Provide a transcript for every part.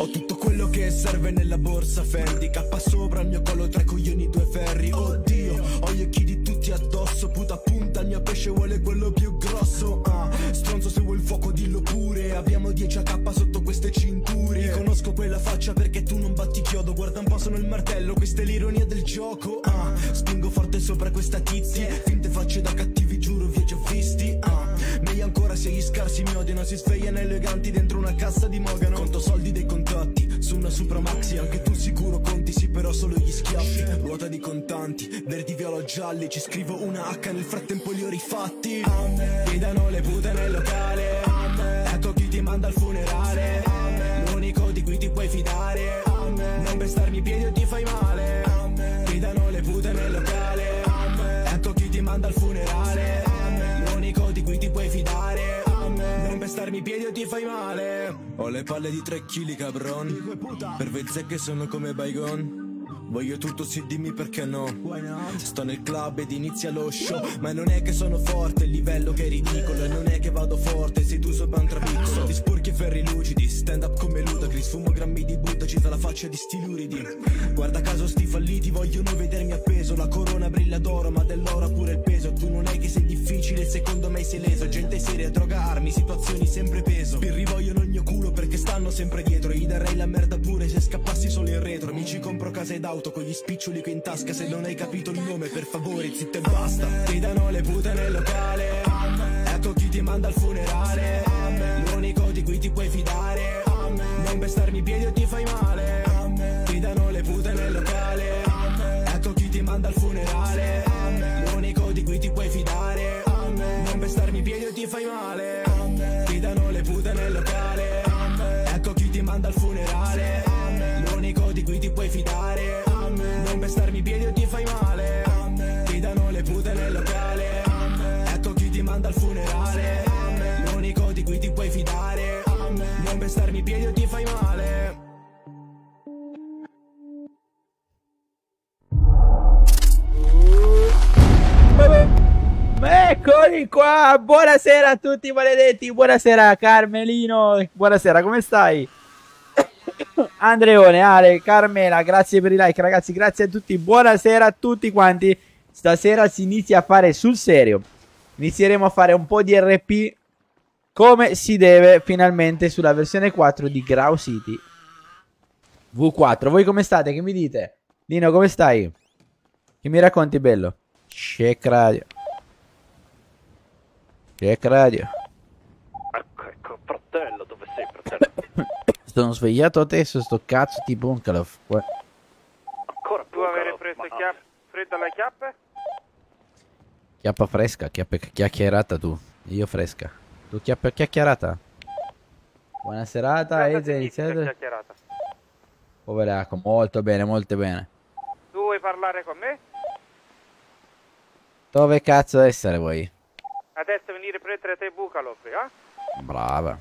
Ho tutto quello che serve nella borsa Fendi. K sopra il mio collo, tre coglioni, due ferri. Oddio, ho gli occhi di tutti addosso. Puta punta, il mio pesce vuole quello più grosso. Ah, Stronzo se vuoi il fuoco dillo pure. Abbiamo 10 AK sotto queste cinture. Conosco quella faccia perché tu non batti chiodo. Guarda un po' sono il martello, questa è l'ironia del gioco. Ah, Spingo forte sopra questa tizia. Finte facce da cattivi, giuro, vi ho già visti se gli scarsi mi odiano Si svegliano eleganti dentro una cassa di Mogano. Conto soldi dei contatti su una Supra Maxi Anche tu sicuro conti, sì però solo gli schiaffi. Ruota di contanti, verdi, viola, gialli Ci scrivo una H, nel frattempo li ho rifatti. Gridano le pute nel locale. Ecco chi ti manda al funerale. L'unico di cui ti puoi fidare. Non pestarmi i piedi o ti fai male. Gridano le pute nel locale. Ecco chi ti manda al funerale Pestarmi i piedi o ti fai male. Ho le palle di 3 kg cabron. Per vezzecche sono come Baigon Voglio tutto, sì dimmi perché no. Sto nel club ed inizia lo show. Ma non è che sono forte, il livello che è ridicolo. E non è che vado forte, sei tu sopra un trapiccolo Ti sporchi e ferri lucidi, stand up come Ludacris Fumo grammi di Buddha, ci sta la faccia di stiluridi Guarda caso sti falliti, vogliono vedermi appeso. La corona brilla d'oro, ma dell'oro pure il peso. Tu non è che sei difficile, secondo me sei leso. Gente seria, droga, armi, situazioni sempre peso. Pirri vogliono il mio culo perché stanno sempre dietro. Gli darei la merda pure se scappassi solo in retro. Amici compro casa ed auto con gli spiccioli qui in tasca. Se non hai capito il nome per favore zitto e basta. Gridano le pute nel locale. Ecco chi ti manda al funerale. L'unico di cui ti puoi fidare. Non pestarmi i piedi o ti fai male. Gridano le pute nel locale. Ecco chi ti manda al funerale. L'unico di cui ti puoi fidare. Non pestarmi i piedi o ti fai male Eccoli qua, buonasera a tutti maledetti, buonasera Carmelino, buonasera, come stai? Andreone, Ale, Carmela, grazie per i like ragazzi, grazie a tutti, buonasera a tutti quanti. Stasera si inizia a fare sul serio, inizieremo a fare un po' di RP come si deve finalmente sulla versione 4 di Grau City V4. Voi come state? Che mi dite? Dino, come stai? Che mi racconti bello? Check radio. Check radio. Ecco, ecco, fratello, dove sei, fratello? Sono svegliato adesso, sto cazzo di Bunkalov. Gua- Ancora Tu avere preso chiapp- freddo alle chiappe? Chiappa fresca, chiappa chiacchierata tu. Io fresca. Tu chiappa chiacchierata. Buona serata, Eze, iniziate. chiacchierata. Poveracco, molto bene, molto bene. Tu vuoi parlare con me? Dove cazzo essere vuoi? Adesso venire a prendere te Bucalo, eh? Brava.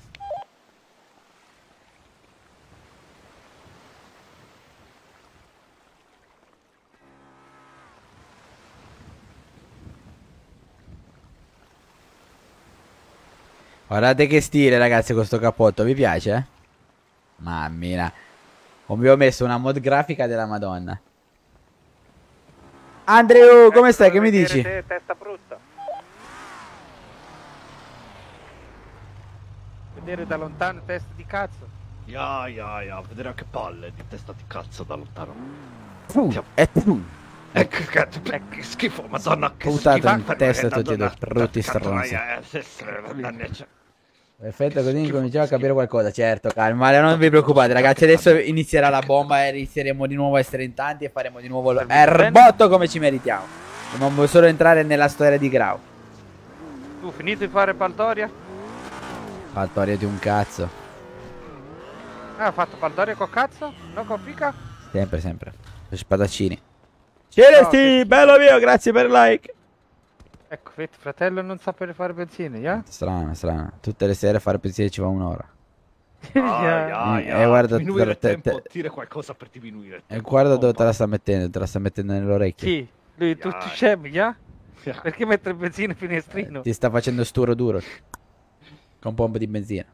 Guardate che stile ragazzi questo cappotto, vi piace? Mamma mia. Ho messo una mod grafica della madonna. Andrew, come stai? Che mi dici? Te, testa brutta. Vedere da lontano testa di cazzo. Ya, ya, ya, vedere che palle di testa di cazzo da lontano. E tu, Ecco, cazzo, che schifo, madonna, che Puttana in schifata, testa eh, tutti e due, madonna, brutti stronzi. eh, eh. Perfetto, così incominciamo a capire qualcosa. Certo, calma, non vi preoccupate, ragazzi. Adesso inizierà la bomba e inizieremo di nuovo a essere in tanti e faremo di nuovo il erbotto come ci meritiamo. Non vuoi solo entrare nella storia di Grau. Tu finito di fare Paltoria? Fattoria di un cazzo. Ah, ha fatto Paltoria con cazzo? No con fica? Sempre, sempre. Con spadaccini. Celesti, bello mio, grazie per il like. Ecco, fratello non sapere fare benzina, ya? Strano, strano. Tutte le sere fare pensieri ci va un'ora. Ah, ya, Eh, ya, eh, guarda, diminuire il te- tempo, te- dire qualcosa per diminuire il E guarda dove te la sta mettendo, te la sta mettendo nell'orecchio. Chi? Lui, tu, Ya. tu scemi, ya? Ya. Perché mettere benzina in finestrino? Ti sta facendo sturo duro. Con pompa di benzina.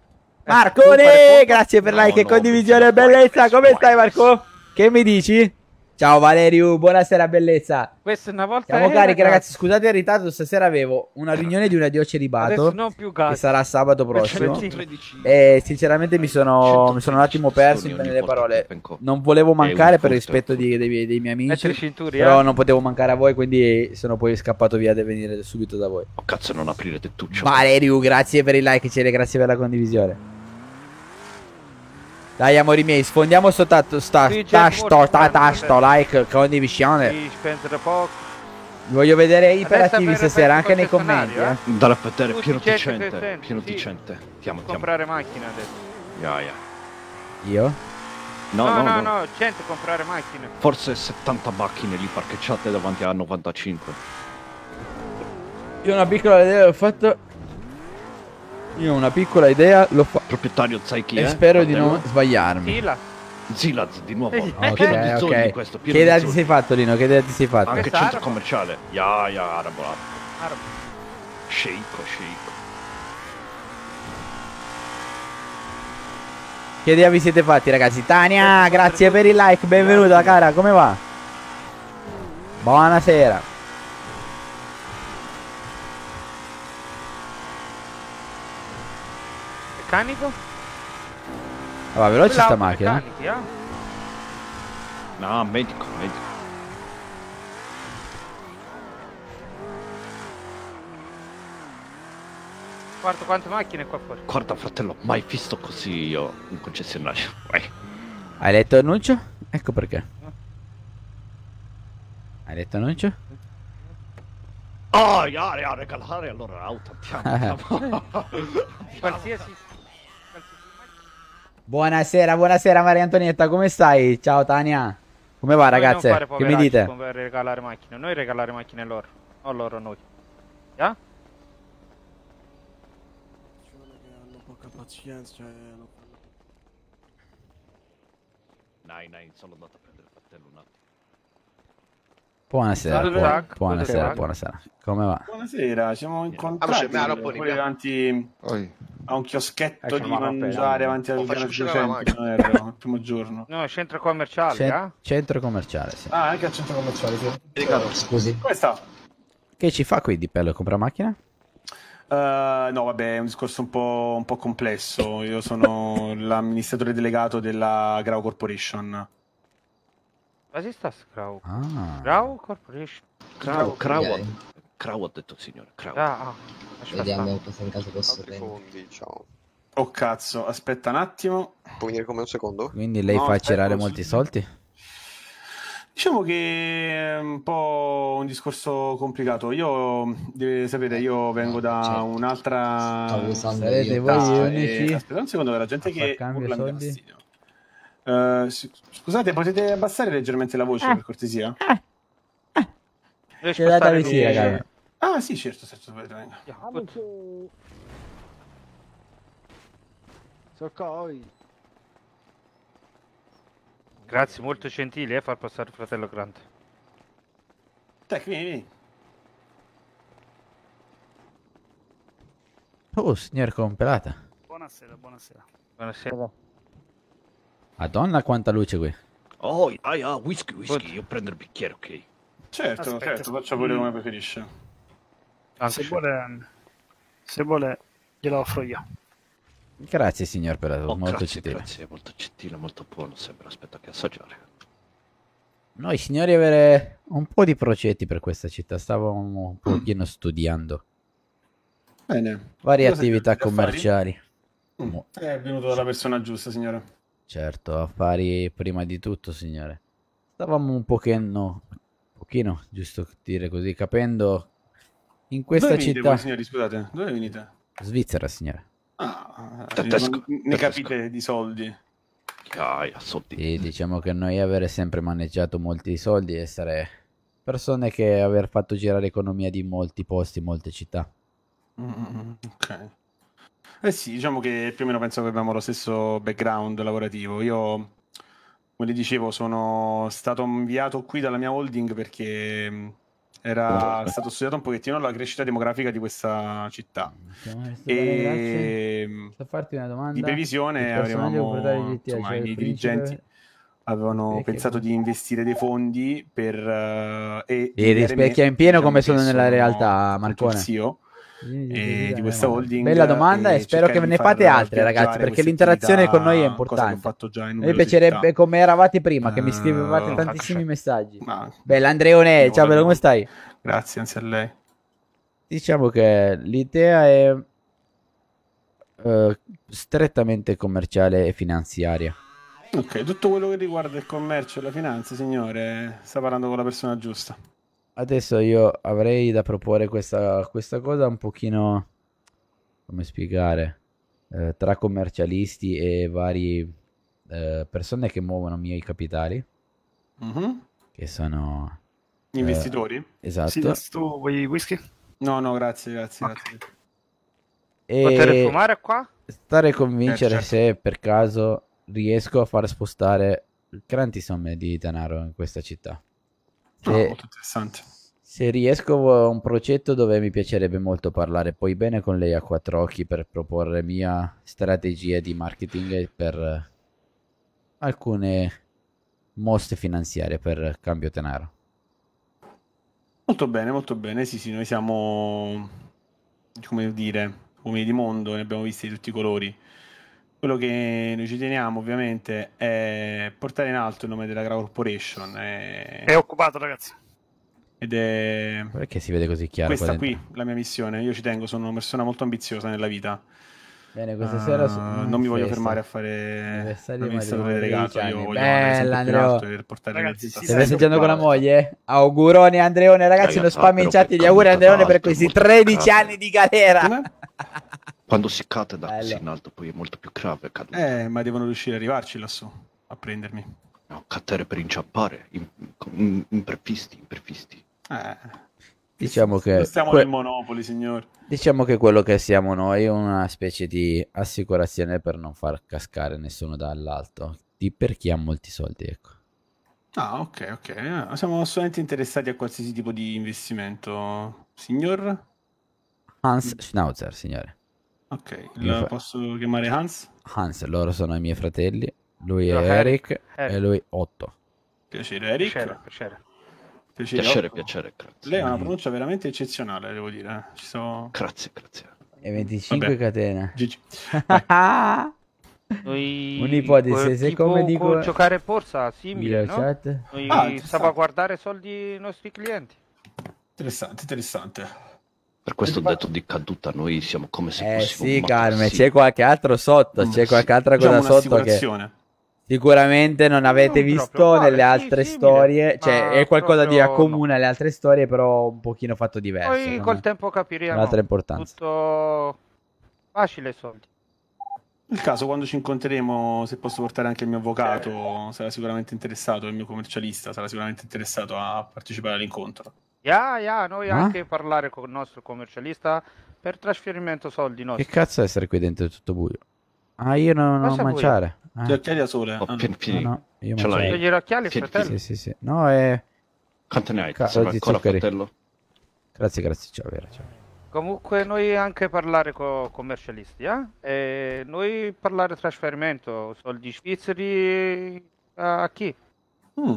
Marcone, grazie per No, like e condivisione, bellezza. Come stai. Marco? Che mi dici? Ciao Valerio, buonasera, bellezza. Questa è una volta Siamo carichi, ragazzi. Scusate il ritardo. Stasera avevo una riunione di una dio Adesso celibato non più che sarà sabato prossimo. è 13. E sinceramente mi sono, mi sono un attimo perso in nelle parole. Non volevo mancare per rispetto di- dei, miei- dei miei amici. cinturi, Però eh. non potevo mancare a voi, quindi sono poi scappato via da venire subito da voi. Oh cazzo, non aprire tettuccio. Valerio, grazie per il like, grazie per la condivisione. Dai, amori miei, sfondiamo sto tatto, sta, Sì, sta, gente, sto, molto sta, sta, bene, sto like, condivisione. Sì, spendere poco. Voglio vedere iperattivi avere stasera, anche nei commenti. Eh. Andare a vedere pieno di gente Pieno di gente. Tiamo, tiamo. Comprare macchine adesso. Ya, ya. Io? No, No, no, no, no. no, gente comprare macchine. Forse 70 macchine lì parcheggiate davanti a 95. Io ho una piccola idea, l'ho fatto. Io ho una piccola idea, l'ho fatto. Proprietario, sai chi E è? spero di Fratello? non sbagliarmi. Sila. Zilaz, di nuovo. Ok, Pieno di Ok, zolli ok. questo, Che pieno di idea ti sei fatto, Lino? Che idea ti sei fatto? Anche Questa centro arabo. commerciale. Ya, ya, arabo. arabo. Arabo. Sceicco, sceicco. Che idea vi siete fatti, ragazzi? Tania, grazie per il like, benvenuta, cara, come va? Buonasera. Meccanico? Va veloce sta macchina. eh? eh? No, medico, medico. Guarda quante macchine qua fuori. Guarda, fratello, mai visto così io un concessionario. Vai. Hai letto l'annuncio? Ecco perché. Hai letto l'annuncio? Oh, ya, ya, regalare allora l'auto. Andiamo, andiamo. Qualsiasi. Buonasera, buonasera Maria Antonietta, come stai? Ciao Tania. Come va ragazze? fare Che mi dite? con regalare macchine. Noi regalare macchine loro. O loro noi. Ya? che hanno poca pazienza, cioè fanno Dai, dai, sono andato a prendere il fratello un attimo. Buonasera, Salve, buona- buonasera, buonasera. Come va? Buonasera, siamo incontrati c'è- pure davanti a un chioschetto Ecco, di mangiare bene. avanti al faccio piano uscire la 200 non ero, il primo giorno. No, centro commerciale, Cen- ah? centro commerciale, sì. Ah, anche al centro commerciale, sì. Scusi. Come sta? Che ci fa qui di pello? Compra macchina? Eh, no, vabbè, è un discorso un po', un po' complesso. Io sono l'amministratore delegato della Grau Corporation. Sta Grau? Ah. Grau Corporation. Crau, Ok. Crau ha detto signore, Crau. Ah, ah. Vediamo cosa in caso posso fondi, ciao. Oh cazzo, aspetta un attimo. Puoi venire con me un secondo? Quindi lei No, fa girare molti soldi? Diciamo che è un po' un discorso complicato. Io, deve sapere, io vengo da Certo. un'altra... Sarete voi Ah, gli eh, unici? aspetta un secondo, la gente A che urla mi Eh, scusate, potete abbassare leggermente la voce per cortesia? Riesci Che a data stare vi lì? sia, raga? Ah, sì, certo, certo. Ya, gut. Grazie, molto gentili, eh, far passare il fratello grande. Dai, vieni, vieni. Oh, signor compelata. Buonasera, buonasera. Buonasera. Madonna quanta luce qui. Oh, ya, ya, whisky, whisky. Io prendo il bicchiere, ok. Certo, Aspetta. certo, faccia pure come preferisce. Anche Se vuole, se vuole glielo offro io. Grazie signor Pelato, Oh, molto grazie, gentile. grazie, molto gentile, molto buono. Sembra, aspetta che assaggiare. Noi signori avere un po' di progetti per questa città, stavamo un pochino studiando Bene. varie attività commerciali. Mm, Mo- È venuto dalla persona giusta, signore. Certo, affari prima di tutto, signore. Stavamo un pochino, pochino, giusto dire così, capendo in questa Dove venite città, voi, signori, scusate? Dove venite? Svizzera, signore. Ah, non- ne capite di soldi. Ya, soldi. Sì, diciamo che noi avere sempre maneggiato molti soldi e essere persone che aver fatto girare l'economia di molti posti, molte città. Mm, ok. Eh sì, diciamo che più o meno penso che abbiamo lo stesso background lavorativo. Io, come dicevo, sono stato inviato qui dalla mia holding perché mh, Era Oh. stato studiato un pochettino la crescita demografica di questa città. Bene, grazie. E Posso farti una domanda? di previsione avevamo, GTA, insomma, cioè i principe- dirigenti avevano Perché- pensato di investire dei fondi per eh, e rispecchia in pieno come sono nella realtà, Marcone. il E di questa holding Bella domanda e spero che ne fate altre ragazzi perché l'interazione con noi è importante. numerose piacerebbe come eravate prima che mi scrivevate Eh, tantissimi faccio. messaggi. Ma- Bella Andreone, ciao bello come stai? grazie anzi a lei Diciamo che l'idea è eh, strettamente commerciale e finanziaria. ok tutto quello che riguarda il commercio e la finanza signore sta parlando con la persona giusta Adesso io avrei da proporre questa, questa cosa un pochino, come spiegare, eh, tra commercialisti e vari eh, persone che muovono miei capitali, Mhm. che sono... Gli investitori Esatto. Silas, tu vuoi whisky? no no grazie grazie Ok. grazie Poter E fumare qua? stare a convincere Eh, certo. se per caso riesco a far spostare grandi somme di denaro in questa città. No, Se- molto interessante Se riesco a un progetto dove mi piacerebbe molto parlare poi bene con lei a quattro occhi per proporre mia strategia di marketing per alcune mosse finanziarie per cambio denaro. Molto bene, molto bene. Sì, sì, noi siamo, come dire, uomini di mondo, ne abbiamo visti di tutti i colori. Quello che noi ci teniamo, ovviamente, è portare in alto il nome della Corporation. e- È occupato, ragazzi. Ed è Perché si vede così chiaro questa qui la mia missione. Io ci tengo, sono una persona molto ambiziosa nella vita. Bene, questa Eh, sera su- non mi voglio fermare a fare delegato. 13 Io anni. voglio Bella, per portare Ragazzi, si Stai festeggiando con la moglie? Auguroni Andreone, ragazzi, uno Ragazzi, spam in chat di auguri Andreone per questi molto 13 grave. anni di galera. Quando si cade da così in alto poi è molto più grave caduta. Eh, ma devono riuscire ad arrivarci lassù a prendermi. No, cadere per inciampare, in- in- imprevisti, imprevisti. Eh, Diciamo che non stiamo que- nel Monopoli, signor. Diciamo che quello che siamo noi è una specie di assicurazione per non far cascare nessuno dall'alto. Di per chi ha molti soldi, ecco. Ah, ok, ok. Eh, Siamo assolutamente interessati a qualsiasi tipo di investimento. Signor? Hans Schnauzer, signore. Ok, la fa- posso chiamare Hans? Hans, loro sono i miei fratelli. Lui è Io, Eric, Eric, e lui Otto. Piacere, Eric. Piacere, piacere. Piacere, Piacere, piacere, grazie. Lei ha una pronuncia veramente eccezionale, devo dire. Ci sono... Grazie, grazie. E 25 Vabbè. catene. Gigi. Noi, Un'ipotesi, se come dico- co- giocare borsa simile, no? chat. Noi Ah, salvaguardare soldi dei nostri clienti. Interessante, interessante. Per questo ho detto di caduta, noi siamo come se Eh fossimo sì, Carme, c'è qualche altro sotto, Mm, c'è sì. qualche altra Diciamo cosa sotto che sicuramente non avete Non visto proprio nelle sì, altre simile, storie, cioè è qualcosa di proprio accomuna alle altre storie, però un pochino fatto diverso. Poi col ha tempo capiremo. un'altra importanza. Tutto facile soldi. Nel caso, quando ci incontreremo, se posso portare anche il mio avvocato, sarà sicuramente interessato, il mio commercialista sarà sicuramente interessato a partecipare all'incontro. Ya, ya, noi Ah? anche parlare con il nostro commercialista per trasferimento soldi Che nostri. cazzo essere qui dentro è tutto buio? Ah, io non ho mangiare. Ah, Gli occhiali da sole? Oh, Ah, no. pieni, no, no, io Ce l'hai? gli occhiali, Sì, fratello. Sì, sì, sì. No, è... Quante ne hai? Cazzo, di ancora, zuccheri. fratello? Grazie, grazie, ciao, vera, ciao. Comunque noi anche parlare con commercialisti, eh? E noi parlare trasferimento, soldi svizzeri a chi? Mm.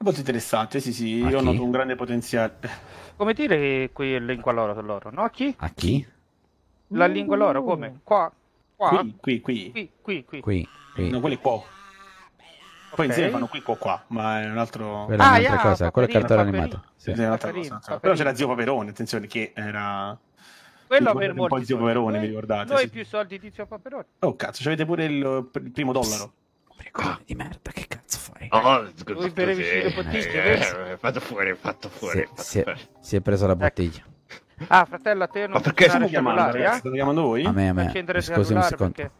È molto interessante, sì, sì, io chi? noto un grande potenziale. Come dire qui in lingua loro, loro, no? A chi? A chi? La lingua loro, come? Qua? Qua? Qui, qui, qui. Qui, qui, qui. Qui, qui. No, quelli qua. Poi Ok. insieme fanno qui, qua, qua, ma è un altro... Quella è Ah, un'altra yeah, cosa, quello è Paperino, cartone Paperino. animato. Sì, Sì. è un'altra Paperino, cosa. Paperino. Però c'era zio Paperone, attenzione, che era... Quello per un po' molti il zio. Paperone, Noi- vi ricordate? Noi Sì. più soldi di zio Paperone. Oh, cazzo, c'avete pure il, il primo dollaro. Coglione di merda, che cazzo fai? Oh, Lui bottiglie, Eh, eh, Fatto fuori, fatto fuori. Si, fatto si è, fuori. si è preso la bottiglia. Ah, fratello, a te non Ma perché Stiamo chiamando, eh? state chiamando voi? A me, a me. Scusi un secondo. perché...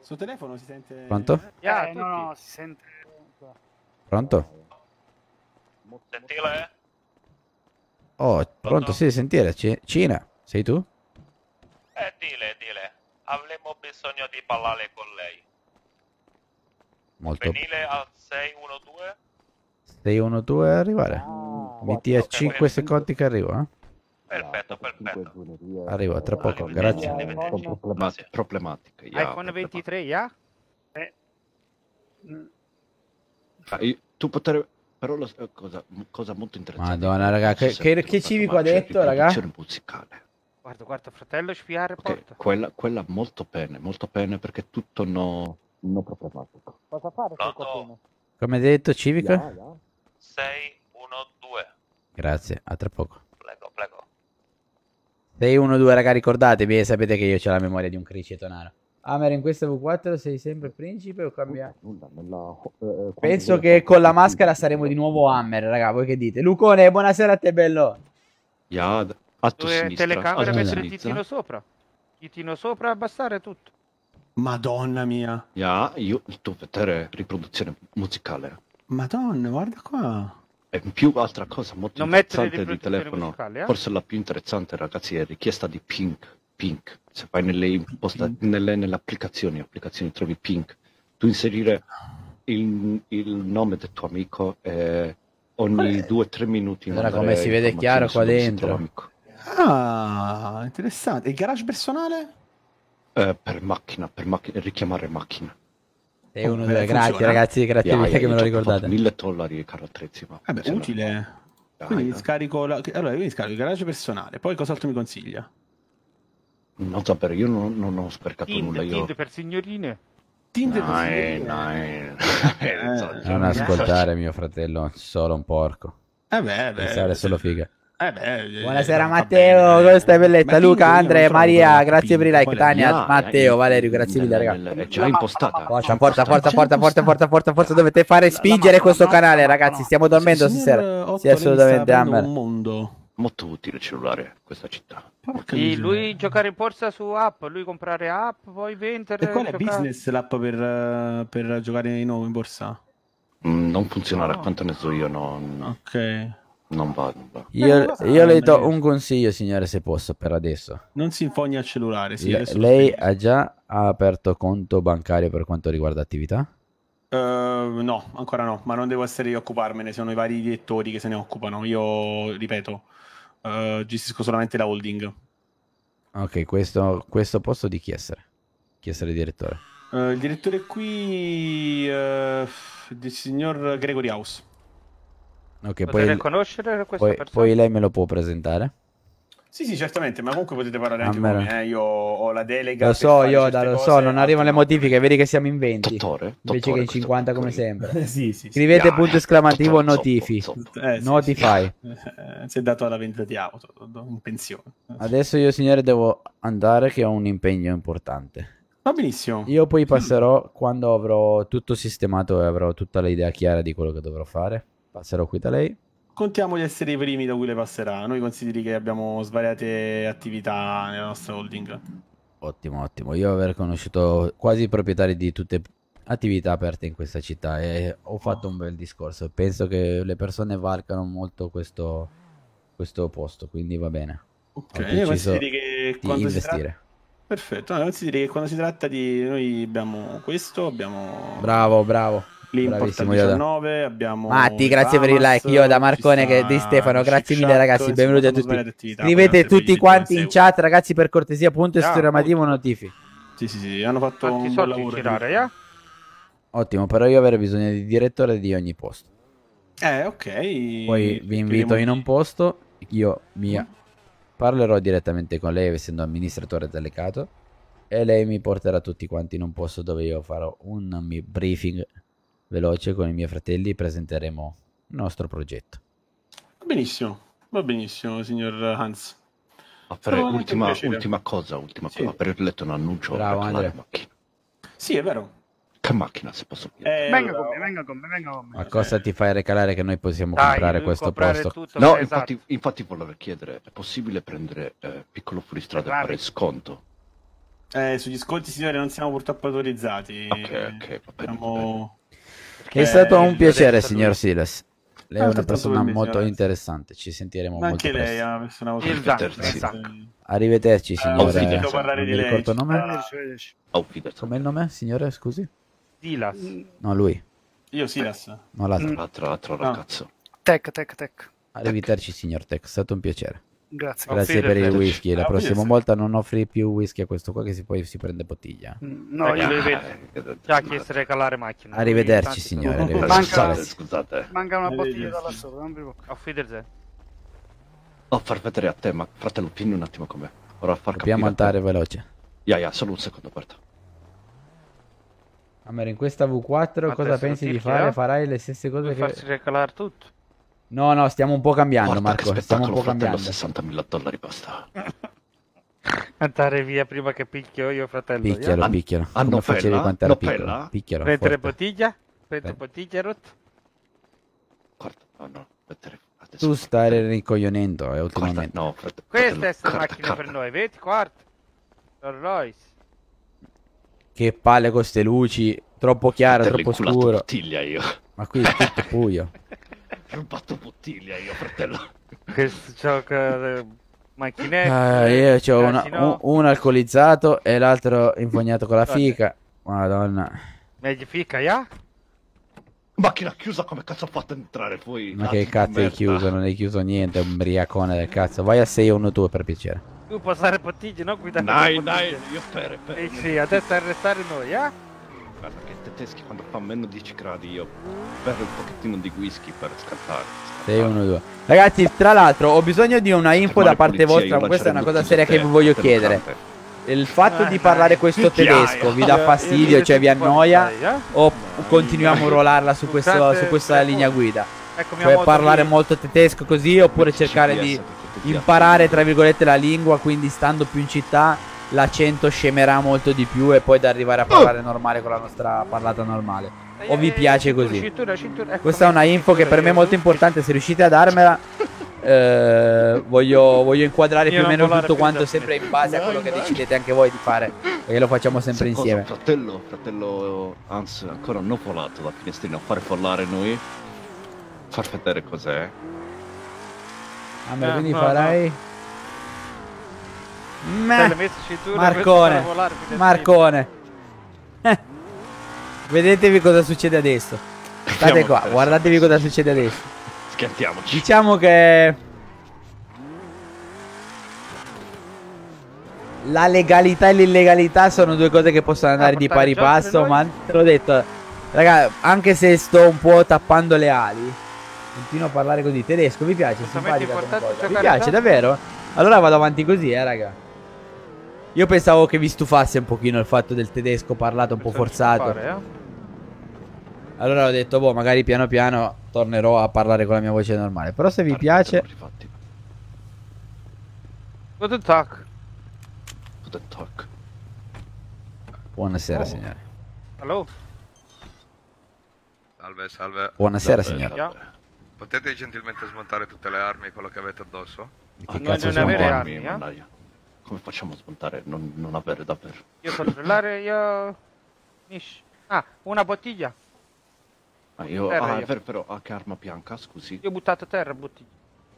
Sul telefono si sente... Pronto? Ya, eh, no, no, si sente. Pronto? Gentile? Oh, pronto, sì, sentire. C- Cina, sei tu? Eh, dile, dile. Avremmo bisogno di parlare con lei. Molto. Venire al 612? 612 è arrivare. Mi dia 5 secondi che arrivo, eh? Perfetto, perfetto. Arrivo tra poco, Arrivederci, grazie. arrivederci. Ma problematica. ja, iPhone 23, ja? Ah, io- tu potrei... Però la eh, cosa, cosa molto interessante... Madonna, raga, che, che, che civico ha detto, raga? Musicale. Guarda, guarda, fratello, spiare Ok, porta. quella, quella molto bene, molto bene perché tutto no... No problematico. Cosa fare Pronto? Come hai detto, civico? 612. Grazie, a tra poco. Prego, prego. 612, raga, ricordatevi, eh, sapete che io ho la memoria di un criceto nano. Amer, in questa V4 sei sempre principe o cambia? Penso che con la maschera saremo di nuovo Hammer, raga, voi che dite? Lucone, buonasera a te, bello. Ja, d- alto Due sinistra, telecamere, mettere il titino sopra. Titino sopra, abbassare tutto. Madonna mia. Ja, io devo vedere riproduzione musicale. Madonna, guarda qua. E in più altra cosa molto Non interessante di telefono, musicale, eh? forse la più interessante ragazzi è richiesta di Pink. Pink. Se vai nelle, imposta- nelle, nelle applicazioni, applicazioni trovi Pink, tu inserire il, il nome del tuo amico e ogni due o tre minuti Allora, come si vede chiaro qua dentro. Ah, interessante. Il garage personale? Eh, per macchina, per macchina, richiamare macchina. 612, Eh, grazie funziona? ragazzi, grazie Ja, mille ja, che me io lo ricordate. fatto Mille dollari e caro attrezzi, ma Vabbè, funziona. utile. Dai, Quindi dai. scarico la... Allora, quindi scarico il garage personale. Poi cos'altro mi consiglia? Non sapere, io non, non ho sprecato Tinte, nulla, io... tinte per signorine. Tinder Nein, nein. Non ascoltare mio fratello, solo un porco. Eh beh, beh. Pensare solo figa. Eh beh, Buonasera eh, va Matteo, come stai belletta? Ma Luca, Tinder io Andre, non trovo Maria, grazie per i like? Tania, Matteo, Valerio, grazie mille nella- raga. nella- È già impostata. Forza, forza, forza, forza, forza, forza, forza, forza, dovete fare spingere questo canale ragazzi, stiamo dormendo stasera. Sì, assolutamente, mondo. Molto utile il cellulare questa città. Sì, lui giocare in borsa su app, lui comprare app, poi vendere. E qual è giocare- business l'app per, eh, per giocare in nuovo in borsa? Mm, Non funziona, No. da quanto ne so io, no, Ok. Non va. non va. Io, io le do un consiglio signore se posso per adesso. Non si infogna al cellulare. Sì, Le- lei ha già aperto conto bancario per quanto riguarda attività? Eh, no, ancora no, ma non devo essere io a occuparmene, sono i vari direttori che se ne occupano. Io, ripeto, eh, gestisco solamente la holding. Ok, questo, questo posto di chi essere? Chi essere direttore? Eh, il direttore qui, eh, il signor Gregory House. Ok, Potrei poi, conoscere questa poi, persona? poi lei me lo può presentare? Sì, sì, certamente, ma comunque potete parlare anche Hammer. con me. eh, Io ho la delega. Lo so, Yoda, lo so, non arrivano le modifiche, vedi che siamo in 20. Dottore, Invece dottore, che in questo 50 come sempre. sì, sì, sì. Scrivete Ya, punto esclamativo dottore, notifi. zoppo, zoppo. Eh, sì, Notify. sì. Eh, si è dato alla vendita di auto in pensione. Adesso io signore devo andare che ho un impegno importante. Va benissimo. Io poi passerò quando avrò tutto sistemato e avrò tutta l'idea chiara di quello che dovrò fare. Passerò qui da lei. Contiamo di essere i primi da cui le passerà. Noi consideri che abbiamo svariate attività nella nostra holding. Ottimo, ottimo. Io aver conosciuto quasi i proprietari di tutte attività aperte in questa città e ho fatto un bel discorso. Penso che le persone valcano molto questo, questo posto, quindi va bene. Ok, io consideri che quando si tratta... investire. Perfetto, no, consideri che quando si tratta di... Noi abbiamo questo, abbiamo Bravo, bravo. L'import al Bravissimo Yoda. 19, abbiamo... Matti, grazie per il Ramas, like. Yoda, ci Marcone, che di Stefano, grazie mille ragazzi, benvenuti a tutti. Scrivete tutti quanti in chat, ragazzi, per cortesia, punto esclamativo notifi. Sì, sì, sì, hanno fatto Quanti un bel soldi lavoro. girare, ja? Ottimo, però io avrei bisogno di direttore di ogni posto. Eh, ok. Poi vi invito in un posto, io mi parlerò direttamente con lei essendo amministratore delegato e lei mi porterà tutti quanti in un posto dove io farò un mi- briefing veloce con i miei fratelli e presenteremo il nostro progetto. Va benissimo, va benissimo, signor Hans. A fare No, molto ultima, ultima cosa, ultima Sì. cosa, aver letto un annuncio Bravo, per Andrea. macchina. Sì, è vero. Che macchina, se posso chiedere? Eh, Venga con me, venga con me, venga con me. Ma cosa ti fai recalare che noi possiamo Dai, comprare lui questo comprare posto? tutto, No, esatto. infatti, infatti volevo chiedere, è possibile prendere eh, piccolo fuoristrada e Ferrari. fare sconto? Eh, sugli sconti, signore, non siamo purtroppo autorizzati. Ok, ok, va bene, va bene. Siamo- È stato un Eh, piacere, signor Siles. Lei Ah, è è una persona molto interessante. Ci sentiremo Ma molto anche lei presto. è una persona molto Il Zan, Arrivederci. Arrivederci, Eh, signore. ho parlare di mi lei. ricordo il nome. Wiedersehen. Com'è il nome, signore? Scusi? Dilas. No, lui. Io Silas. No, l'altro. L'altro, l'altro No. ragazzo. Tech, tech, tech. Arrivederci, signor Tech. È stato un piacere. Grazie. Grazie per il whisky. La prossima volta non offri più whisky a questo qua che si, poi si prende bottiglia. Mm, No, Eh, io vede. Già chiesto regolare macchina. Arrivederci, signore. Arrivederci. Manca- Scusate, scusate. manca una bottiglia da sopra, non vi preoccupate. Auf Wiedersehen. Oh, far vedere a te, ma fratello, vieni un attimo con me. Ora far Dobbiamo andare veloce. Ya, ya, solo un secondo, guarda. Amer, in questa V4 Ma cosa adesso pensi di fare? Farai le stesse cose Vuoi che... farsi regalare tutto? No, no, stiamo un po' cambiando, Guarda che Marco. Stiamo un spettacolo, po' fratello, cambiando. 60.000 dollari basta. Andare via prima che picchio io, fratello. Picchialo, An- picchialo. ah, Come no, facevi quando era No, piccolo. Picchialo. Prendere bottiglia? Prendo Eh. bottiglia rotto? Guarda, no, no, mettere adesso. Tu stai ricoglionendo eh, Guarda, ultimamente. no, frate- Questa fratello, è guarda, macchina guarda. per noi, vedi? Quarto. Rolls Royce. Che palle con queste luci. Troppo chiaro, Fratello, troppo scuro. bottiglia io. Ma qui è tutto buio. Rubato bottiglia io, fratello. Questo gioco eh, macchinette. Ah, io ho una- casino. un- uno alcolizzato e l'altro infognato con la fica. Madonna. Meglio fica, ya? Macchina chiusa, come cazzo ho fatto entrare poi? Ma Ladri che cazzo hai merda. chiuso? Non hai chiuso niente, un briacone del cazzo. Vai a 612 per piacere. Tu puoi usare bottiglie, non guidare Dai, dai, io per, per. Eh sì, adesso arrestare noi, ya? Guarda tedeschi quando fa meno 10 gradi io bevo un pochettino di whisky per scattare. scattare. 612. Ragazzi, tra l'altro, ho bisogno di una info da parte polizia, vostra. Questa è una cosa seria che vi voglio chiedere. Il fatto di parlare questo tedesco vi dà fastidio, cioè vi annoia? O continuiamo a rollarla su, questo- su questa linea guida? Ecco Cioè parlare molto tedesco così oppure cercare di imparare tra virgolette la lingua, quindi stando più in città l'accento scemerà molto di più e poi da arrivare a parlare normale con la nostra parlata normale. O vi piace cintura, così? cintura, cintura, ecco, Questa è una metti info che cintura, per me è io- molto importante, se riuscite a darmela eh, voglio, voglio inquadrare Io più o meno tutto quanto da- sempre in base a quello che decidete anche voi di fare, perché lo facciamo sempre cosa, insieme. Fratello, fratello Hans, ancora non volato da finestrino, fare follare noi, far vedere cos'è. Ah, ma Eh, quindi no, farai... Te Meh. le metti cintura, Marcone. Marcone. Eh. Vedetevi cosa succede adesso. State qua, guardatevi cosa succede adesso. Schiantiamoci. Diciamo che la legalità e l'illegalità sono due cose che possono andare di portare pari passo, ma te l'ho detto, raga, anche se sto un po' tappando le ali, continuo a parlare così tedesco, vi piace, giocare piace davvero? Allora vado avanti così, eh, raga. Io pensavo che vi stufasse un pochino il fatto del tedesco parlato un po' forzato. fare, eh? Allora ho detto, boh, magari piano piano tornerò a parlare con la mia voce normale. Però se vi piace, Guten Tag. Guten Tag. buonasera Oh. signore. Hallo? Salve, salve. Buonasera Vabbè, signore. Potete gentilmente smontare tutte le armi e quello che avete addosso? Di che Ah, cazzo non avere armi, eh? Come facciamo a smontare? Non, non avere davvero. Io controllare, io... Nish. Ah, una bottiglia. Ah, io, Terra ah, io. è vero, però, anche arma bianca, scusi. Io ho buttato a terra bottiglia.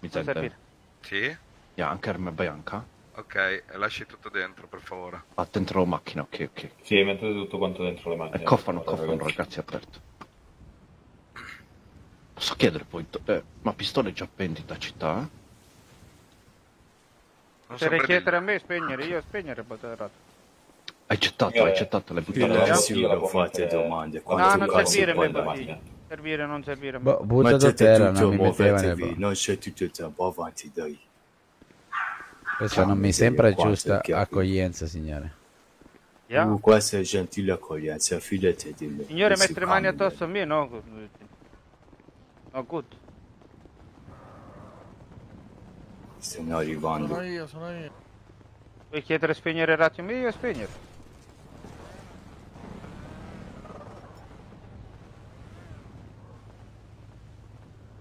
Mi Non sente? servire. Sì? Yeah, anche arma bianca. Ok, lasci tutto dentro, per favore. Ah, dentro la macchina, ok, ok. Sì, mettete tutto quanto dentro le E macchine. cofano, cofano, ragazzi. ragazzi, aperto. Posso chiedere poi, eh, ma pistole già vendi da città? eh? Non Se saprei richiedere a me spegnere, io spegnere potete. Hai Signore, hai gettato le Più buttate. la Già? gestione può fare domande. No, non servire me macchina. Servire, non servire. Boh, buttato a Mettete terra, non mi metteva nel non c'è tutto il tempo avanti, dai. Questa non mi sembra giusta accoglienza, signore. Ya. Uh, questa è gentile accoglienza, fidate di me. Signore, mettere le mani addosso a me, no. No, good. Stanno arrivando. Vuoi chiedere spegnere il raggio a me, io spegnere.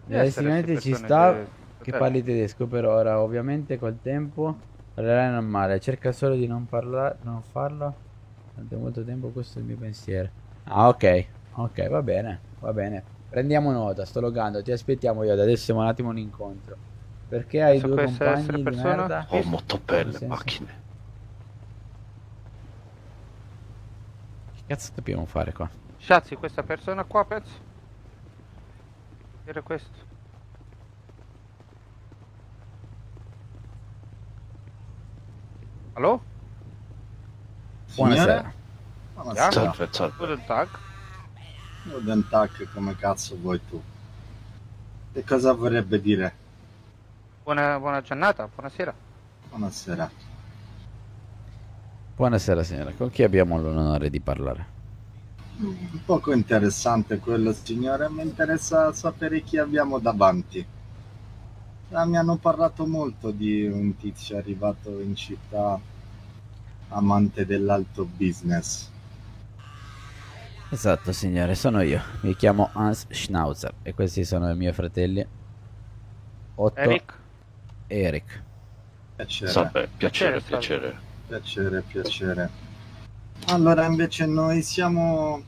Eh, sicuramente ci sta che parli tedesco per ora, ovviamente col tempo parlerai normale. Cerca solo di non parlare, non farlo durante molto tempo, questo è il mio pensiero. Ah, ok, ok, va bene, va bene. Prendiamo nota, sto loggando, ti aspettiamo io, adesso siamo un attimo un incontro. Perché hai So due compagni di persona? merda? Oh, molto belle macchine. Che cazzo dobbiamo fare qua? Shazzi, questa persona qua, penso. Era questo. Allo? Buonasera. Buonasera. Salve, salve. Guten Tag. Guten Tag, come cazzo vuoi tu? Che cosa vorrebbe dire? Buona, buona giornata, buonasera. Buonasera. Buonasera signora, con chi abbiamo l'onore di parlare? Un poco interessante quello, signore. Mi interessa sapere chi abbiamo davanti. Ah, mi hanno parlato molto di un tizio arrivato in città, amante dell'alto business. Esatto signore, sono io. Mi chiamo Hans Schnauzer e questi sono i miei fratelli. Otto Eric? Eric. Piacere. Salve, piacere, Piacere, piacere. Piacere. Allora, invece noi siamo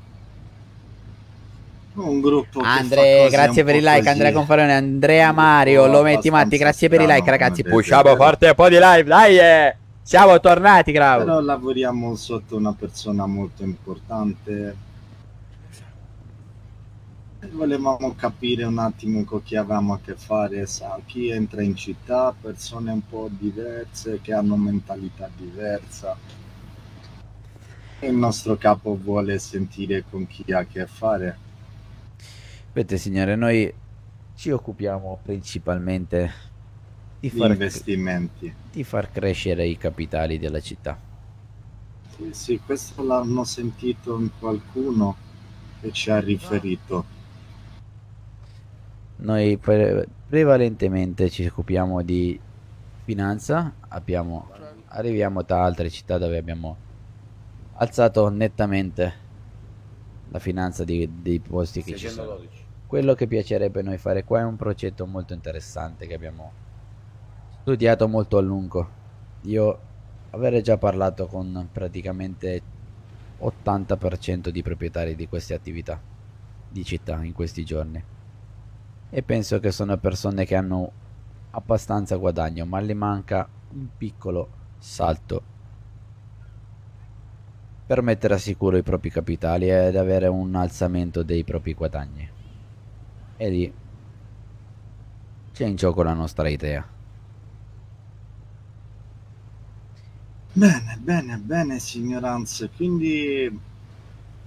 un gruppo che fa Andre, cose grazie per il like. così. Andrea Confarone, Andrea Mario, lo metti Matti, grazie per i like, ragazzi. Pusciamo forte un po' di live, dai! eh. Siamo tornati, Grau. Però lavoriamo sotto una persona molto importante. Volevamo capire un attimo con chi avevamo a che fare, sa, chi entra in città, persone un po' diverse che hanno mentalità diversa. Il nostro capo vuole sentire con chi ha a che fare. Vedete, signore, noi ci occupiamo principalmente di Di far, investimenti. di far crescere i capitali della città. Sì, sì, questo l'hanno sentito in qualcuno che ci ha riferito. Noi pre- prevalentemente ci occupiamo di finanza, abbiamo, arriviamo da altre città dove abbiamo alzato nettamente la finanza di- dei posti che ci sono. Quello che piacerebbe noi fare qua è un progetto molto interessante che abbiamo studiato molto a lungo. Io avrei già parlato con praticamente 80% di proprietari di queste attività di città in questi giorni e penso che sono persone che hanno abbastanza guadagno ma le manca un piccolo salto per mettere a sicuro i propri capitali ed avere un alzamento dei propri guadagni e lì c'è in gioco la nostra idea Bene, bene, bene, signoranze. Quindi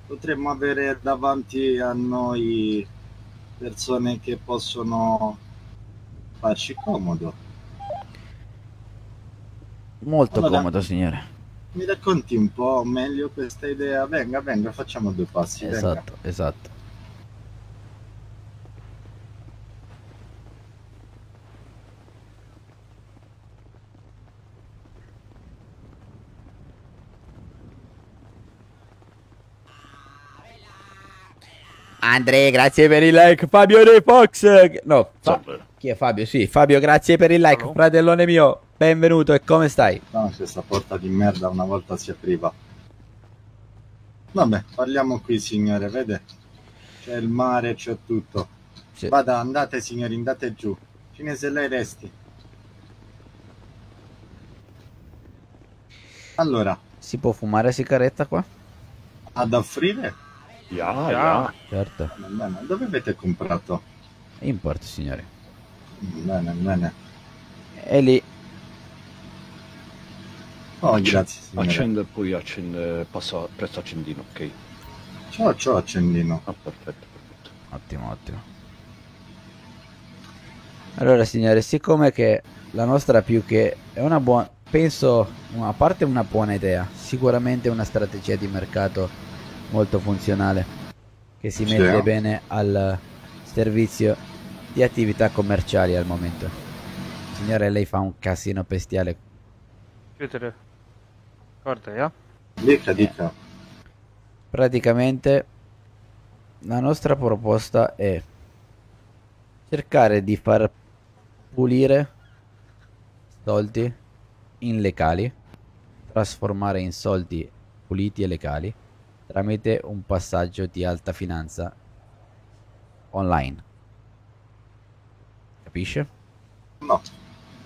potremmo avere davanti a noi persone che possono farci comodo. molto Allora- comodo signore Mi racconti un po' meglio questa idea? Venga, venga, facciamo due passi. venga. esatto esatto Andre, grazie per il like. Fabio De Fox. No, Fa- chi è Fabio? Sì, Fabio, grazie per il like. Ciao. Fratellone mio, benvenuto e come stai? No, questa porta di merda una volta si apriva. Vabbè, parliamo qui, signore, vede? C'è il mare, c'è tutto. Sì. Vada, andate, signori, andate giù. Cinese, lei resti. Allora, Si può fumare sigaretta qua? ad offrire? Ja, Ja. ja. Certo. Bene. Dove avete comprato? Import, signore. Bene, bene. E lì Oh, Acc- grazie, signore. Accende poi accende, passa presto accendino, ok? Ciao, ciao, accendino. Ah, perfetto, perfetto. Ottimo, ottimo. Allora, signore, siccome che la nostra più che è una buona, penso, a parte una buona idea, sicuramente una strategia di mercato molto funzionale, che si Sì. mette bene al servizio di attività commerciali al momento. Signore, lei fa un casino bestiale. Chiudere. Guarda, ja? Dica, dica. Praticamente la nostra proposta è cercare di far pulire soldi in legali, trasformare in soldi puliti e legali tramite un passaggio di alta finanza online. Capisce? No,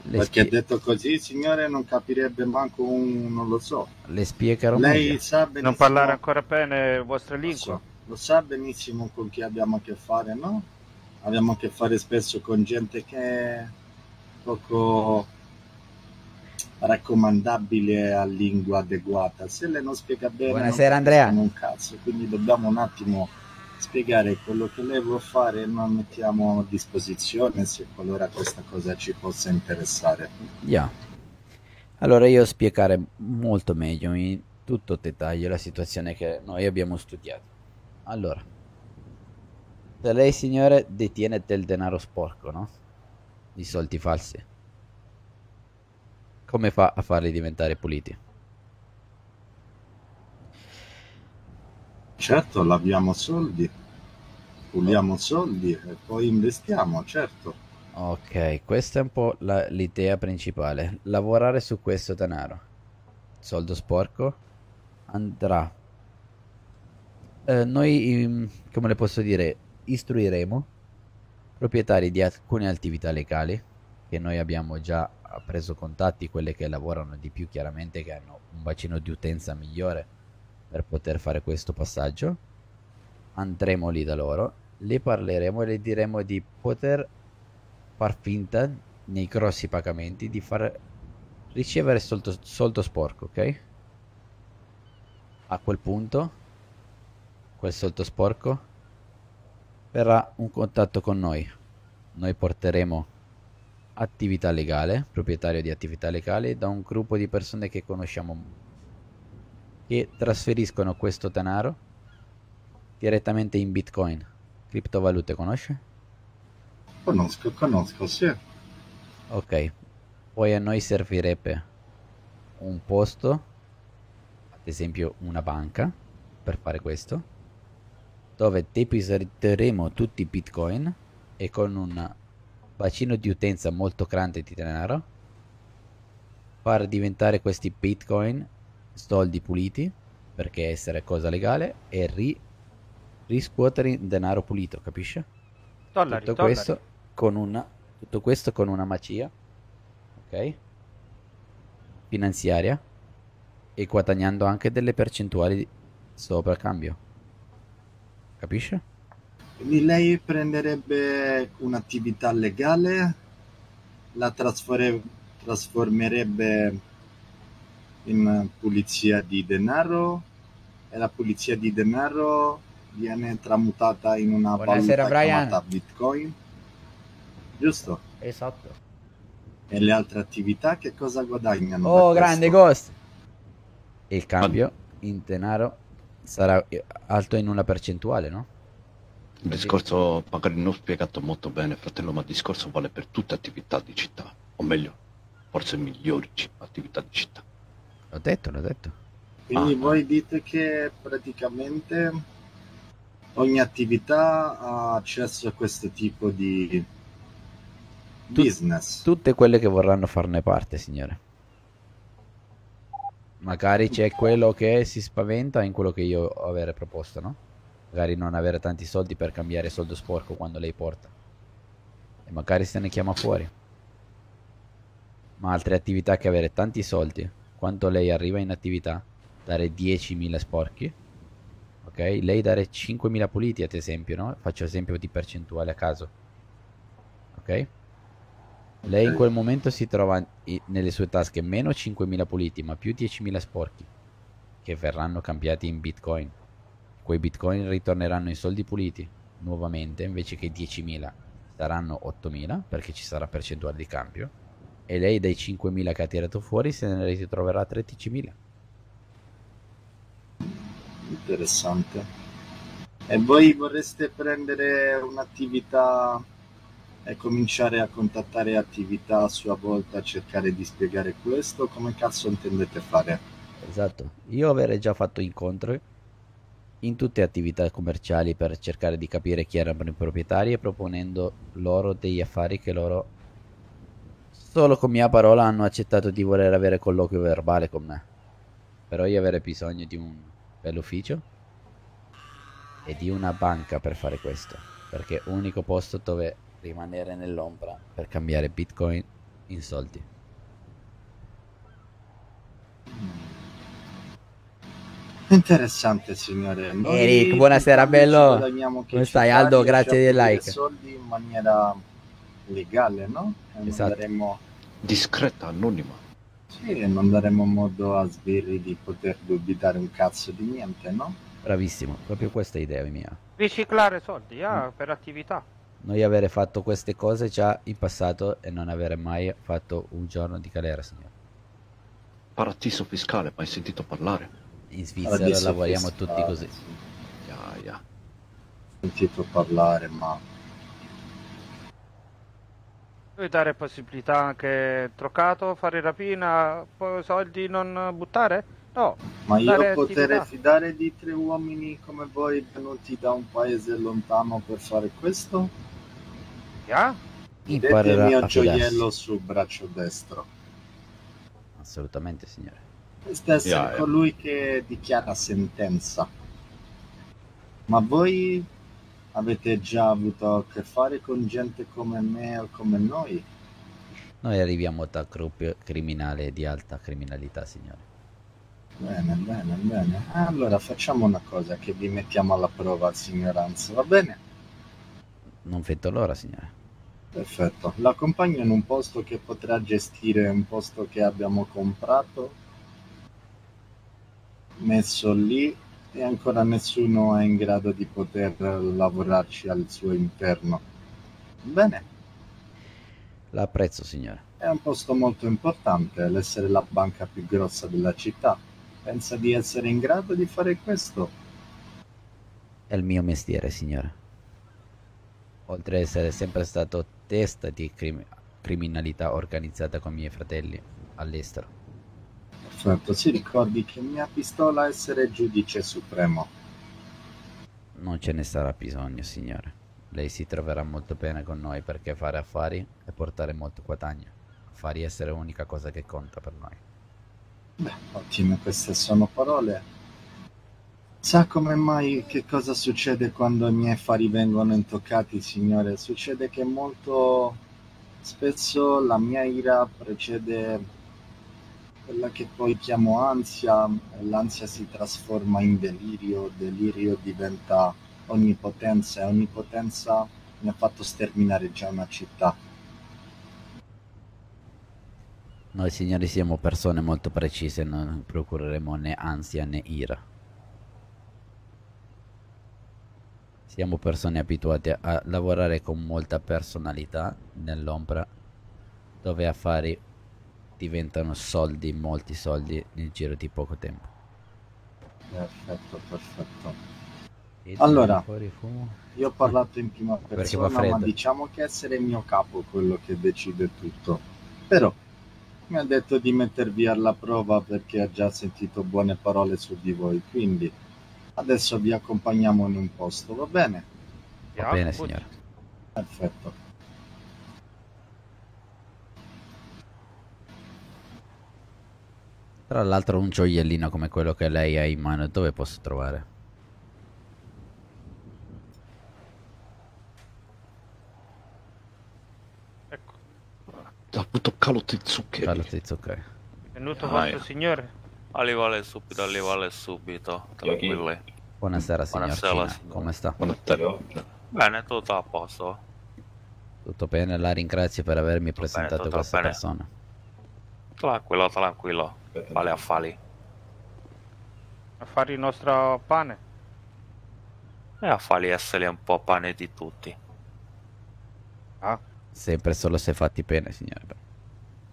Le, perché spie- detto così, signore, non capirebbe manco un... non lo so. le spiegherò Lei meglio. sa benissimo... Non parlare ancora bene le vostre Lo so, lo sa benissimo con chi abbiamo a che fare, no? abbiamo a che fare spesso con gente che è poco raccomandabile a lingua adeguata. Se lei non spiega bene, Buonasera, non Andrea. un cazzo, quindi dobbiamo un attimo spiegare quello che lei vuole fare e non mettiamo a disposizione se qualora questa cosa ci possa interessare. Yeah. Allora io spiegare molto meglio in tutto dettaglio la situazione che noi abbiamo studiato. Allora, se lei signore detiene del denaro sporco, no? Di soldi falsi. Come fa a farli diventare puliti? Certo, laviamo soldi, puliamo soldi e poi investiamo, certo. Ok, questa è un po' l'idea principale. Lavorare su questo denaro. Soldo sporco andrà. Eh, noi, mm, come le posso dire, istruiremo proprietari di alcune attività legali che noi abbiamo già preso contatti, quelle che lavorano di più chiaramente, che hanno un bacino di utenza migliore per poter fare questo passaggio. Andremo lì da loro, le parleremo e le diremo di poter far finta nei grossi pagamenti di far ricevere soldo, soldo sporco, ok? A quel punto, quel soldo sporco verrà un contatto con noi. Noi porteremo attività legale, proprietario di attività legale, da un gruppo di persone che conosciamo che trasferiscono questo denaro direttamente in bitcoin. Criptovalute conosce? Conosco, conosco, sì. Ok, poi a noi servirebbe un posto, ad esempio una banca, per fare questo, dove depositeremo tutti i bitcoin e con un bacino di utenza molto grande di denaro far diventare questi bitcoin soldi puliti perché essere cosa legale e ri- riscuotere in denaro pulito, capisce? Dollari, tutto dollari. questo con una tutto questo con una magia ok finanziaria e guadagnando anche delle percentuali sopra cambio capisce? Quindi lei prenderebbe un'attività legale, la trasfore- trasformerebbe in pulizia di denaro e la pulizia di denaro viene tramutata in una Buonasera, valuta Brian. chiamata Bitcoin. Giusto? esatto E le altre attività che cosa guadagnano? oh grande ghost il cambio in denaro sarà alto in una percentuale no? Il discorso magari non spiegato molto bene, fratello, ma il discorso vale per tutte attività di città, o meglio, forse migliori attività di città. l'ho detto l'ho detto Quindi Ah. voi dite che praticamente ogni attività ha accesso a questo tipo di business. tutte quelle che vorranno farne parte signore magari c'è quello che si spaventa in quello che io ho avere proposto no? Magari non avere tanti soldi per cambiare soldo sporco quando lei porta e magari se ne chiama fuori ma altre attività che avere tanti soldi quando lei arriva in attività dare 10.000 sporchi ok lei dare 5.000 puliti ad esempio no? faccio esempio di percentuale a caso ok lei in quel momento si trova nelle sue tasche meno 5.000 puliti, ma più 10.000 sporchi, che verranno cambiati in bitcoin. Quei bitcoin ritorneranno in soldi puliti nuovamente, invece che 10.000 saranno 8.000, perché ci sarà percentuale di cambio. E lei dai 5.000 che ha tirato fuori se ne ritroverà 13.000. Interessante. E voi vorreste prendere un'attività e cominciare a contattare attività a sua volta a cercare di spiegare questo? Come cazzo intendete fare? Esatto. Io avrei già fatto incontri in tutte attività commerciali per cercare di capire chi erano i proprietari e proponendo loro degli affari che loro solo con mia parola hanno accettato di voler avere colloquio verbale con me. Però io avrei bisogno di un bell'ufficio e di una banca per fare questo, perché è l'unico posto dove rimanere nell'ombra per cambiare bitcoin in soldi. Interessante signore. Noi Eric, buonasera, bello. Come stai, Aldo? Grazie del like. soldi in maniera legale, no? E Esatto. daremo, Discreta, anonima. sì, e non daremo modo a sbirri di poter dubitare un cazzo di niente, no? Bravissimo, proprio questa è idea mia. Riciclare soldi, ah, per attività. Noi avere fatto queste cose già in passato e non avere mai fatto un giorno di galera, signore. Paradiso fiscale, mai sentito parlare? In Svizzera Paradiso lavoriamo tutti così. sì. Ya, ya. Ho sentito parlare, ma Puoi dare possibilità anche trocato, fare rapina, poi soldi non buttare? No. Ma io dare potrei attività. fidare di tre uomini come voi venuti da un paese lontano per fare questo? Ya? Vedete il mio gioiello sul braccio destro. Assolutamente, signore. Questo ya. colui che dichiara sentenza. Ma voi avete già avuto a che fare con gente come me o come noi? Noi arriviamo da gruppi criminali di alta criminalità, signore. Bene, bene, bene. Allora facciamo una cosa, che vi mettiamo alla prova, signoranza, va bene? Non vedo l'ora, signore. Perfetto. L'accompagno in un posto che potrà gestire un posto che abbiamo comprato, messo lì e ancora nessuno è in grado di poter lavorarci al suo interno. Bene, L'apprezzo, signore. è un posto molto importante, l'essere la banca più grossa della città. Pensa di essere in grado di fare questo? È il mio mestiere, signore. Oltre ad essere sempre stato testa di crim- criminalità organizzata con i miei fratelli all'estero. Perfetto, si ricordi che mi ha pistola essere giudice supremo. Non ce ne sarà bisogno, signore. Lei si troverà molto bene con noi perché fare affari e portare molto guadagno. Affari essere l'unica cosa che conta per noi. Beh, ottime, queste sono parole. Sa come mai che cosa succede quando i miei affari vengono intoccati, signore? Succede che molto spesso la mia ira precede quella che poi chiamo ansia, l'ansia si trasforma in delirio, delirio diventa onnipotenza e onnipotenza mi ha fatto sterminare già una città. Noi signori siamo persone molto precise, non procureremo né ansia né ira. Siamo persone abituate a lavorare con molta personalità nell'ombra, dove affari diventano soldi, molti soldi nel giro di poco tempo. Perfetto, perfetto. E Allora. Io ho parlato in prima persona, ma diciamo che essere il mio capo quello che decide tutto. Però mi ha detto di mettervi alla prova perché ha già sentito buone parole su di voi, quindi adesso vi accompagniamo in un posto, va bene? Va bene, gut. signore. Perfetto. Tra l'altro un gioiellino come quello che lei ha in mano, dove posso trovare? Ecco, Ha avuto calotti zuccheri. Carlo Tizzucchi. venuto Ah, vostro signore. Arrivale subito, arrivale subito. Tranquilli. Buonasera signor Buonasera, Cina, signore. come sta? Buonasera. Bene, tutto a posto. Tutto bene, la ringrazio per avermi Tutto bene, presentato tutto questa bene. persona. Tranquillo, tranquillo. Fale affari. Affari il nostro pane. E affari essere un po' pane di tutti. Sempre solo se fatti bene, signore.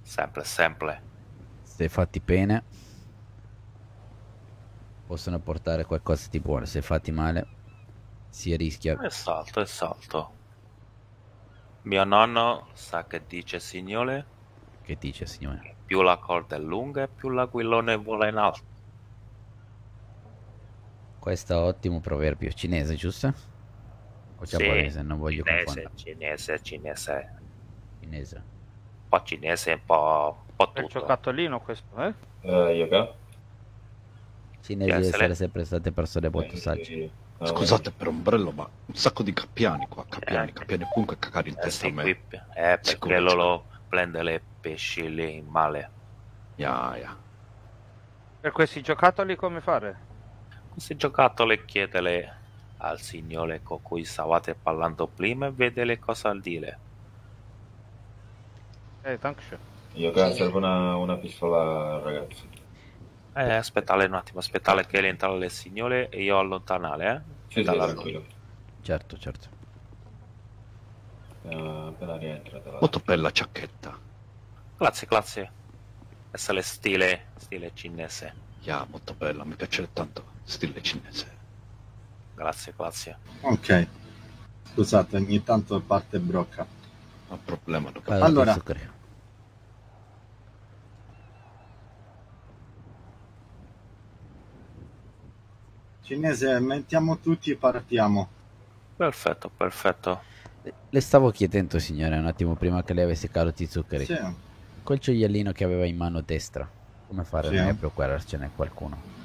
Sempre, sempre. Se fatti bene possono portare qualcosa di buono, se fatti male si rischia. Esatto, esatto. Mio nonno sa che dice, signore, Che dice, signore? più la corda è lunga, più l'aquilone vola in alto. Questo è ottimo proverbio cinese, giusto? O giapponese, non voglio cinese, confondere. cinese, cinese. Cinese. Un po' cinese, un po', un po' È tutto. giocattolino questo, eh? Cinesi Essere- essere sempre state persone molto sagge. Scusate per ombrello, ma un sacco di cappiani qua. Cappiani, Eh. cappiani ovunque cagare in Eh testa sì, a me. qui, eh, per quello lo prende le pesci lì in male. Ya, ya. Per questi giocattoli come fare? Questi giocattoli chiedele al signore con cui stavate parlando prima e vedele cosa dire. Eh, dankeschön. Io che serve una, una pistola, ragazzi. Eh, aspettale un attimo, aspettale che rientra il signore e io allontanare, eh? Sì, sì, tranquillo. Certo, certo. Appena, appena rientra, te la Molto bella giacchetta. Grazie, grazie. Essere stile, stile cinese. Yeah, molto bella, mi piace tanto. Stile cinese. Grazie, grazie. Ok. Scusate, ogni tanto parte brocca. Non problema. non Vado Allora. zuccheri. Cinese, mettiamo tutti e partiamo. Perfetto, perfetto. Le stavo chiedendo, signore, un attimo prima che lei avesse calato i zuccheri. Sì. Quel gioiellino che aveva in mano destra. Come fare Sì. a procurarcene qualcuno?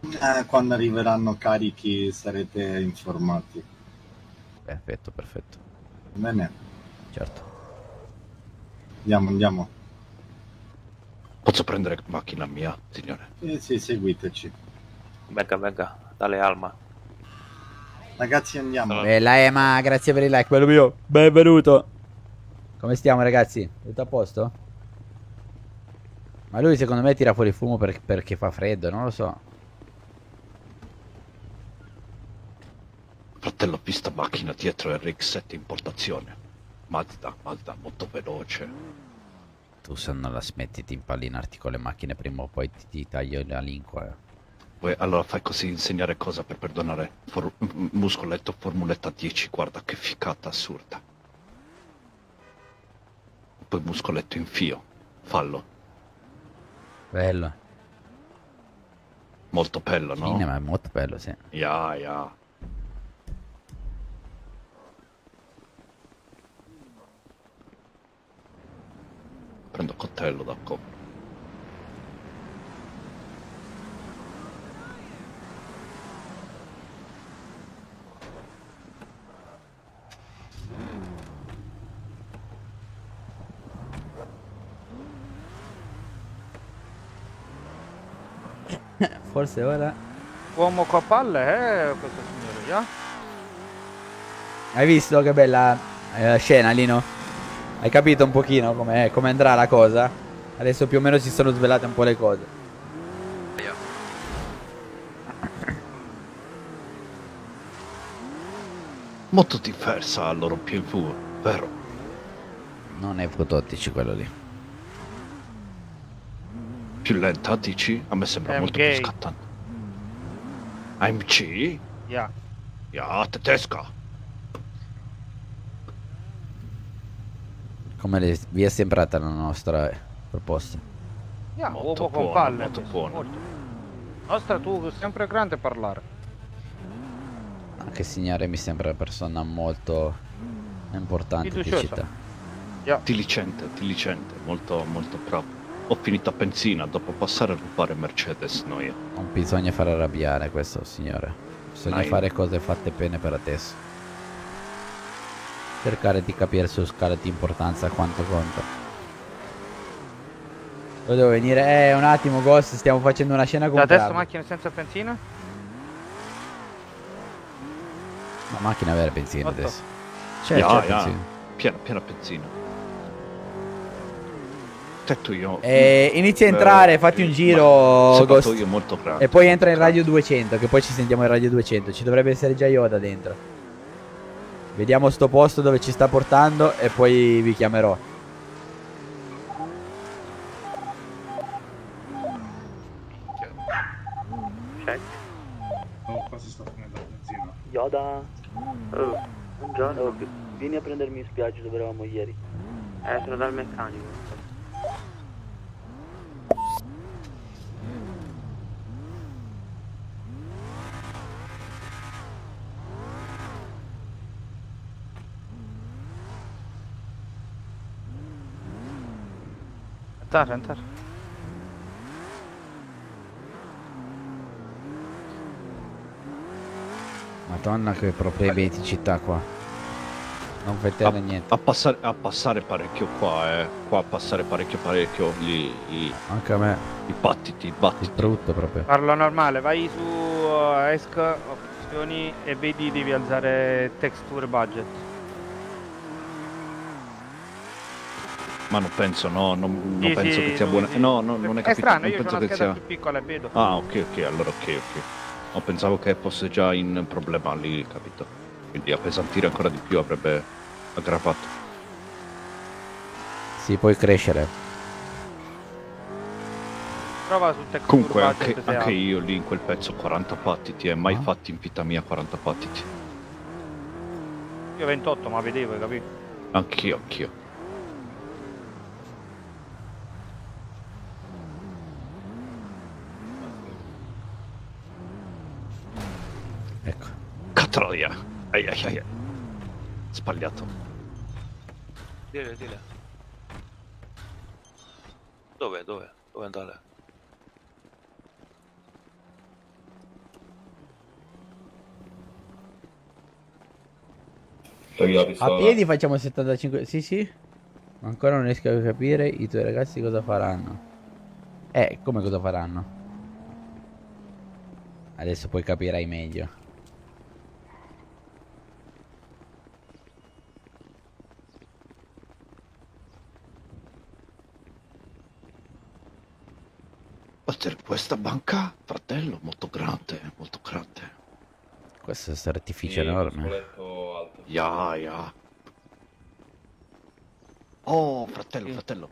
Eh, quando arriveranno carichi sarete informati. Perfetto, perfetto. Bene, Certo. andiamo, andiamo. Posso prendere macchina mia, signore? Sì, sì, seguiteci. Venga, venga, dalle Alma. Ragazzi, andiamo. Bella Ema, grazie per il like, bello mio. Benvenuto. Come stiamo, ragazzi? Tutto a posto? Ma lui secondo me tira fuori fumo per- perché fa freddo, non lo so. Fratello, ho visto macchina dietro RX7 importazione. Mazda, Mazda, molto veloce. Tu se non la smetti di impallinarti con le macchine, prima o poi ti, ti taglio la lingua. Poi, allora fai così insegnare cosa per perdonare. For- muscoletto formuletta 10, guarda che ficata assurda. Poi muscoletto in fio, fallo. Bello. Molto bello, no? Fine, ma è molto bello, sì. Ya, ya. Prendo coltello da co. Forse ora... Uomo con palle, eh, questo signore, ya? Hai visto che bella eh, scena, Lino? Hai capito un pochino come come andrà la cosa? Adesso più o meno si sono svelate un po' le cose. Molto diversa la loro PV, vero? Non è fotottici quello lì. Più lenta, dici? A me sembra È molto più scattante. AMC? Ya. Ja, tedesca. Come le- vi è sembrata la nostra eh, proposta? Ya, Molto uomo con buono, palle. molto buono. molto. Nostra, tu sempre grande parlare. Anche signore mi sembra una persona molto importante di città. Ya. Diligente, diligente, molto, molto bravo. Ho finito a benzina, dopo passare a rubare Mercedes, noia. Non bisogna far arrabbiare questo signore. Bisogna Dai. fare cose fatte bene per adesso. Cercare di capire su scala di importanza quanto conta. Io devo venire. Eh, un attimo, Ghost, stiamo facendo una scena con Da adesso Crab. macchine senza benzina? La macchina avere benzina Otto. adesso. C'è, Ya, c'è ya. benzina. Piena, piena benzina. Tetto io. Eh, inizia a entrare, fatti un giro, Ghost. io molto grande. E poi entra in radio 200, che poi ci sentiamo in radio 200. Ci dovrebbe essere già Yoda dentro. Vediamo sto posto dove ci sta portando e poi vi chiamerò. Oh, qua si sta finendo la benzina. Yoda. Oh, buongiorno. vieni a prendermi in spiaggia dove eravamo ieri. Eh, sono dal meccanico. Entrare, entrare. Madonna che problemi di città qua. Non A, vedere niente. a passare, a passare parecchio qua, eh. Qua a passare parecchio, parecchio. Gli, i, Anche a me. I battiti, i battiti. Brutto proprio. Parlo normale, vai su uh, ESC, opzioni e vedi devi alzare texture budget. Ma non penso, no, non, non Sì, penso sì, che sia buona. sì. No, no, non è È capito. strano, non penso che sia. più piccola e vedo. Ah, ok, ok, allora ok, ok. No, pensavo che fosse già in problema lì, capito? Quindi appesantire ancora di più avrebbe aggravato. Si puoi crescere. Prova su texture Comunque, anche, anche io lì in quel pezzo 40 battiti, eh, mai Ah. fatti in vita mia 40 battiti. Io 28, ma vedevo, hai capito? Anch'io, anch'io. Ecco. Catroia! Ai ai ai. ai. Sbagliato. Dile, dile. Dove, dove? Dove andare? A piedi facciamo 75. Sì, sì. Ma Ancora non riesco a capire i tuoi ragazzi cosa faranno. Eh, come cosa faranno? Adesso poi capirai meglio. Per questa banca, fratello, molto grande, molto grande. Questo è questo artificio Sì, enorme. Ya, ya. Oh, fratello, fratello.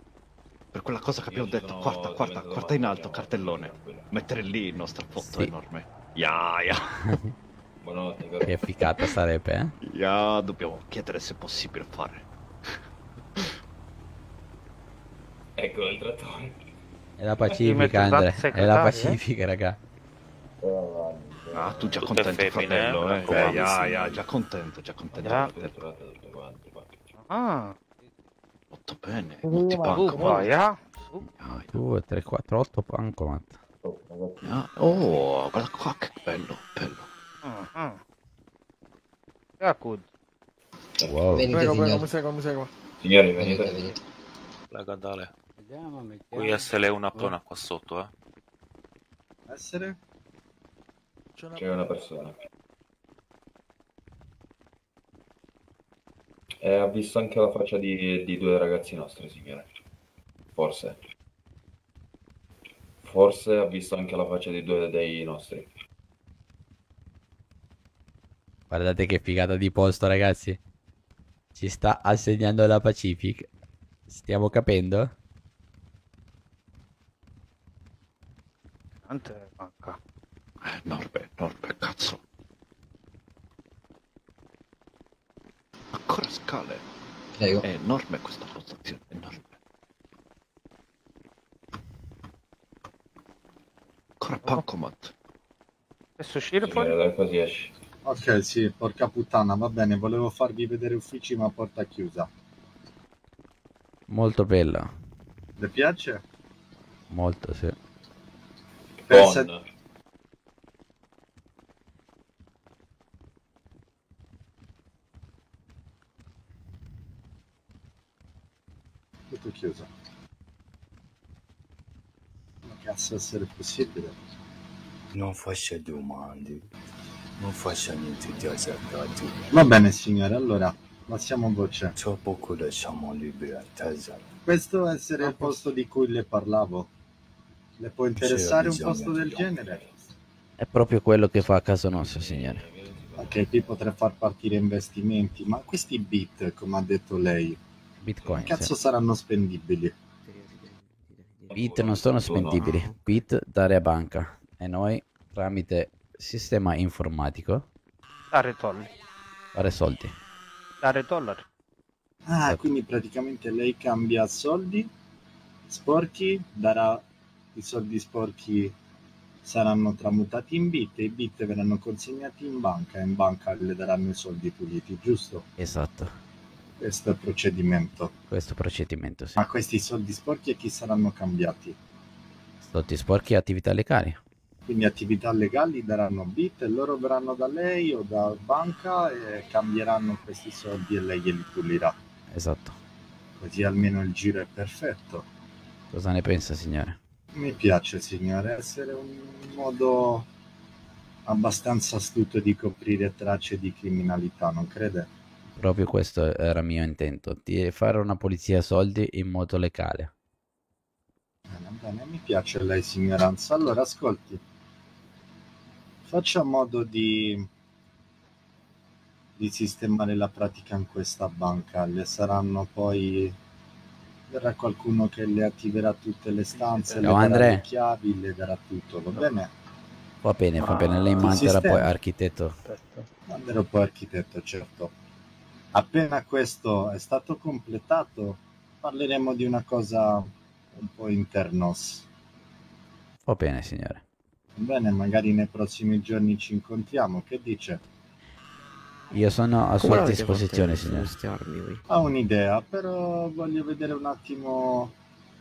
Per quella cosa che abbiamo detto, guarda, guarda, guarda in alto, cartellone. Mettere lì il nostro foto Sì. enorme. Ya, ya. Buonanotte. Che figata sarebbe, eh? Ya, dobbiamo chiedere se è possibile fare. Ecco il trattore. È la Pacifica, il Andre. Zat È la eh? Pacifica, raga. Ah, tu già Tutte contento, femmine, fratello, eh, eh? mi raccomando. Eh, ya, ya, già contento, già contento. Ah, Molto bene, molti banco. Uppa, ya. Ya, 2, 3, 4, 8 bancomat. Oh, guarda qua, che bello, bello. Ah, ah. Yeah, good. Wow. Venite, Prego, prego, signori. mi segua, mi segua. Signori, Venite, venite. venite. Lega Dale. Vediamo, mettiamo. Puoi essere una prona qua sotto, eh. Essere? C'è una... C'è una persona. E ha visto anche la faccia di, di due ragazzi nostri, signore. Forse. Forse ha visto anche la faccia di due dei nostri. Guardate che figata di posto, ragazzi. Ci sta assegnando la Pacific. Stiamo capendo? Tante manca. Eh, enorme, enorme, cazzo. Ancora scale. Prego. È enorme questa postazione, enorme. Ancora bancomat. Adesso uscire dai, così esci. Ok, sì, porca puttana, va bene, volevo farvi vedere uffici ma porta chiusa. Molto bella. Le piace? Molto, sì. Per Con. se- Tutto chiuso. Ma cazzo essere possibile? Non faccia domande. Non faccia niente di azzardato. Va bene signore, allora passiamo voce. Tra poco lasciamo libera casa. Questo essere il posto di cui le parlavo. Le può interessare un posto del genere? È proprio quello che fa a caso nostro, signore. Ok, qui potrei far partire investimenti, ma questi bit, come ha detto lei, Bitcoin. cazzo sì. saranno spendibili? Bit non sono spendibili. Bit dare a banca. E noi, tramite sistema informatico, Dare tolli. fare soldi. Dare dollari. Ah, quindi praticamente lei cambia soldi sporchi, darà i soldi sporchi saranno tramutati in bit e i bit verranno consegnati in banca e in banca le daranno i soldi puliti, giusto? Esatto. Questo è il procedimento. Questo procedimento, sì. Ma questi soldi sporchi a chi saranno cambiati? Soldi sporchi e attività legali. Quindi attività legali daranno bit e loro verranno da lei o da banca e cambieranno questi soldi e lei glieli pulirà. Esatto. Così almeno il giro è perfetto. Cosa ne pensa, signore? Mi piace, signore, essere un modo abbastanza astuto di coprire tracce di criminalità, non crede? Proprio questo era il mio intento, di fare una polizia a soldi in modo legale. Bene, bene, mi piace lei, signoranza. Allora, ascolti, faccia modo di, di sistemare la pratica in questa banca. Le saranno poi... Verrà qualcuno che le attiverà tutte le stanze, le Ciao, darà Andre. le chiavi, le darà tutto, va bene? Va bene, va bene, lei Ti manderà poi architetto. Manderò poi architetto, certo. Appena questo è stato completato, parleremo di una cosa un po' internos. Va bene, signore. Bene, magari nei prossimi giorni ci incontriamo. Che dice? Io sono a Come sua disposizione, signore. Ho un'idea, però voglio vedere un attimo.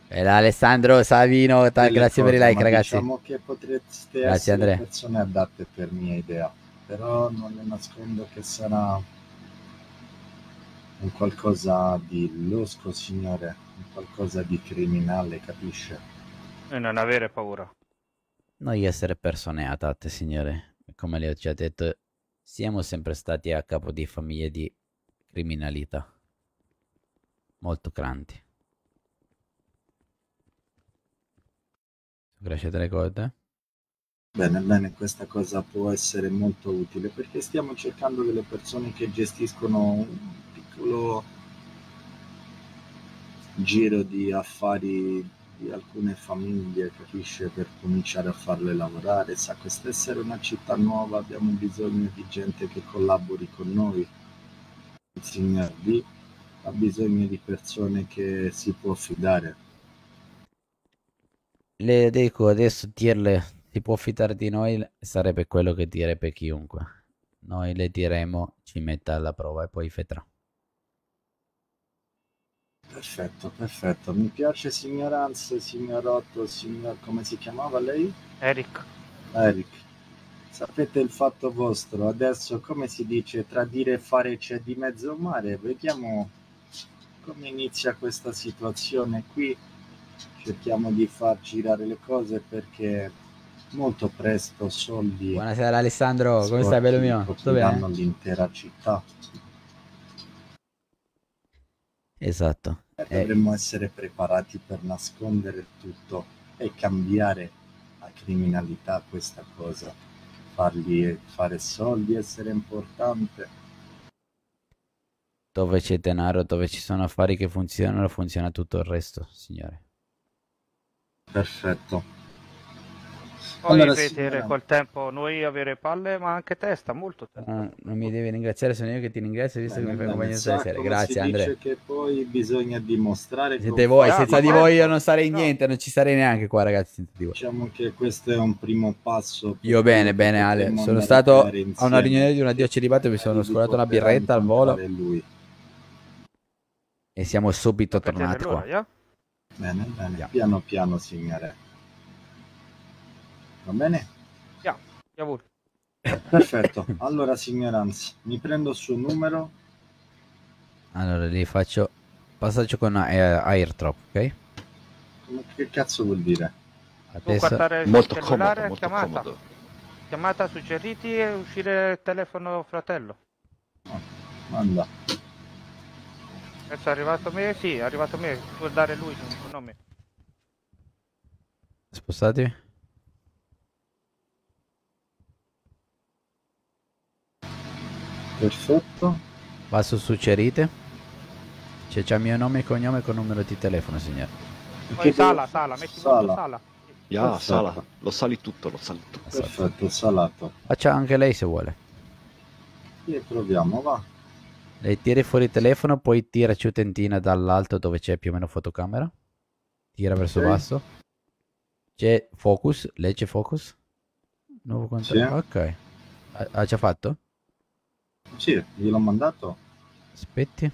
E là, Alessandro Savino, ta- grazie per i cose, like, ragazzi. Diciamo che potreste Grazie, essere Andrea. persone adatte per mia idea, però non le nascondo che sarà un qualcosa di losco, signore, un qualcosa di criminale, capisce? E non avere paura. Noi essere persone adatte, signore. Come le ho già detto, siamo sempre stati a capo di famiglie di criminalità. Molto grandi. Grazie delle cose. Bene, bene, questa cosa può essere molto utile perché stiamo cercando delle persone che gestiscono un piccolo giro di affari di alcune famiglie, capisce, per cominciare a farle lavorare. Sa, questa essere una città nuova, abbiamo bisogno di gente che collabori con noi. Il signor D ha bisogno di persone che si può fidare. Le dico adesso dirle si può fidare di noi sarebbe quello che direbbe chiunque. Noi le diremo ci metta alla prova e poi vedrà. Perfetto, perfetto. Mi piace signor Hans, signor Otto, signor... come si chiamava lei? Eric. Eric. Sapete il fatto vostro, adesso come si dice, tradire e fare c'è di mezzo mare, vediamo come inizia questa situazione qui, cerchiamo di far girare le cose perché molto presto soldi Buonasera Alessandro, come stai bello mio? Tutto bene? l'intera città Esatto. Eh, dovremmo essere preparati per nascondere tutto e cambiare la criminalità questa cosa, fargli fare soldi, essere importante. dove c'è denaro, dove ci sono affari che funzionano, funziona tutto il resto, signore. Perfetto. Poi Allora, vedere signora. col tempo noi avere palle ma anche testa, molto tempo. Ah, non mi devi ringraziare, sono io che ti ringrazio visto che mi fai compagnia come Grazie Andrea. che poi bisogna dimostrare Siete con voi, senza di voi io non sarei niente, non ci sarei neanche qua ragazzi senza di voi. Diciamo che questo è un primo passo. Io bene, bene Ale, sono stato a una riunione di un addio celibato e mi sono Di scolato una birretta al volo lui. e siamo subito tornati qua. Bene, bene, piano piano signore. Va bene? Yeah, jawohl. Perfetto. Allora, signor Hans, mi prendo il suo numero. Allora li faccio passaggio con eh, airdrop, ok? Che cazzo vuol dire? Adesso guardare il Molto cellulare, comodo, chiamata. comodo. Chiamata suggeriti e uscire il telefono fratello. Manda. Adesso è arrivato me, sì, è arrivato me, può dare lui il suo nome. spostatevi. Perfetto. Passo suggerite. C'è già mio nome e cognome con numero di telefono, signore. Poi sala, sala, metti Sala. sala. Ya, Perfetto. sala, lo sali tutto, lo sali tutto. Perfetto, salato. Faccia anche lei se vuole. E proviamo, va. Lei tiri fuori il telefono, poi tira giù tentina dall'alto dove c'è più o meno fotocamera. Tira verso Ok. basso. C'è focus, legge focus. Nuovo contatto. Ok. Ha, ha già fatto? Sì, gliel'ho mandato. Aspetti.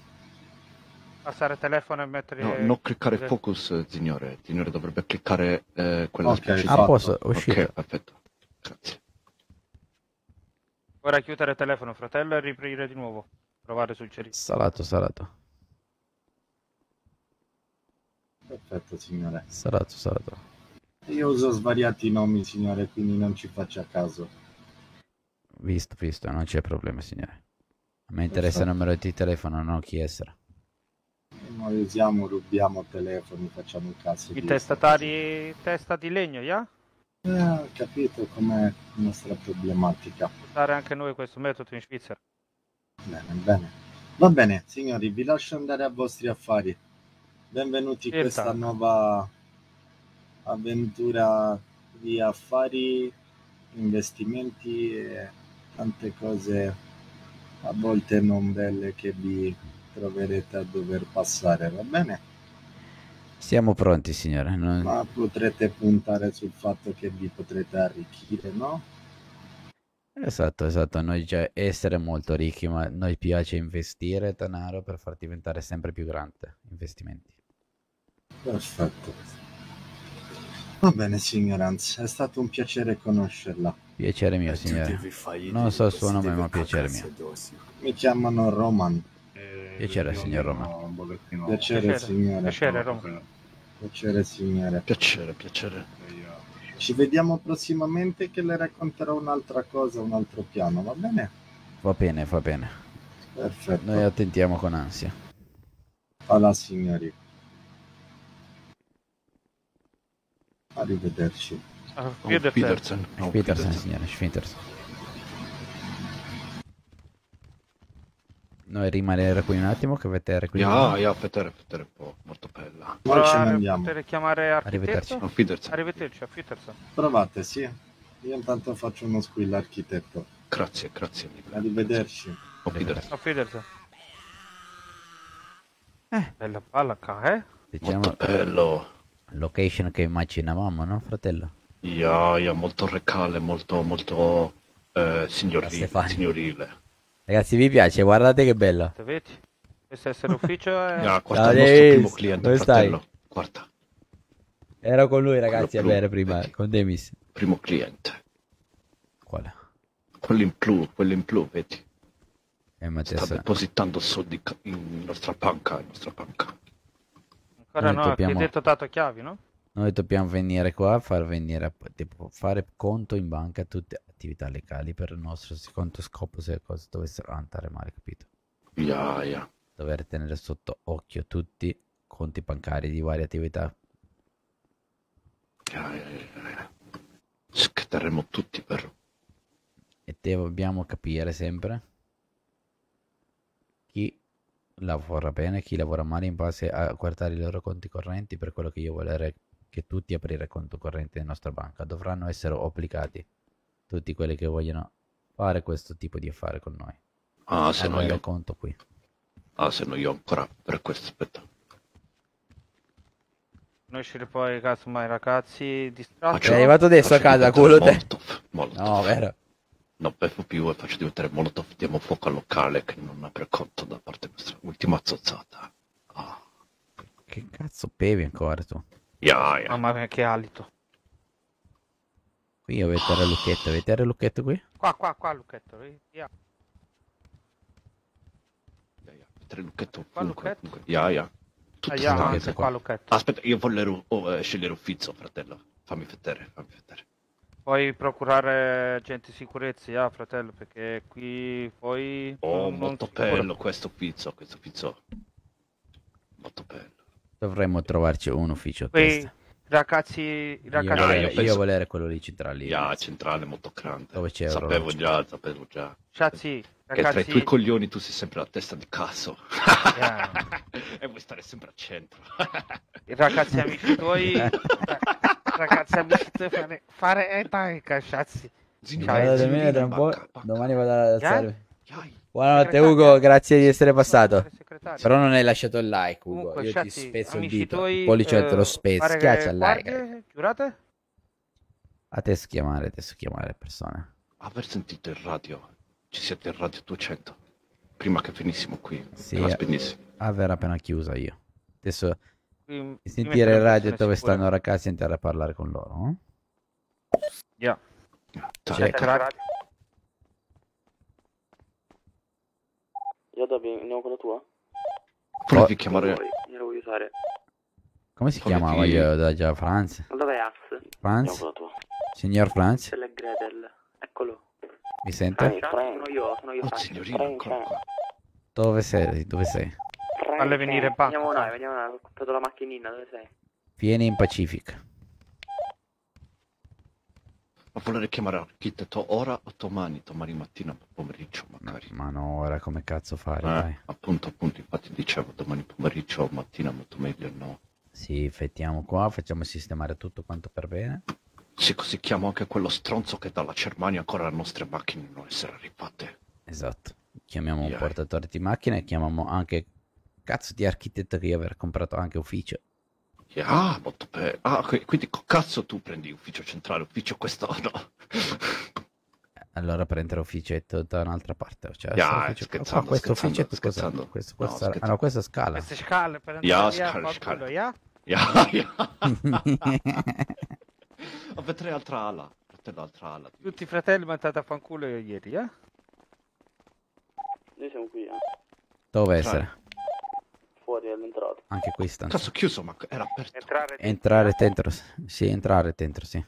Passare il telefono e mettere... No, non cliccare focus, eh, signore. Il signore dovrebbe cliccare eh, quella Ok, specifica. A posto, uscito. Ok, perfetto. Grazie. Ora chiudere il telefono, fratello, e riaprire di nuovo. Provare suggeriti. Salato, salato. Perfetto, signore. Salato, salato. Io uso svariati nomi, signore, quindi non ci faccia caso. Visto, visto, non c'è problema, signore. A me interessa il numero di telefono, non chi essere. Noi usiamo, rubiamo telefoni, facciamo un cazzo I di... testatari testa di legno, ya? Eh, ho capito com'è la nostra problematica. Usare anche noi questo metodo in Svizzera. Bene, bene. Va bene, signori, vi lascio andare a vostri affari. Benvenuti in questa nuova avventura di affari, investimenti e tante cose a volte non belle che vi troverete a dover passare, va bene? Siamo pronti, signore. non- Ma potrete puntare sul fatto che vi potrete arricchire, no? Esatto, esatto. A noi già essere molto ricchi, ma noi piace investire denaro per far diventare sempre più grande. Investimenti. Perfetto. Va bene, signoranza, è stato un piacere conoscerla. Piacere mio, E tu signore. Non so il suo nome, ma piacere mio. Mi chiamano Roman. Piacere, signor Roma. Un bollettino. Piacere, Piacere. signore. Piacere, Roma. Piacere, signore. Piacere, piacere. Ci vediamo prossimamente che le racconterò un'altra cosa, un altro piano, va bene? Va bene, va bene. Perfetto. Noi attentiamo con ansia. Alla signori. Arrivederci. Ah, Oh, Petersen, signore. Noi rimanere qui un attimo che vedere qui. Ja, ja, vedere, vedere un po', molto bella. Ne Provare- andiamo. Poter chiamare Arrivederci. architetto? Arrivederci, a Petersen. Provate, sì. Io intanto faccio uno squill architetto. Grazie, grazie mille. Arrivederci. Oh, Petersen. A Petersen. Eh. Bella palla qua, eh? Diciamo Molto bello. Location che immaginavamo, no, fratello? Ja, ja, molto recale, molto, molto eh, signorile, signorile. Ragazzi, vi piace? Guardate che bello. Vedi? Questo essere ufficio è... Ja, guarda il nostro primo cliente, stai? fratello. Guarda, Ero con lui, ragazzi, a bere prima, vedi? con Demis. primo cliente. Quale? Quello in blu, quello in blu, vedi? Eh, ma Sta depositando soldi in nostra banca, in nostra banca. Ancora Noi no, dobbiamo- ti hai detto dato chiavi, no? Noi dobbiamo venire qua a far venire, tipo, fare conto in banca a tutte attività legali per il nostro secondo scopo se le cose dovessero andare male, capito? Ja, ja. Dover tenere sotto occhio tutti i conti bancari di varie attività. Ja, ja, ja. Scatteremo tutti, vero? E dobbiamo capire sempre lavora bene, chi lavora male in base a guardare i loro conti correnti per quello che io volerei che tutti aprire conto corrente nella nostra banca. Dovranno essere obbligati tutti quelli che vogliono fare questo tipo di affare con noi. Ah, se no io, conto qui. ah, se no io ancora per questo, aspetta. Noi uscire poi casomai ragazzi Ah, distratti. Sei arrivato adesso a casa, culo te. Molotov, Molotov. No, vero? Non bevo più e faccio diventare Molotov, diamo fuoco al locale che non apre conto da parte nostra. Ultima zozzata. Che cazzo bevi ancora tu? Ja, ja. Mamma mia, che alito. Qui avete il lucchetto, avete il lucchetto qui? Qua, qua, qua, Lucchetto. via. Tre lucchetto Qua ovunque, lucchetto? Ja, ja. Tutte Ah, stanze anche qua Lucchetto. Aspetta, io volevo oh, eh, scegliere ufficio, fratello. Fammi vedere, fammi vedere. Puoi procurare agenti di sicurezza, ah, fratello, perché qui poi... Oh, non- non molto sicuro. bello questo ufficio, questo ufficio. Molto bello. Dovremmo trovarci un ufficio a Quei testa. ragazzi, i Io ragazzi... Ah, volere, io io penso- volere quello lì centrale. Ja, centrale molto grande. Dove c'è Sapevo orologio. già, sapevo già. Ragazzi, Che tra i ragazzi... tuoi coglioni tu sei sempre la testa di cazzo. Yeah. e vuoi stare sempre al centro. Ragazzi amici tuoi... ragazzi amici tuoi fare... fare eh dai, cazzi. Guardate me tra un po', domani vado ad Yeah? alzare. Buonanotte Ugo, grazie di essere passato. Però non hai lasciato il like Ugo, Comunque, io ti sciatti, spezzo il dito, tuoi, il pollice te lo eh, spezzo, schiaccia il like. Giurate? Adesso chiamare, adesso chiamare persone. Aver sentito il radio. Ci siete in radio 200. Prima che finissimo qui. Sì, Te la eh, spegnissi. aver appena chiusa io. Adesso di qui sentire il radio dove sicure. stanno ragazzi e andare a parlare con loro. eh? Yeah. Dai, Cioè, Gra- Io Dobby, andiamo con la tua? Volevi chiamare... Glielo voglio usare. Come si Come chiamava ti- io da già Franz? Dov'è Ass? Franz? Signor Franz? C'è la Gretel. Eccolo. Mi sente? Sono io, sono io. Oh, Frank. signorina, Frank, Frank. Dove sei? Dove sei? Falle venire in banca. Veniamo noi, veniamo noi. Ho comprato la macchinina, dove sei? Vieni in Pacific. Ma volere chiamare l'architetto ora o domani? Domani mattina, pomeriggio magari. Ma no, ora come cazzo fare, Eh, dai. appunto, appunto, infatti dicevo domani pomeriggio o mattina molto meglio, no? Sì, fettiamo qua, facciamo sistemare tutto quanto per bene. Sì, così chiamo anche quello stronzo che dalla Germania ancora le nostre macchine non essere arrivate. Esatto. Chiamiamo un Yeah. portatore di macchine e chiamiamo anche cazzo di architetto che io aver comprato anche ufficio. Ah, molto bene. Ah, qui- quindi cazzo tu prendi ufficio centrale, ufficio questo no. Allora prendere ufficetto da un'altra parte. Cioè, Yeah, ufficio scherzando, qua, questo scherzando, ufficetto scherzando. Questo, No, questa, ah no, questa scala. Queste scale per andare Ja, via, scale. culo, ja? Ja, ja. Avete altra ala, fratello, altra ala. Tutti i fratelli mi andate a fanculo ieri, eh? Noi siamo qui, eh. Dove essere? Fuori all'entrata. Anche questa. Cazzo chiuso, ma era aperto. Entrare Entrare dentro. Sì, entrare dentro, sì.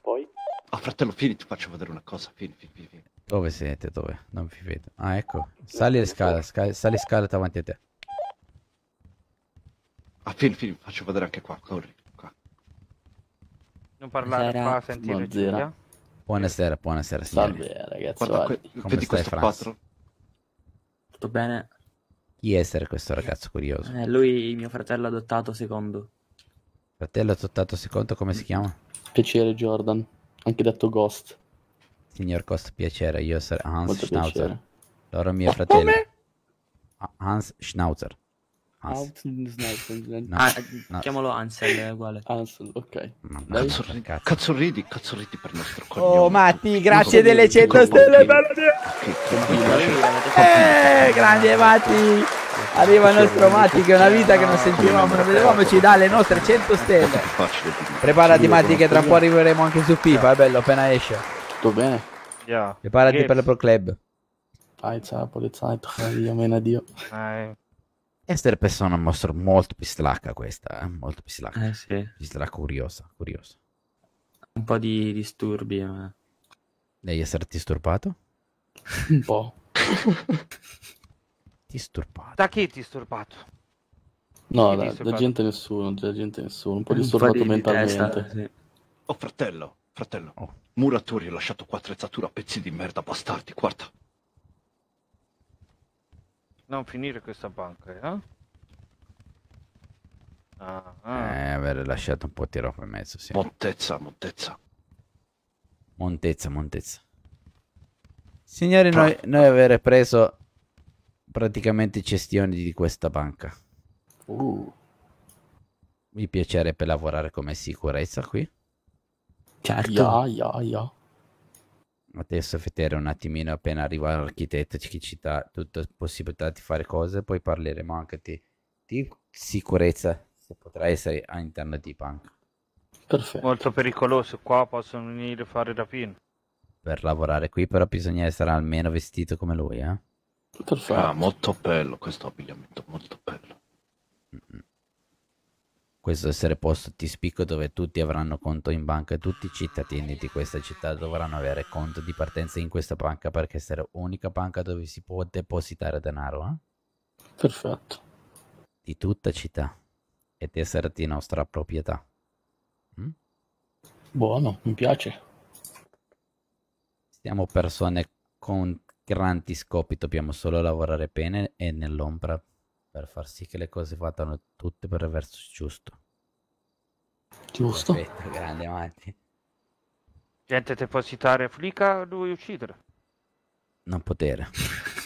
Poi? Ah, fratello, vieni, ti faccio vedere una cosa. Vieni, vieni, vieni. Dove siete? Dove? Non vi vedo. Ah, ecco. Sali le scale, sca- sali scale davanti a te. Ah, vieni, vieni, faccio vedere anche qua. Corri, qua. Non parlare Buonasera. qua, sentire. Giulia. Buonasera, buonasera signori. Salve ragazzi. Guarda, que- Come vedi stai, questo quadro? Tutto bene? Chi essere questo ragazzo curioso? Eh, lui mio fratello adottato secondo. Fratello adottato secondo, come si chiama? Piacere Jordan, anche detto Ghost. Signor Costa, piacere, io sarò Hans Molto Schnauzer. piacere. Loro mio fratello. Ah, Hans Schnauzer. Hans. No, Ah, no. chiamalo Ansel, è uguale. Ansel, ok. Ma Dai. Cazzo, ridi, cazzo ridi, cazzo ridi per il nostro cognome. Oh Matti, grazie delle dire, 100 dico, stelle, che- bello. Eh, grande Matti. Arriva il nostro Matti che è una vita che non sentivamo, non vedevamo, ci dà le nostre 100 stelle. Preparati Matti che tra un po' arriveremo anche su FIFA, è bello, appena esce. Tutto bene? Preparati per il Pro Club. Dai, ciao, polizia, io meno Dio. Eh, Essere persona mostra molto pislacca questa, eh? molto pislacca. Eh sì, Pislacca curiosa, curiosa. un po' di disturbi. Ma... Lei essere disturbato? Un po'. Disturbato. Da chi ti disturbato? No, Chi da, disturbato? da gente nessuno, da gente nessuno. Un po' Un po' disturbato di- di mentalmente. testa, sì. Oh, fratello, fratello. Oh. Muratore ha lasciato qua attrezzatura a pezzi di merda bastardi, guarda. Non finire questa banca, eh? Ah, ah. Eh, aver lasciato un po' di roba in mezzo, sì. Montezza, montezza. Montezza, montezza. Signori, noi, noi avere preso praticamente gestione di questa banca. Uh, Vi piacerebbe lavorare come sicurezza qui? Certo. ja, ja, ja. Adesso vedere un attimino appena arriva l'architetto che ci dà tutta possibilità di fare cose, poi parleremo anche di, di sicurezza, se potrà essere all'interno di banca. Perfetto. Molto pericoloso, qua possono venire a fare rapine. Per lavorare qui però bisogna essere almeno vestito come lui, eh? Perfetto. Ah, molto bello questo abbigliamento, molto bello. Questo essere posto di spicco dove tutti avranno conto in banca, tutti i cittadini di questa città dovranno avere conto di partenza in questa banca perché essere l'unica banca dove si può depositare denaro, eh? Perfetto. Di tutta città ed essere di nostra proprietà. Buono, mi piace. Siamo persone con grandi scopi, dobbiamo solo lavorare bene e nell'ombra per far sì che le cose vadano tutte per il verso giusto. Giusto. Perfetto, grande avanti. Gente depositare flica, lui uccidere. Non potere.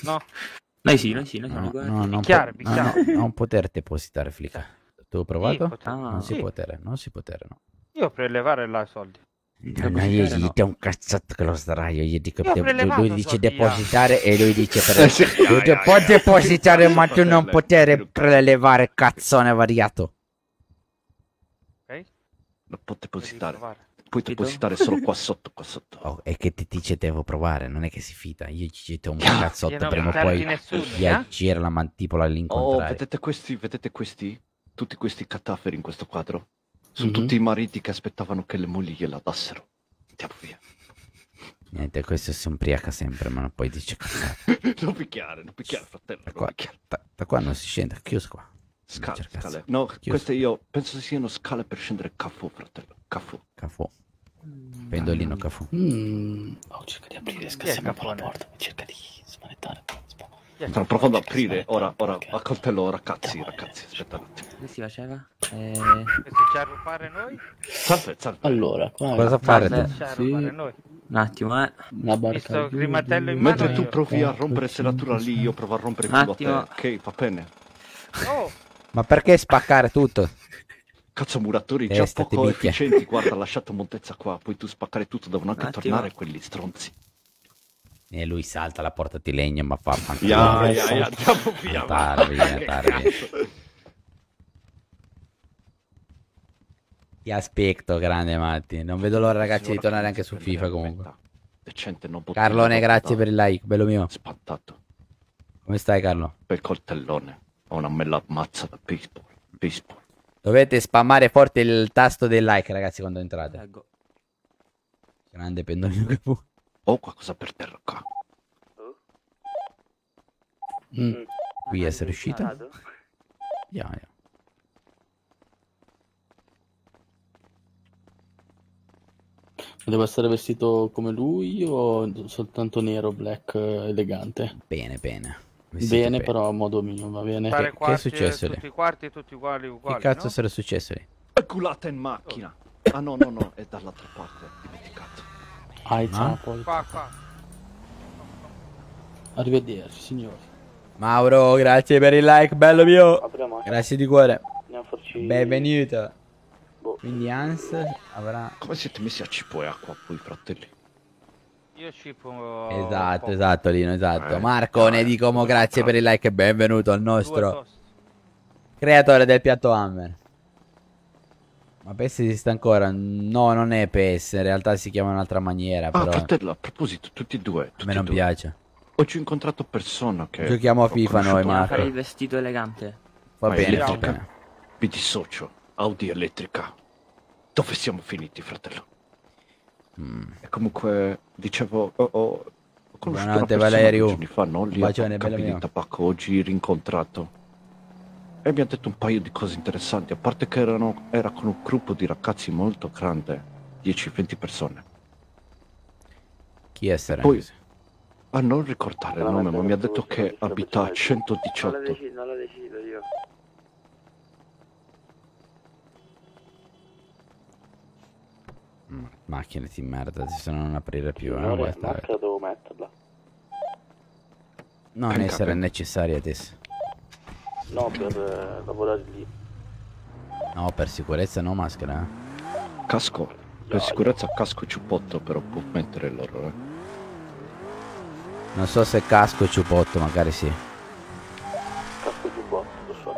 No. Noi sì, noi sì, noi No, siamo guardi. no, non, Picchiare, po- picchiare. no, no, non poter depositare flica. Tu hai provato? poter- Ah, non si sì. può potere, non si può potere, no. Io prelevare là i soldi. No, no, io gli do un cazzotto che lo sdraio, io dico, lui dice depositare e lui dice per... Sì. lui de- può depositare ma tu non poter prelevare cazzone variato. Ok? Non può depositare. Puoi depositare solo qua sotto, qua sotto. Oh, e che ti dice devo provare, non è che si fida, io gli do un cazzotto prima o poi nessuno, gli eh? gira la mantipola Oh, all'incontrario. vedete questi, vedete questi? Tutti questi cataferi in questo quadro? Sono Mhm. tutti i mariti che aspettavano che le mogli gliela dassero. Andiamo via. Niente, questo si ubriaca sempre, ma poi dice cazzate. non picchiare, non picchiare, fratello. Da qua, da, da qua non si scende, chiuso qua. Scale, scale. No, Chiuso. queste io penso siano scale per scendere Cafu, fratello. Cafu. Cafu. Pendolino cafu. Mm. Oh, cerca di aprire, scassiamo un po' la porta. Cerca di smanettare. Sto provando ad aprire, ora, ora, a coltello, ragazzi, ragazzi, aspetta un attimo. Che si faceva? Eh... Ci arruppare noi? Salve, salve. Allora, qua Cosa fare noi? Un attimo, eh. Una barca Mentre tu io. provi a rompere serratura lì, io provo a rompere culo a te. attimo. Ok, va bene. Oh, Ma perché spaccare tutto? Cazzo, muratori già Testati, poco efficienti. Guarda, lasciato montezza qua. Puoi tu spaccare tutto, devono anche tornare quelli stronzi. E lui salta la porta di legno, ma fa fanculo. Ya, ya, ya, andiamo via. Andare via, andare via. Ti aspetto, grande Matti. Non vedo l'ora, ragazzi, di tornare che anche su FIFA comunque. Decente, non Carlone, grazie per il like, bello mio. Spantato. Come stai, Carlo? Per coltellone. Ho una bella mazza da baseball. Baseball. Dovete spammare forte il tasto del like, ragazzi, quando entrate. Grande pendolino che fu. Ho qualcosa per terra qua. Mm. Qui essere uscito. Vado? Ya, ya. Deve essere vestito come lui o soltanto nero, black, eh, elegante? Bene, bene. Vestito Bene, però a modo mio, va bene. fare che è quarti, successo lì? tutti i quarti tutti uguali uguali, Che cazzo no? sarà successo lì? È culata in macchina. Ah no, no, no, è dall'altra parte. Dimenticato. Ai No? Zapoli. Qua, qua. Arrivederci, signori. Mauro, grazie per il like, bello mio. Anche. Grazie di cuore. Benvenuto. Boh. Quindi Hans avrà... Come siete messi a cibo e acqua voi, fratelli? Io cipo... Esatto, esatto, Lino, esatto. Eh, Marco, ne dai, dicomo grazie per il like e benvenuto al nostro creatore del piatto Hammer. Ma PES esiste ancora? No, non è PES, in realtà si chiama in un'altra maniera, Ah, però a fratello, a proposito, tutti e due. Tutti me e non due. piace. Oggi ho incontrato persona che... Giochiamo a ho FIFA noi, Marco. Fare il vestito elegante. Va Ma bene, va elettrica. bene. Mi dissocio. Audi elettrica. Dove siamo finiti, fratello? Mm. E comunque, dicevo, ho, ho ho conosciuto Buonanotte, una persona Valerio. giorni fa, no? Lì bacione, a Campi di. Tabacco, oggi rincontrato. E mi ha detto un paio di cose interessanti, a parte che erano, era con un gruppo di ragazzi molto grande, 10-20 persone. Chi essere? Poi, a non ricordare il Non nome, è ma mi ha detto che abita a Non la 118. decido, non la decido io. Mm, Macchine di merda, se no non aprire più, eh, Signore, guarda. macchina devo metterla. Non Penca, essere necessaria adesso. No, per eh, lavorare lì. No, per sicurezza no maschera. eh. Casco, per sicurezza casco ciuppotto, però può mettere loro, eh. Non so se casco o ciuppotto, magari sì. Casco più botto, lo so.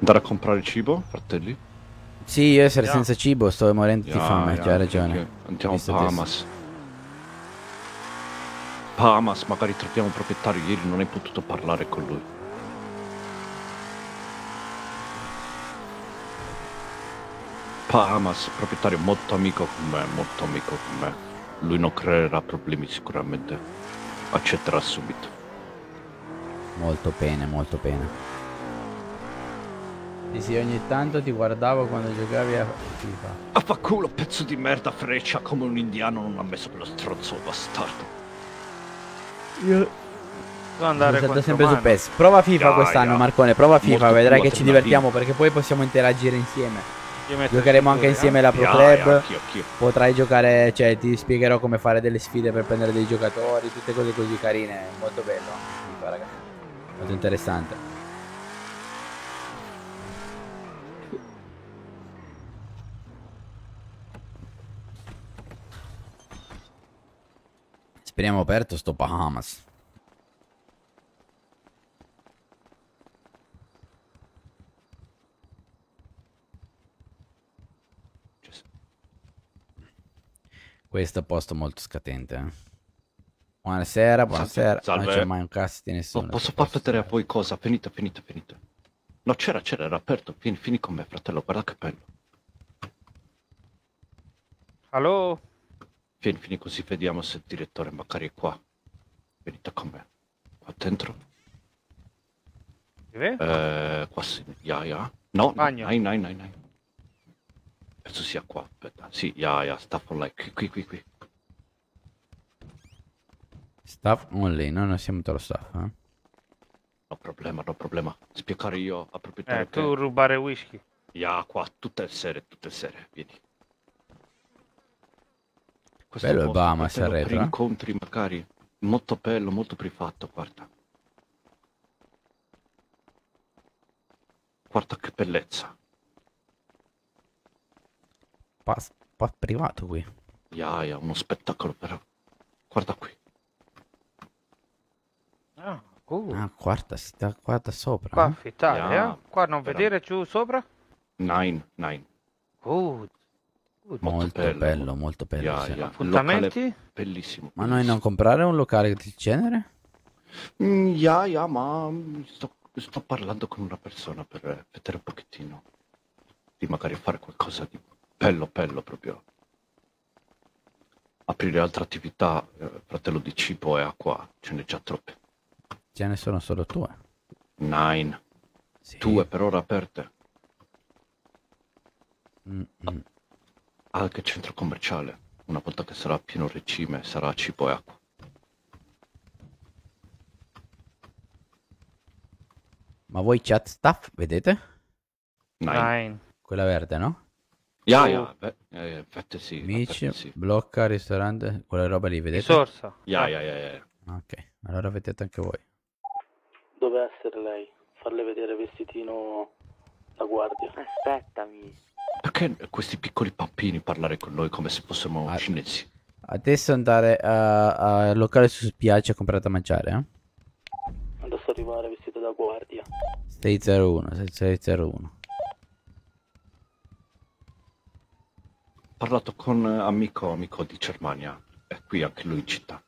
Andare a comprare cibo, fratelli? Sì, io essere Ya. senza cibo sto morendo di fame, ya, c'hai ragione. perché Andiamo a Visto Bahamas, magari troviamo un proprietario, ieri non hai potuto parlare con lui. Bahamas, proprietario molto amico con me, molto amico con me. Lui non creerà problemi sicuramente. Accetterà subito. Molto bene, molto bene. Sì, sì, ogni tanto ti guardavo quando giocavi a FIFA. Affanculo, pezzo di merda, freccia, come un indiano non ha messo quello stronzo bastardo. Io Devo andare stato sempre su. PES. Prova FIFA quest'anno, ya. Marcone. Prova FIFA, Molto vedrai che ci divertiamo perché poi possiamo interagire insieme. Giocheremo anche insieme la Pro Club. anch'io, anch'io. Potrai giocare, cioè ti spiegherò come fare delle sfide per prendere dei giocatori, tutte cose così carine. Molto bello. FIFA, ragazzi. Molto interessante. Speriamo aperto sto Bahamas. Questo è un posto molto scatente. eh. Buonasera, buonasera. Salve. Non c'è mai un cazzo di nessuno. No, posso far vedere a voi cosa? Finita, finita, finita. No, c'era, c'era, era aperto. Vieni, vieni con me, fratello, guarda che bello. Allo? Vieni, vieni così vediamo se il direttore magari è qua. Venite con me. Qua dentro. Dove? Eh, qua sì. Ya, ya. No, Bagno. nein, nein, nein, nein. Penso sia qua, aspetta. Sì, ya, ya, sta for like. Qui, qui, qui, qui. Staff only, noi non siamo tutto lo staff, eh. No problema, no problema. Spiegare io a proprietario Eh, tu rubare whisky. Ya, qua, tutte le sere, tutte le sere, vieni. Bello il Bahamas per eh? incontri magari. Molto bello, molto privato, guarda. Guarda che bellezza. Pa, pa privato qui. Ya, ya, uno spettacolo però. Guarda qui. Ah, cool. Ah, quarta, si sta quarta sopra. Qua eh? affittare, Yeah? Qua non però- vedere giù sopra? Nine, nine. Good. Molto bello. bello, molto bello. Sì. ya. Appuntamenti? Bellissimo. Ma noi non comprare un locale del genere? Mm, ya, ya, ma sto, sto parlando con una persona per vedere un pochettino. Di magari fare qualcosa di bello, bello proprio. Aprire altre attività, eh, fratello di cibo e acqua, ce n'è già troppe. Ce ne sono solo due. Nine. Sì. Due per ora aperte. Mm, mm. Anche centro commerciale. Una volta che sarà a pieno regime, sarà cibo e acqua. Ma voi chat staff, vedete? Nine. Quella verde, no? Ya, Oh. ya, beh, eh, infatti sì. Amici, sì. blocca, ristorante, quelle robe lì, vedete? Risorsa. Ya, ya, ya, ya. Ok, allora vedete anche voi. Dove essere lei? Farle vedere vestitino da guardia. Aspettami. Perché questi piccoli pappini parlare con noi come se fossimo Ah. cinesi? Adesso andare a- al locale su spiaggia a comprare da mangiare, eh? Adesso arrivare vestito da guardia. 601, 601. Ho parlato con eh, amico, amico di Germania, è qui anche lui in città.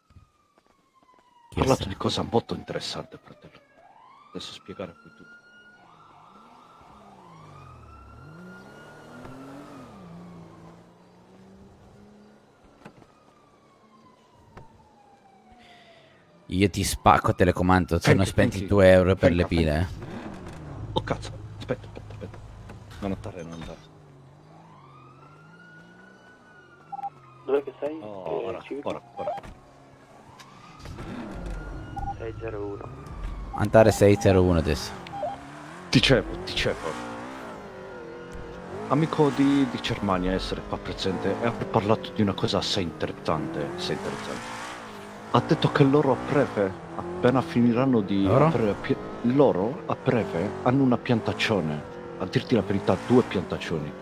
Ho parlato di cosa molto interessante, fratello. Adesso spiegare poi Io ti spacco telecomando, sono spenti senti. 2 euro per le pile. eh. Oh cazzo, aspetta, aspetta, aspetta. Non andare, non andare. Dove che sei? Oh, Eh, ora, ora, ora. 601. Andare 601 adesso. Dicevo, dicevo. Amico di, di Germania essere qua presente e aver parlato di una cosa assai interessante, assai interessante. Ha detto che loro a breve, appena finiranno di... Loro? aprire loro a breve hanno una piantagione, a dirti la verità due piantagioni.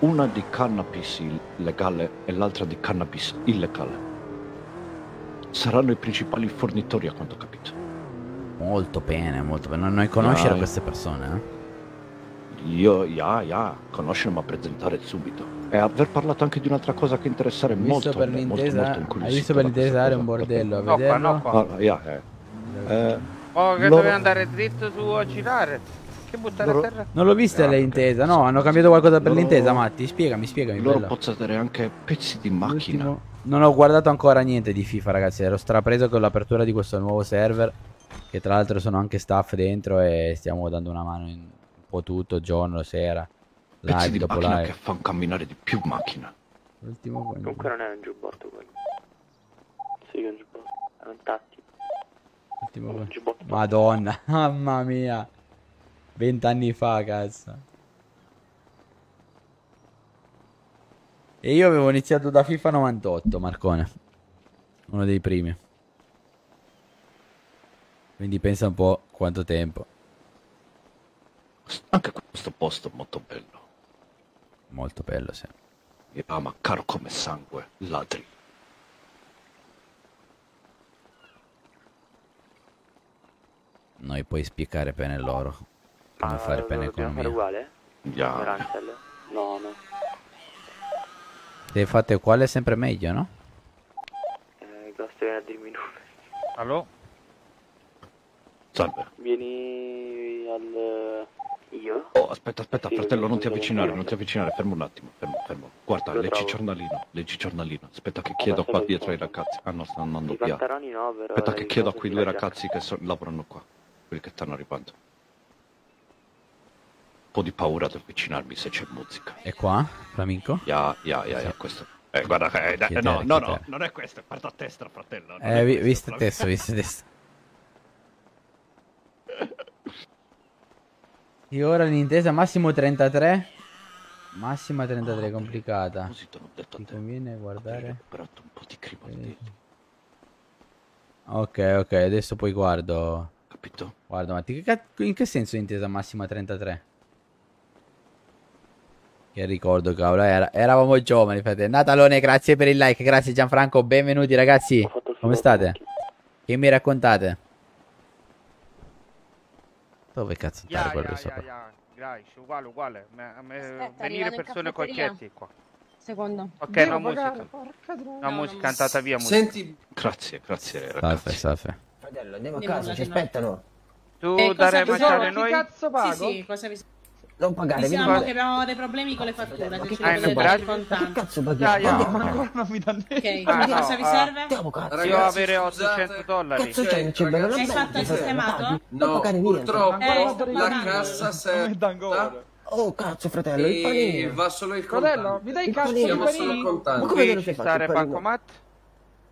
Una di cannabis legale e l'altra di cannabis illegale. Saranno i principali fornitori a quanto ho capito. Molto bene, molto bene. Non noi conoscere Dai. queste persone, eh? Io, ya, ya, conoscere ma presentare subito. E aver parlato anche di un'altra cosa che interessare molto visto per me, molto, l'intesa? molto Hai visto per l'intesa era cosa. un bordello, No, qua, no, qua. Ah, ya, eh. Eh, Oh, che loro- dovevi andare dritto su a girare. Che buttare Loro- a terra? Non l'ho vista Ah, le ok. intesa, no, hanno cambiato qualcosa per Loro- l'intesa, Matti, spiegami, spiegami. loro bello. possono avere anche pezzi di macchina. L'ultimo- Non ho guardato ancora niente di FIFA, ragazzi. Ero strapreso con l'apertura di questo nuovo server. Che tra l'altro sono anche staff dentro e stiamo dando una mano in un po' tutto, giorno, sera, Pezzi live di dopo macchina live. che fanno camminare di più macchina. L'ultimo quello. Comunque non è un giubbotto quello. Sì, è un giubbotto. È un tatti. l'ultimo quello. giubbotto. Madonna, mamma mia. Vent'anni fa, cazzo. E io avevo iniziato da FIFA 98, Marcone. Uno dei primi. Quindi pensa un po' quanto tempo. Anche questo posto è molto bello. Molto bello, sì. Mi ama caro come sangue, ladri. Noi puoi spiegare bene loro. Come fare Ah, fare economia. uguale? Ya. Rancel? No, no. Se fate uguale è sempre meglio, no? Eh, Ghost viene a dirmi numeri. Allo? Salve. Vieni dal... Io? Oh, aspetta, aspetta, Sì, fratello, non ti avvicinare, non ti avvicinare, fermo un attimo, fermo, fermo. Guarda, Lo leggi trovo. giornalino, leggi giornalino. Aspetta che Ah, chiedo qua dietro ai ragazzi. Ah no, stanno andando I via. no, però... Aspetta che i chiedo a quei due ragazzi che so- lavorano qua, quelli che stanno arrivando. Un po' di paura ad avvicinarmi se c'è musica. E qua, Flamingo? Ya, ya, ya, ya, questo. Eh, guarda, eh, dai, Chiedere, no, no, no, non è questo, guarda a destra, fratello. non Eh, è vi- questo, visto testo, E ora l'intesa massimo 33. Massima 33, complicata. Ti conviene guardare. Eh. Ok, ok, adesso poi guardo. Capito? Guarda, ma ti- in che senso intesa massima 33? Che ricordo, cavolo, era- eravamo giovani, frate. Natalone, grazie per il like, grazie Gianfranco, benvenuti ragazzi. Come state? Che mi raccontate? Dove cazzo Ya, stare quello ya, sopra? ya. Grazie, uguale, uguale. Me- a me- Aspetta, venire persone col caffetteria. chetti qua. Secondo. Ok, Devo no musica. No, No, musica non- andata via musica. Senti, grazie, grazie Salve, ragazzi. salve. Fratello, andiamo a casa, ci no. aspettano. Tu Eh, dare mangiare noi? Chi cazzo pago? Sì, sì, cosa vi Non pagare, Diciamo vieni che abbiamo dei problemi con le fatture, se ci Ah, potete no, dare il grazie. contante. Cazzo paghiamo? Ya, ya. Andiamo, andiamo. non mi dà Ok, Ah, cosa no, vi ah. serve? Andiamo, cazzo. Devo Ragazzi, avere scusate. 800 dollari. Cazzo c'è, non c'è bello Hai fatto il sistemato? No, pagare purtroppo Eh, la cassa serve. Oh, cazzo, fratello, il panino. va solo il Fratello, contante. mi dai i Il cazzo panino. Siamo solo panini? Ma contanti. come ci stare il bancomat?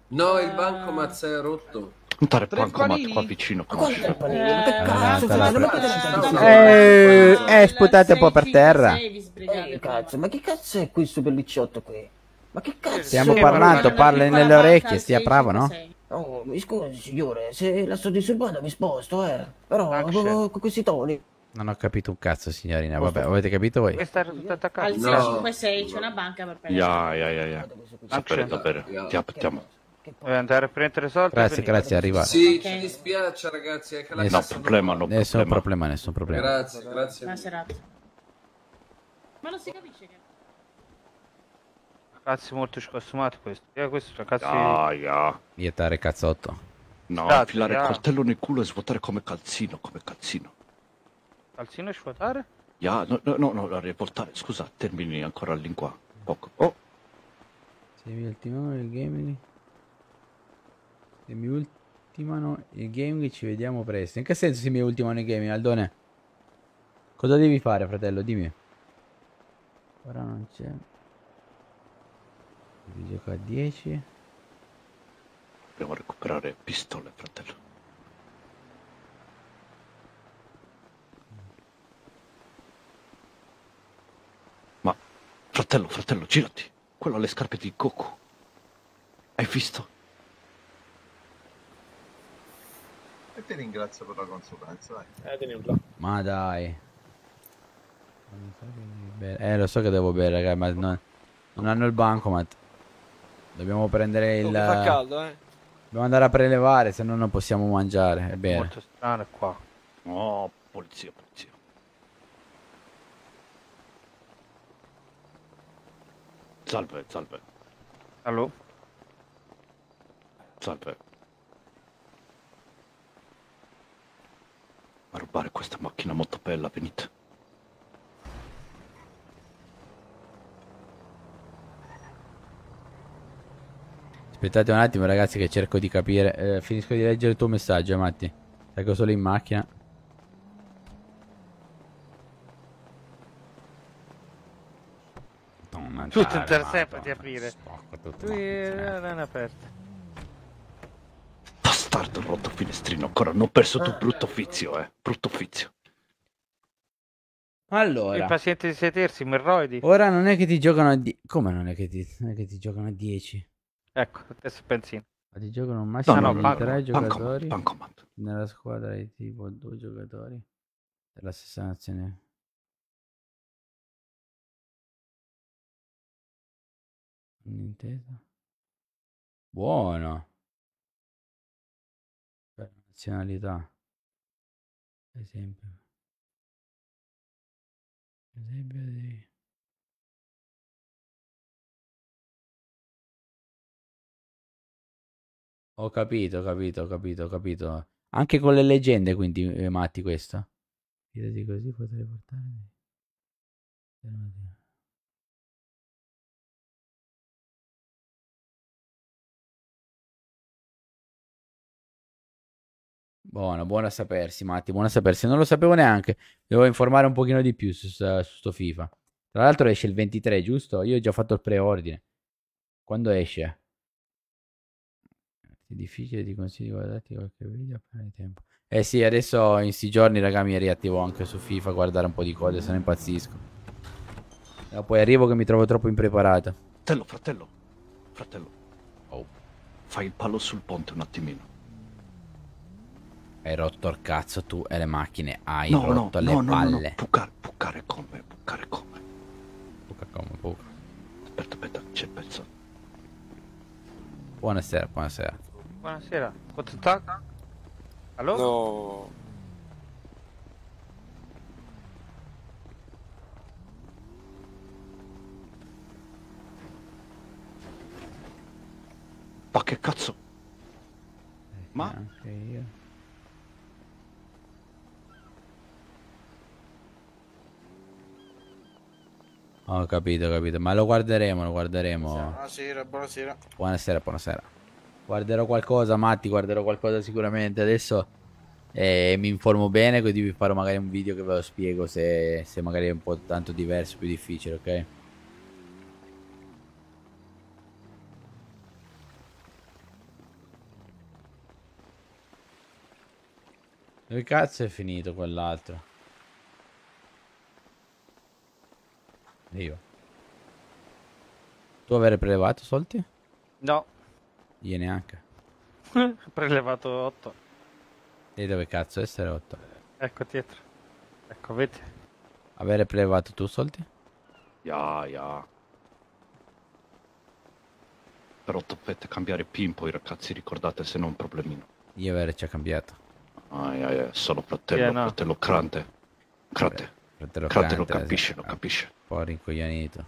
No, il bancomat si è rotto. Contare Tre bancomat panini? qua vicino. Ma quanto è il panino? Ma che Eh, cazzo, ma guarda. che te ne No, stai no. dicendo? Eh, eh, sputate un po' per terra. Eh, cazzo, ma che cazzo è questo pellicciotto qui? Ma che cazzo? Stiamo Sì, parlando, parli nelle orecchie, stia bravo, no? Oh, mi scusi signore, se la sto disturbando mi sposto, eh. Però Action. con, con questi toni. Non ho capito un cazzo, signorina. Vabbè, avete capito voi? Questa è tutta attaccata. Al No. 656 c'è una banca per prendere. Ya, ya, ya, ya. Sapere, sapere. Ti aspettiamo. Vuoi andare a prendere soldi? Grazie, grazie, arrivate. Sì, Ok. ci dispiace ragazzi, è che la Nessun cassa problema, no Nessun problema. problema, nessun problema. Grazie, grazie. Buona serata. Ma non si capisce che... Cazzi molto scostumato questo. Eh, questo cazzi... Ya, ya. Vietare cazzotto. No, infilare il ya. coltello nel culo e svuotare come calzino, come calzino. Calzino e svuotare? Ya, no, no, no, no, riportare, scusa, termini ancora a lingua. Poco. Oh, Se mi ultimano il gaming. Se mi ultimano il gaming ci vediamo presto. In che senso se mi ultimano il gaming, Aldone? Cosa devi fare, fratello? Dimmi. Ora non c'è. Devi giocare a 10. dobbiamo recuperare pistole, fratello. Ma, fratello, fratello, girati. Quello ha le scarpe di Goku. Hai visto? E ti ringrazio per la consulenza, dai. Eh, di nulla. Ma dai. Eh, lo so che devo bere, raga, ma non, non hanno il bancomat. Dobbiamo prendere il... Oh, mi fa caldo, eh. Dobbiamo andare a prelevare, se no non possiamo mangiare. È bene. Molto strano qua. Oh, polizia, polizia. Salve, salve, Allo? salve. A rubare questa macchina molto bella, venite. Aspettate un attimo, ragazzi, che cerco di capire. Eh, finisco di leggere il tuo messaggio, Matti. Salgo solo in macchina. Tutto Madonna, di aprire. Qui non è aperto. Bastardo rotto finestrino, ancora non ho perso tu brutto vizio, eh. Brutto vizio. Il Allora, paziente di sedersi, emorroidi. ora non è che ti giocano a 10. Come non è che ti, non è che ti giocano a 10? Ecco, adesso benzina. Ma ti giocano un massimo No, no, di ban- 3 bancomat, giocatori. bancomat. Nella squadra hai tipo due giocatori della stessa nazione. Un'intesa. Buono. Per esempio. Esempio di... Ho capito, ho capito, ho capito, ho capito. Anche con le leggende, quindi, eh, Matti, questo. Così potrei portare. Buono, buono a sapersi, Matti, buono a sapersi. Non lo sapevo neanche. Devo informare un pochino di più su, su sto FIFA. Tra l'altro esce il 23, giusto? Io ho già fatto il preordine. Quando esce? È difficile, ti consiglio di guardarti qualche video appena tempo. Eh sì, adesso in sti giorni, raga, mi riattivo anche su FIFA a guardare un po' di cose, se no impazzisco. E poi arrivo che mi trovo troppo impreparato. Fratello, fratello, fratello. Oh, fai il palo sul ponte un attimino. Hai rotto il cazzo tu e le macchine hai no, no, rotto no, le no, no, palle. no, puccare, puccare come, puccare come. Pucca come, pucca. Aspetta, aspetta, c'è il pezzo. Buonasera, buonasera. Buonasera. Quanto sta? Allo? No. Ma che cazzo? Ma Anche io. Ho capito, ho capito. Ma lo guarderemo, lo guarderemo. Buonasera, buonasera. Buonasera, buonasera. Guarderò qualcosa, Matti, guarderò qualcosa sicuramente. Adesso eh, mi informo bene, così vi farò magari un video che ve lo spiego se, se magari è un po' tanto diverso, più difficile, ok? Dove cazzo è finito quell'altro? Io. Tu avere prelevato soldi? No, Io neanche. ho prelevato 8. E dove cazzo essere 8? Ecco dietro. Ecco, vedi? Avere prelevato tu soldi? Ya, ya. Però dovete cambiare PIN poi ragazzi, ricordate se no è un problemino. Io avere ci ha cambiato. Ai, ai, ai, solo fratello, Sì, no. fratello Crante. Crante. Crante lo Crante, capisce, sì. lo capisce. Un po' rincoglionito.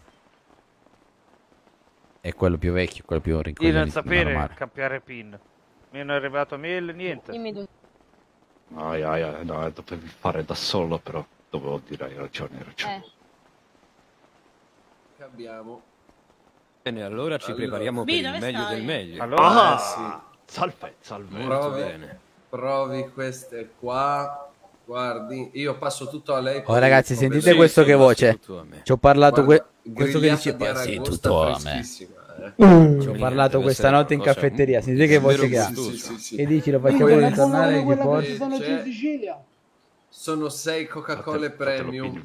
È quello più vecchio, quello più Io rincoglionito. non sapere normale. cambiare pin. Mi hanno arrivato mail, niente. Ai, ai, ai, no, dovevi fare da solo però. Dovevo dire, hai ragione, hai ragione. Che abbiamo? Bene, allora ci prepariamo Bi, per il meglio stai? del meglio. Allora, Ah, sì. Salve, salve. Provi, bene. provi queste qua. Guardi, io passo tutto a lei. Oh ragazzi, sentite Sì, questo sì, che voce. Ci ho parlato Guarda, que- questo che dice di aragosta tutto a me. eh. Ci ho Bene, parlato questa notte in caffetteria. Sentite che voce che ha. sì, sì. Che dici? Lo facciamo ritornare che Sono giù c'è- in Sicilia. Sono 6 Coca-Cola premium.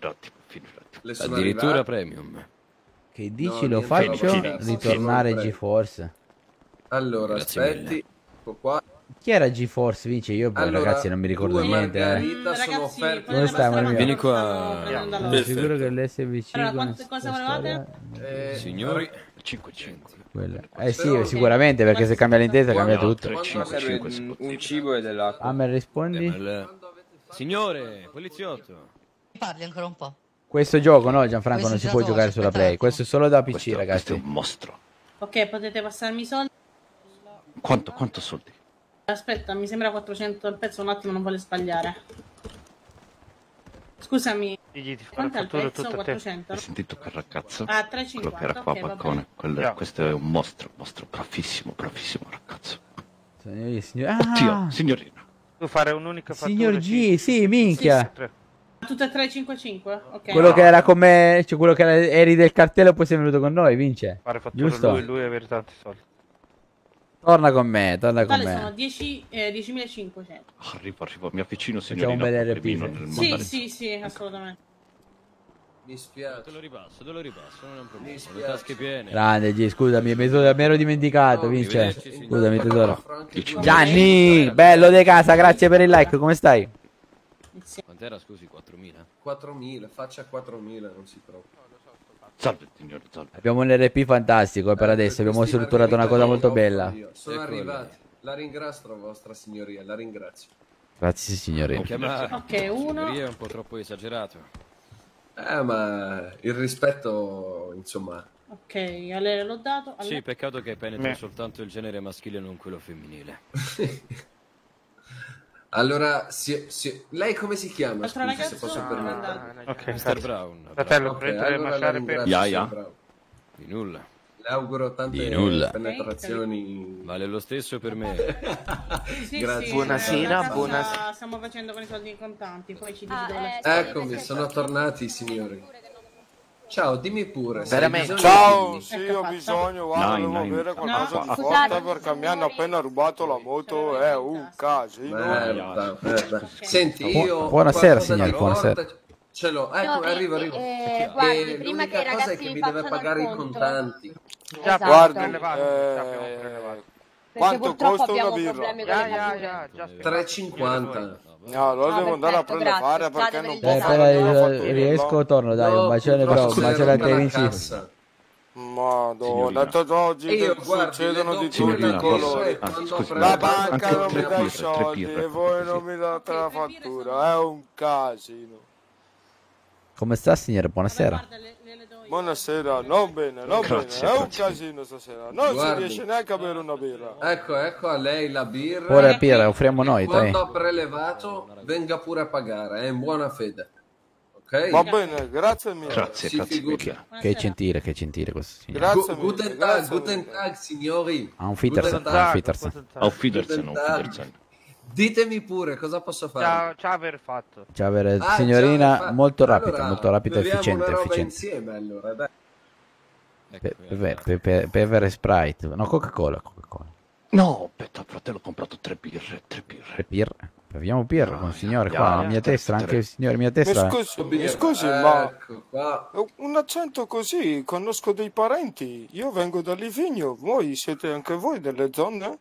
Sono Addirittura premium. Che dici? No, lo faccio ritornare GeForce. Allora, Grazie aspetti. Ecco qua. Chi era GeForce? Vince io, poi, Allora, ragazzi, non mi ricordo niente. Eh. sono offerte. Amore mio? Vieni qua. Sono sicuro che l'SVC Allora, quante storia- volevate? Eh, Signori, 5-5. Quella. Eh sì, sicuramente, perché se cambia l'intesa cambia tutto. Quando serve un, un cibo e dell'acqua. Ah, me rispondi? Signore, poliziotto. Parli ancora un po'. Questo gioco, no, Gianfranco, Questo non si può giocare sulla Play. Questo è solo da PC, ragazzi. mostro. Ok, potete passarmi i soldi. Quanto, quanto soldi? Aspetta, mi sembra 400 al pezzo, un attimo, non voglio sbagliare. Scusami, Digli di fare quanto è il fatture pezzo? tutte a te. 400? Hai sentito quel ragazzo? Ah, Quello che era 350, qua ok, a va balcone. Quello- Yeah. Questo è un mostro, mostro, bravissimo, bravissimo ragazzo. Signori, signori- Oddio, Ah, signorina. Tu fare un'unica fattura. signor G, sì, minchia. Tutte e tre 5-5? Ok. Quello che era come, cioè quello che era, eri del cartello e poi sei venuto con noi, vince. Fare fattura Giusto? lui, lui avere tanti soldi. Torna con me, torna con Totale sono me. 10, eh, 10.500. Arrivo, arrivo, mi avvicino Facciamo signorina. RP, nel Sì, sì, sì, assolutamente. Mi spiace. Te lo ripasso, te lo ripasso, non è un problema. Le tasche piene. Grande G, scusami, mi, ero dimenticato, vince. Scusami, tesoro. Gianni, bello de casa, grazie per il like, come stai? Quant'era, scusi, 4.000? 4.000, faccia 4.000, non si preoccupi. Salve, signore, salve. Abbiamo un RP fantastico eh, per adesso, abbiamo strutturato una cosa molto bella. Sono Ecco arrivati. La ringrazio, vostra signoria, la ringrazio. Grazie signore. Ok, uno. signoria è un po' troppo esagerato. Eh, ma il rispetto, insomma... Ok, a lei l'ho dato. a Sì, peccato che penetra soltanto il genere maschile e non quello femminile. Allora, si- si- lei come si chiama? Scusi, se ragazza posso è permettere. andata. Ok, Mr. Brown. Fratello, Ok, prendere allora mangiare la per... ya. Brown. Di nulla. Le auguro tante Di nulla. penetrazioni. Vale lo stesso per me. Sì, Grazie. sì, Buonasera, buonasera. Stiamo facendo con i soldi in contanti, poi ci dici Ah, dove eh. Eccomi, sono tornati, signori. Ciao, dimmi pure. Veramente? Ciao, di- sì, ho bisogno, guarda, Nine, devo nine. avere qualcosa No, di scusate, forte perché mi hanno appena rubato la moto, è un casino. Merda, merda. Senti, io. buonasera, signori, buonasera. Ce l'ho, ecco, No, arrivo, eh, arrivo. eh, guardi, E prima che l'unica i cosa è ragazzi che mi deve pagare i contanti. Esatto. Guardi, eh, quanto costa una birra? problemi con Ya, le ya, fatture. ya, già 3,50. No, allora Ah, devo andare a prelevare grazie. perché non fare ritardo. una Dai, fattura. riesco, torno, dai, un bacione, però, un bacione la incisi. cassa. Madonna, oggi E io, che succedono di tutti i la colori. scusi, La banca non mi dà i soldi e voi non mi date la fattura, è un casino. Come sta, signore? Buonasera. Buonasera, non bene, non Grazie, bene, è un grazie. casino stasera, non si Guardi. riesce neanche a bere una birra. Ecco, ecco a lei la birra. Ora birra, offriamo noi, dai. Quando ho prelevato, venga pure a pagare, è in buona fede. Ok? Va bene, grazie mille. Grazie, Si grazie. Che- Che gentile, che gentile questo signore. Grazie Gu- Guten mille, Tag, grazie guten mille. Tag, signori. Un Fittersen, Guten un Tag. Fittersen. Auf Wiedersehen, auf. Wiedersehen. Ditemi pure cosa posso fare. Ciao, ciao aver fatto. Ciao, avere- Ah, signorina, fa- molto rapida, allora, molto rapida e efficiente, una roba efficiente. insieme allora, dai. Pe- pe- pe- e Sprite, no Coca-Cola, Coca-Cola. No, aspetta, fratello, ho comprato tre birre, tre birre. Tre birre. Birra con il signore ya, qua, ya, la mia testa, anche il signore, mia Mi testa. scusi, mi scusi, ma Ecco qua. un accento così, conosco dei parenti, io vengo da Livigno, voi siete anche voi delle zone?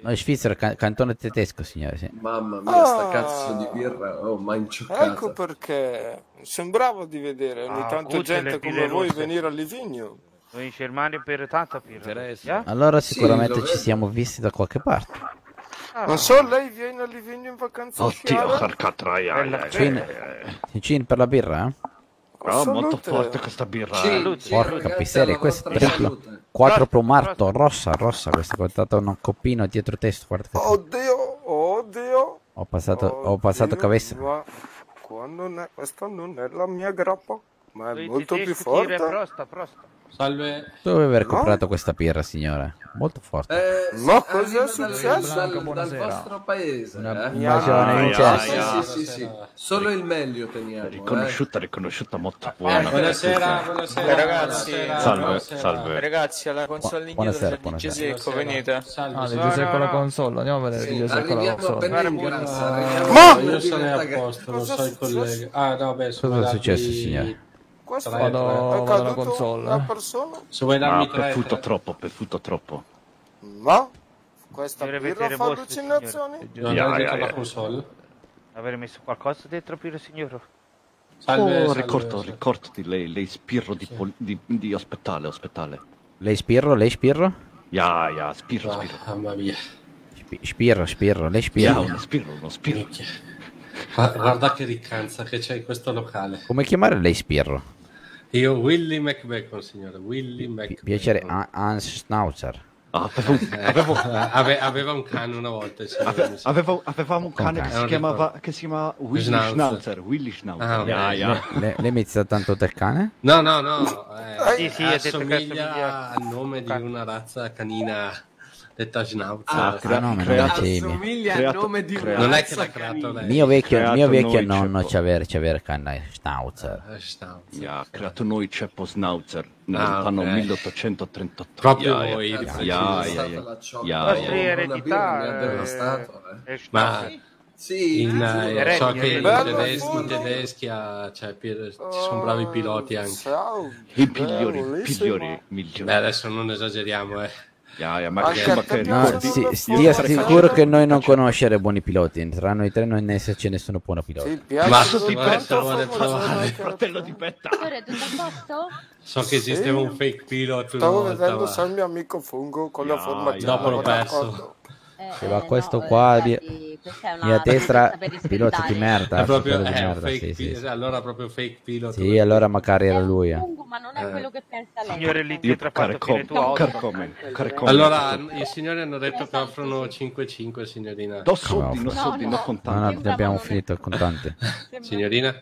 No, Svizzera, can- cantone tedesco, signore, sì. Mamma mia, sta Ah. cazzo di birra, oh, ma incioccata. Ecco perché sembrava di vedere ogni Ah, tanto gente come voi venire a Livigno. Noi in Germania per tanta birra. Allora Sì, sicuramente lo ci siamo visti da qualche parte. Ah, Non so, lei viene a Livigno in vacanza Oddio, carcatraia. Bella eh, Cin, eh, Cin per la birra, eh? Però molto Salute. forte questa birra. Sì, eh. sì, Porca miseria, questo è triplo. salute. Quadruplo marto, rossa, rossa, questo è contato un coppino dietro testo, guarda che... Oddio, oddio. Ho passato, ho passato oddio, cabeza. Ma qua non è, questa non è la mia grappa, ma è Noi molto più forte. Prosta, prosta. Salve. Dove aver No? comprato questa birra, signore? Molto forte. Eh, cos'è arriva dal- successo? Dal, dal Buonasera. vostro paese. Una- eh? un bacione, Ah, Vincenzo. Sì, sì, sì, sì. Solo il meglio teniamo. eh. Riconosciuta, riconosciuta, molto buona. buonasera, Sì. buonasera. ragazzi, Salve, buonasera. salve. Ragazzi, alla console indietro buonasera, c'è buonasera. DJ Secco, venite. Salve. Ah, salve. DJ Secco no, la no. console, andiamo a vedere Sì, DJ Secco la console. in Ma- Io sono diventa a posto, non Cosa so è il collega. Ah, no, beh, Cosa è successo, signore? Questo è, Vado- è vado alla caduto console, una eh. persona? Se vuoi Ah, darmi tre, bevuto tre. troppo, bevuto troppo. Ma questa birra fa allucinazioni? Ya, ya, dentro la ya. console. Aver messo qualcosa dentro per signore? Salve, oh, salve, ricordo, salve. ricordo di lei, lei spirro di, pol- di, di ospedale, ospedale. Lei Spirro, lei Spirro? Ya, ya, spirro, Ah, spirro. mamma mia. Spi- Spirro, Spirro, lei Ya, Spirro. uno spirro, uno spirro. Guarda che riccanza che c'è in questo locale. Come chiamare lei Spirro? Io Willy McBacon, signore. Willy McBacon. piacere, An- Hans Schnauzer. Ah, avevo, avevo, Ave- aveva un cane una volta, ave- sa. avevo, avevamo un cane che Eh, si chiamava, che si chiama Willy Schnauzer. Schnauzer. Willy Schnauzer. Ah, ok. Ya, ya. Le- le- lei mi sta tanto del cane? No, no, no. eh, Sì, sì, che assomiglia- al nome di una razza canina detta Schnauzer. Ah, Ah, crea- no, ma è temi. Assomiglia al Creato- nome di creato- non è che l'ha creato lei. Mio vecchio, Creato mio vecchio nonno c'aveva, c'aveva cane Schnauzer. Eh, Schnauzer. Ya, ha creato noi Ceppo Schnauzer nell'anno Ah, ok. 1838. Proprio Ya, voi, È ya, stata ya. la Oh, ya. Vostri una eredità, ha eh, devastato. eh. è Ma Sì, in, eh, so che i tedeschi, i tedeschi ah, cioè, pi- ci sono bravi piloti anche. I migliori, migliori, migliori. Beh, adesso non esageriamo, eh. Ma Anche insomma a te che No, di sì, stia sicuro che noi non conoscere buoni piloti. Tra noi tre non ne esserci nessuno buono pilota. Ti piace Ma ma Fammi vedere provare. che- fratello di Betta. Signore, tutto a posto? So che esisteva un fake pilot Stavo vedendo ma se il mio amico Fungo con la forma gialla. dopo l'ho perso. Eh, ma eh, questo no, eh, qua di- guardi, Questa è una Mia destra, pilota di merda. È proprio pilota di merda, sì, sì, sì. allora proprio fake pilot. Sì, allora magari era lui. eh. Lungo, ma non è quello che pensa lei. Signore lì dietro ha fatto carcom- fine tua auto. carcome, carcome. Allora, i signori hanno detto che offrono 5-5, signorina. Do soldi, no No, soldi, no no, abbiamo finito il contante. Signorina?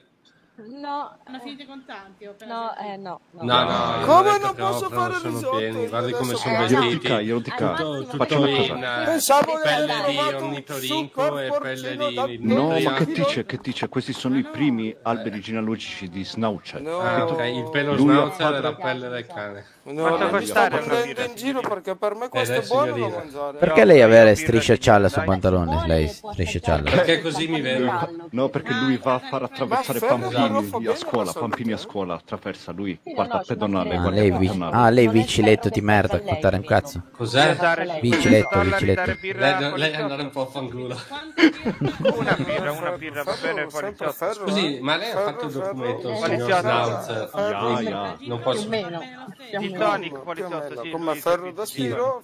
No, Hanno finito i contanti? no, eh, no. No, no, io Come non posso fare sono risotto? pieni. Guardi come sono Eh, Io vestiti. io ti ca. Tutto, Faccio una cosa. eh, Pensavo di pelle di ornitorinco e pelle di No, ma che dice, che dice? Questi sono i primi alberi genealogici di Snaucet. No. Ah, il pelo Lui è e la pelle del cane. No, Quanto non mi costa sto una prendendo birra, in giro perché per me questo Eh, è buono da mangiare. Perché lei aveva le strisce gialle sul pantalone? Lei, strisce gialle. Perché così mi vedo. No, perché lui va a far attraversare Ma fermo, Pampini a scuola, la Pampini a scuola, attraversa lui, Sì, guarda no, pedonale, mancherebbe. Ah, guarda lei, pedonale. ah, lei vero di merda, contare un cazzo. Cos'è? Ridare birra Lei, andare un po' a fanculo. Una birra, una birra, va bene, Scusi, eh. ma lei ha fatto il documento, Eh, signor? Ya, ya. Non posso... Più o meno. Più o Gin meno. tonic, Più o poliziotto, meno, sì. come ferro da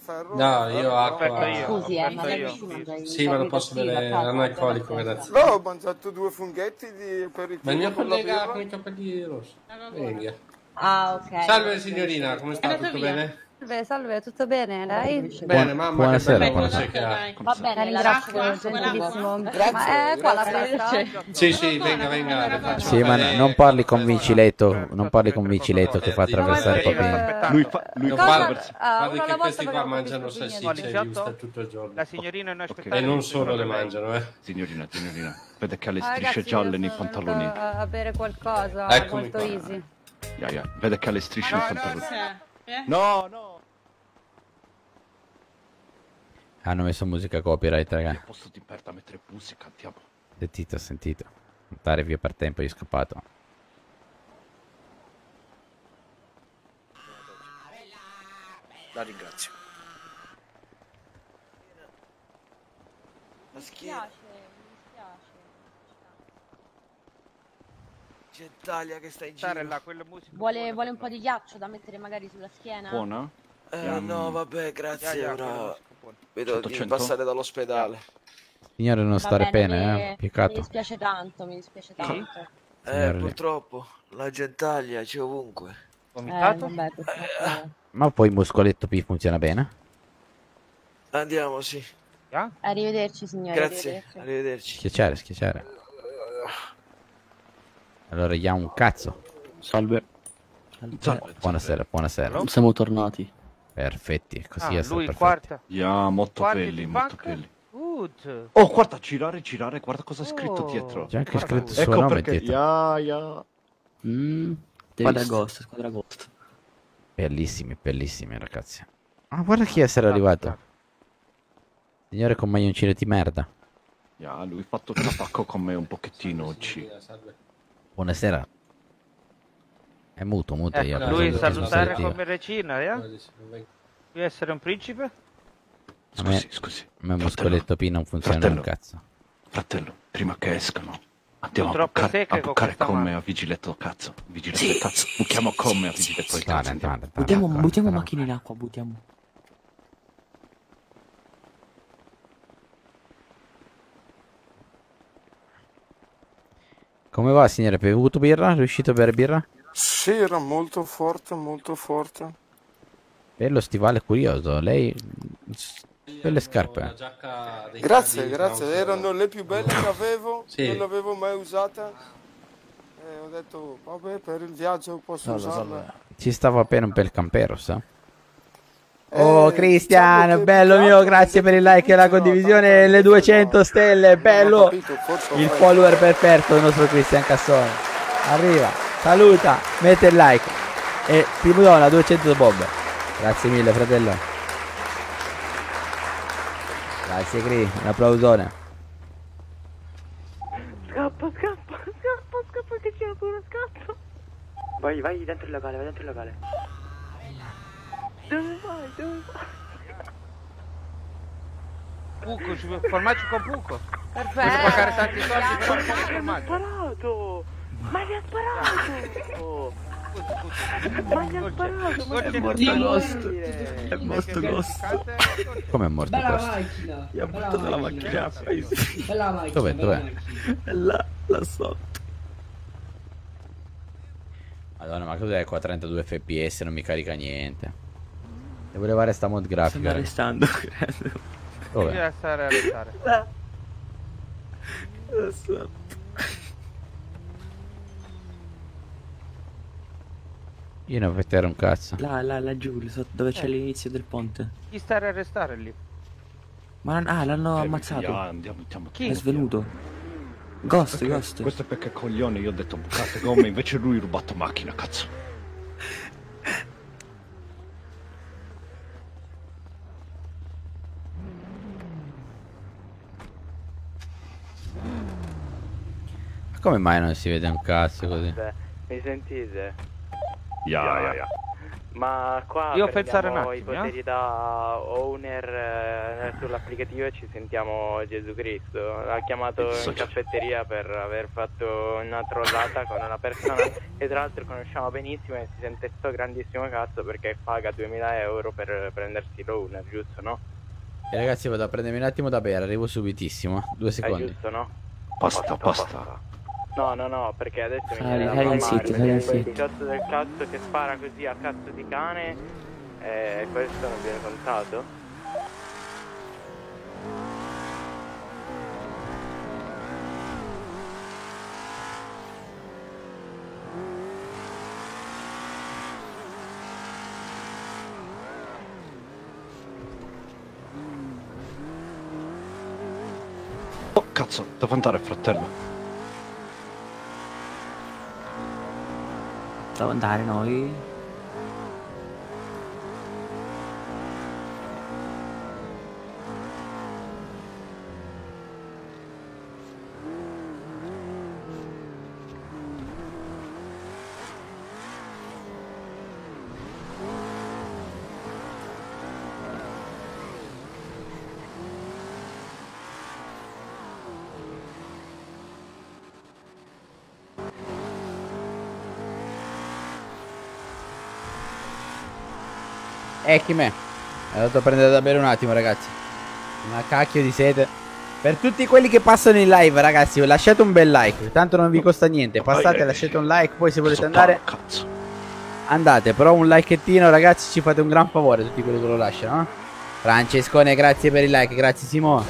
ferro. No, io acqua-. Scusi, eh, ma lei Sì, ma non ferri posso bere, non alcolico, grazie. No, ho mangiato due funghetti di Ma il mio birra. con i capelli rossi. Venga. Ah, ok. Salve signorina, come sta? Tutto bene? Salve, salve, tutto bene? Lei? Bene, mamma, buonasera, che buonasera. Va bene, ringrazio, l'acqua, gentilissimo. Grazie, Ma è qua la grazie. festa? Sì, sì, venga, venga, Sì, ma non parli con Vinciletto, non parli con Vinciletto che fa attraversare Come Papini. dire, Lui fa, lui fa attraversare. ah, Guardi una che questi volta qua mangiano salsicce giuste tutto il giorno. La signorina non E aspettare. non solo le mangiano, eh. Signorina, signorina, vede che ha le Ah, strisce gialle nei pantaloni. a bere qualcosa Eccomi molto qua. easy. Ya, ya, Vede che ha le strisce nei pantaloni. Eh? No, no. Hanno messo musica copyright, raga. Posso ti perda a mettere musica, andiamo. Sentito, sentito. Andare via per tempo, gli è scappato. La ringrazio. Mi dispiace, mi dispiace. Gentalia che sta in giro. là. Vuole, vuole un po' di ghiaccio da mettere magari sulla schiena? Buona? Eh, no, vabbè, grazie. Ora vedo di 100? passare dall'ospedale. Signore, non Va stare bene, bene, mi- eh. Mi Peccato. dispiace tanto, mi dispiace tanto. Eh, Signore. purtroppo, la gentaglia c'è ovunque. Eh, Vomitato? vabbè, purtroppo. Ma poi il muscoletto P funziona bene? Andiamo, sì. Ya? Arrivederci, signore. Grazie, arrivederci. arrivederci. Schiacciare, schiacciare. Allora, gli ha un cazzo. Salve. Buonasera, buonasera. Siamo tornati. Perfetti, così Ah, è stato lui perfetto. quarta. Ya, molto Quarti belli, molto banca? belli. Good. Oh, guarda, girare, girare, guarda cosa è scritto Oh. dietro. C'è anche scritto il suo Ecco nome perché, dietro. ya, ya. Mm, Squadra. Ghost, squadra Ghost. Bellissimi, bellissimi, ragazzi. Ah, guarda chi essere arrivato. Signore con maglioncino di merda. Ya, lui ha fatto il tabacco con me un pochettino oggi. Buonasera. È muto, muto. io Ecco, preso lui salutare come regina, ya? Vuoi essere un principe? A me, Scusi, scusi. a me muscoletto P non funziona un Fratello. cazzo. Fratello, prima che escano, andiamo a bucare, a bucare questa con me a vigiletto cazzo. Vigiletto cazzo. Buchiamo con me a vigiletto il cazzo. andiamo. Buttiamo, buttiamo macchine in acqua, buttiamo. Come va, signore? Hai bevuto birra? Riuscito a bere birra? Sì, era molto forte, molto forte. Bello stivale curioso. Lei... Belle scarpe. Grazie, grazie. Erano le più belle che avevo. Sì. Non l'avevo mai usata. E ho detto, vabbè, per il viaggio posso usarla. Ci stava appena un bel campero, sa? Eh, Oh Cristiano, bello mio, grazie per il like e la condivisione le 200 stelle, bello! Il follower perfetto del nostro Cristian Cassone. Arriva, saluta, mette il like e ti do una 200 bob. Grazie mille fratello. Grazie Cri, un applausone. Scappa, scappa, scappa, scappa che c'è ancora, scappa. Vai, vai dentro il locale, vai dentro il locale. Dove vai, dove vai? Buco, ci vuole- formaggio con buco. Perfetto. Devo pagare tanti soldi per Ma un po' mi ha sparato! Ma mi ha sparato! Ma gli ha sparato, ma È morto Ghost. È morto Ghost. Come è morto Bella Ghost? macchina. Gli ha buttato la macchina. Bella macchina. Dov'è, dov'è? macchina. È là, là sotto. Madonna, ma cos'è qua? 32 fps, non mi carica niente. Devo levare sta mod grafica. Stanno raga. arrestando, credo. Dov'è? Devi restare a restare. Io ne ho vedere un cazzo. Là, là, laggiù, dove c'è Eh. l'inizio del ponte. Chi stare a restare lì? Ma non- ah, l'hanno Eh, ammazzato. via, andiamo, andiamo. È svenuto. Ghost, Perché- Ghost. Questo è perché coglione, io ho detto bucate gomme, invece lui ha rubato macchina, cazzo. Ma come mai non si vede un cazzo così? Beh, mi sentite? Ya, ya, ya. Ma qua Io pensare un prendiamo i attimo, eh. poteri da owner eh, sull'applicativo e ci sentiamo Gesù Cristo. Ha chiamato in caffetteria per aver fatto una trollata con una persona che tra l'altro conosciamo benissimo e si sente sto grandissimo cazzo perché paga 2000 euro per prendersi l'owner, giusto no? E ragazzi vado a prendermi un attimo da bere, arrivo subitissimo. Due È secondi. giusto no? Basta, basta. No, no, no, perché adesso mi viene da sito. il cazzo del cazzo che spara così a cazzo di cane e questo non viene contato? Oh, cazzo, devo andare, fratello. Devo andare noi. Echime. È andato a prendere da bere un attimo, ragazzi. Una cacchio di sete. Per tutti quelli che passano in live, ragazzi, lasciate un bel like. Tanto non vi costa niente. Passate, lasciate un like. Poi, se volete andare, andate. Però un likeettino, ragazzi, ci fate un gran favore. Tutti quelli che lo lasciano. eh. Francescone, grazie per il like. Grazie, Simo.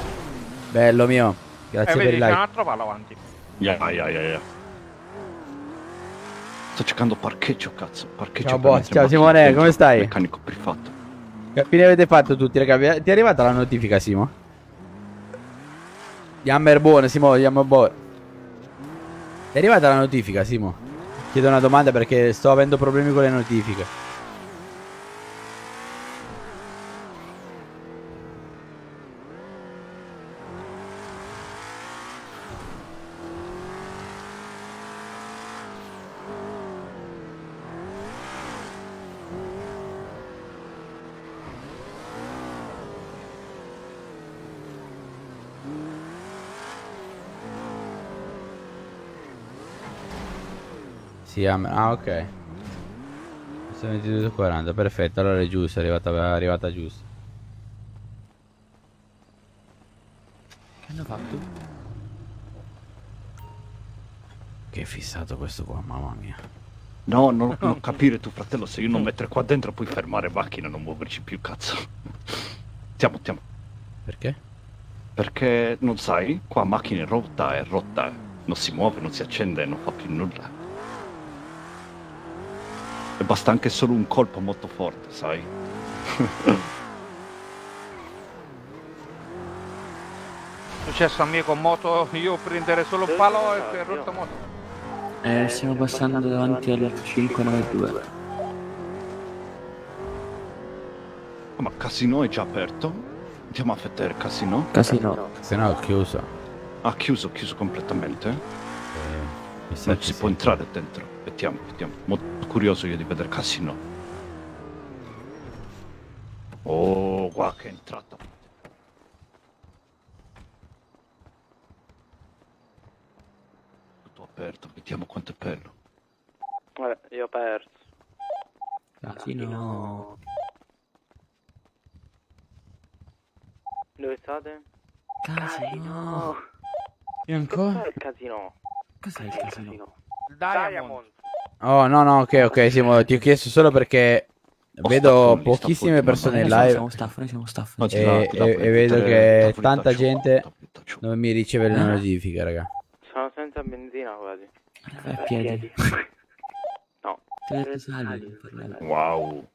Bello mio. Grazie eh, per vedi, il c'è un like. altro palo avanti. Ya, ya, ya, ya. Sto cercando parcheggio, cazzo. Parcheggio Ciao, mettere Ciao, Simone. Come stai? Meccanico privato. Che fine avete fatto tutti, raga? Ti è arrivata la notifica, Simo? Yammer buono, Simo, Yammer buono. Ti è arrivata la notifica, Simo? Chiedo una domanda perché sto avendo problemi con le notifiche. Ah, ok. Sono 22.40, perfetto. Allora è giusto, è arrivata, è arrivata giusta. Che hanno fatto? Che fissato questo qua, mamma mia. No, no, non capire tu, fratello. Se io non mettere qua dentro puoi fermare macchina, non muoverci più, cazzo. Stiamo, stiamo. Perché? Perché, non sai, qua macchina è rotta, è rotta. Non si muove, non si accende, non fa più nulla. E basta anche solo un colpo molto forte, sai? Successo a me con moto, io prendere solo un palo e per rotto moto. Eh, stiamo passando davanti al 592. Ah, Ma Casino è già aperto? Andiamo a vedere Casino? Casino. Se no, ho chiuso. Ha chiuso, chiuso completamente? mi sa non si può entrare dentro. Vediamo, vediamo. Molto curioso io di vedere Casino. Oh, guarda che è entrato. Tutto aperto, vediamo quanto è bello. Vabbè, io ho perso. Casino. Dove state? Casino. E Cos'è ancora? il casino? Cos'è il casino? Diamond. Oh, no, no, ok, ok, Simo, ti ho chiesto solo perché vedo pochissime persone in Noi live siamo staff, noi siamo staff. e, dà e- per e vedo che tanta gente non mi riceve le notifiche, raga. Sono senza benzina quasi. Vai a piedi. No. Wow.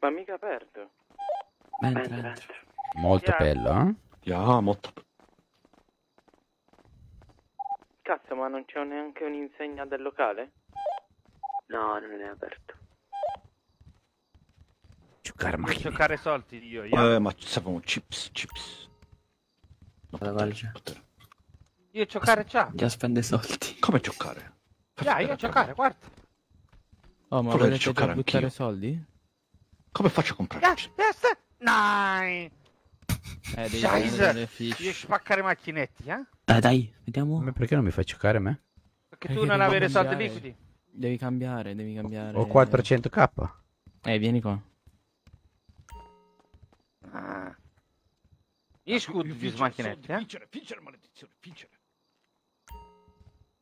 Ma mica aperto. Entra, entra. Molto Yeah. bello, eh? Ja, molto. Cazzo, ma non c'è neanche un'insegna del locale? No, non è aperto. Giocare macchine. giocare soldi io. io. Eh, ma servono chips, chips. La valge. Io giocare già. Già spende soldi. Come giocare? Già, io giocare, guarda. Oh, ma volete giocare buttare soldi? Come faccio a comprare? Yes, yes. Nine. Eh, devi Scheiße. Io spaccare macchinetti, eh? Dai, dai, vediamo. Ma perché non mi fai giocare a me? Perché tu non avere soldi liquidi. Devi cambiare, devi cambiare. Ho 400k. Eh, vieni qua. Ah. Io scudo di macchinetti, eh? Vincere, vincere, maledizione, vincere.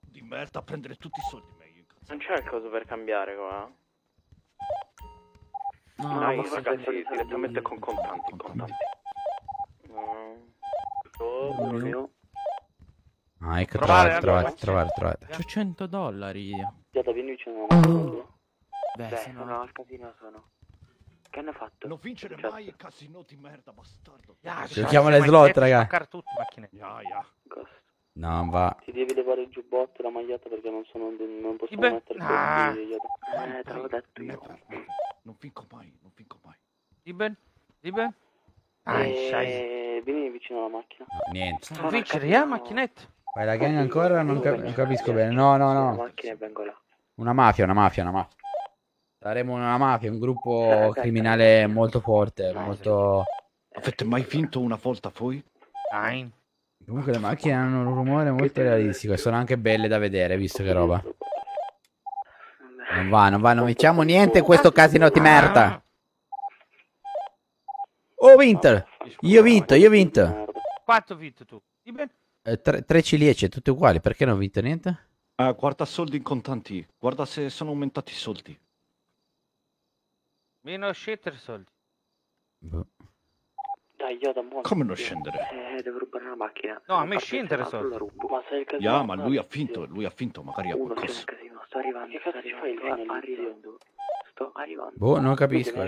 Di merda a prendere tutti i soldi meglio. Non c'è il coso per cambiare qua? No, Dai, ma ragazzi, direttamente con contanti, contanti. No. Ah, ecco, trovate, trovate, allora. trovate, trovate. C'ho 100 dollari io. Giada, vieni vicino Oh. Beh, Beh, se no- sono al casino sono. Che hanno fatto? Non vincere Cioè, mai casino di merda, bastardo. Giochiamo le slot, raga. No, non va. Ti devi levare il giubbotto e la maglietta perché non sono non possiamo Beh, mettere ah. Eh, te l'ho detto io. Non vinco mai, non vinco mai. Liben? Liben? Ah. Eh, vieni vicino alla macchina. Niente. Non vincere, eh, macchinetti? Vai la gang ancora? Non, cap- non capisco bene. No, no, no. Una mafia, una mafia, una mafia. Saremo una mafia, un gruppo Eh, criminale molto forte, molto... Avete mai vinto una volta voi? Nein. Comunque le macchine hanno un rumore molto realistico e sono anche belle da vedere, visto che roba. Non va, non va, non diciamo niente questo casino di merda. Oh, vinto! Io ho vinto, io ho vinto. Quanto hai vinto tu? Eh, tre, tre ciliegie, tutte uguali, perché non vinto niente? Ah, guarda soldi in contanti. Guarda se sono aumentati i soldi. Meno scendere soldi. Boh. Dai, io da buono. Come non scendere? Eh, devo rubare la macchina. No, a me scendere soldi. la rubo. Ma sei il casino? Ja, ma lui ha finto, lui ha finto, magari ha Uno, c'è qualcosa. casino. Sto arrivando. Che cazzo ci fai il sto arrivando. Sto arrivando. Boh, non capisco.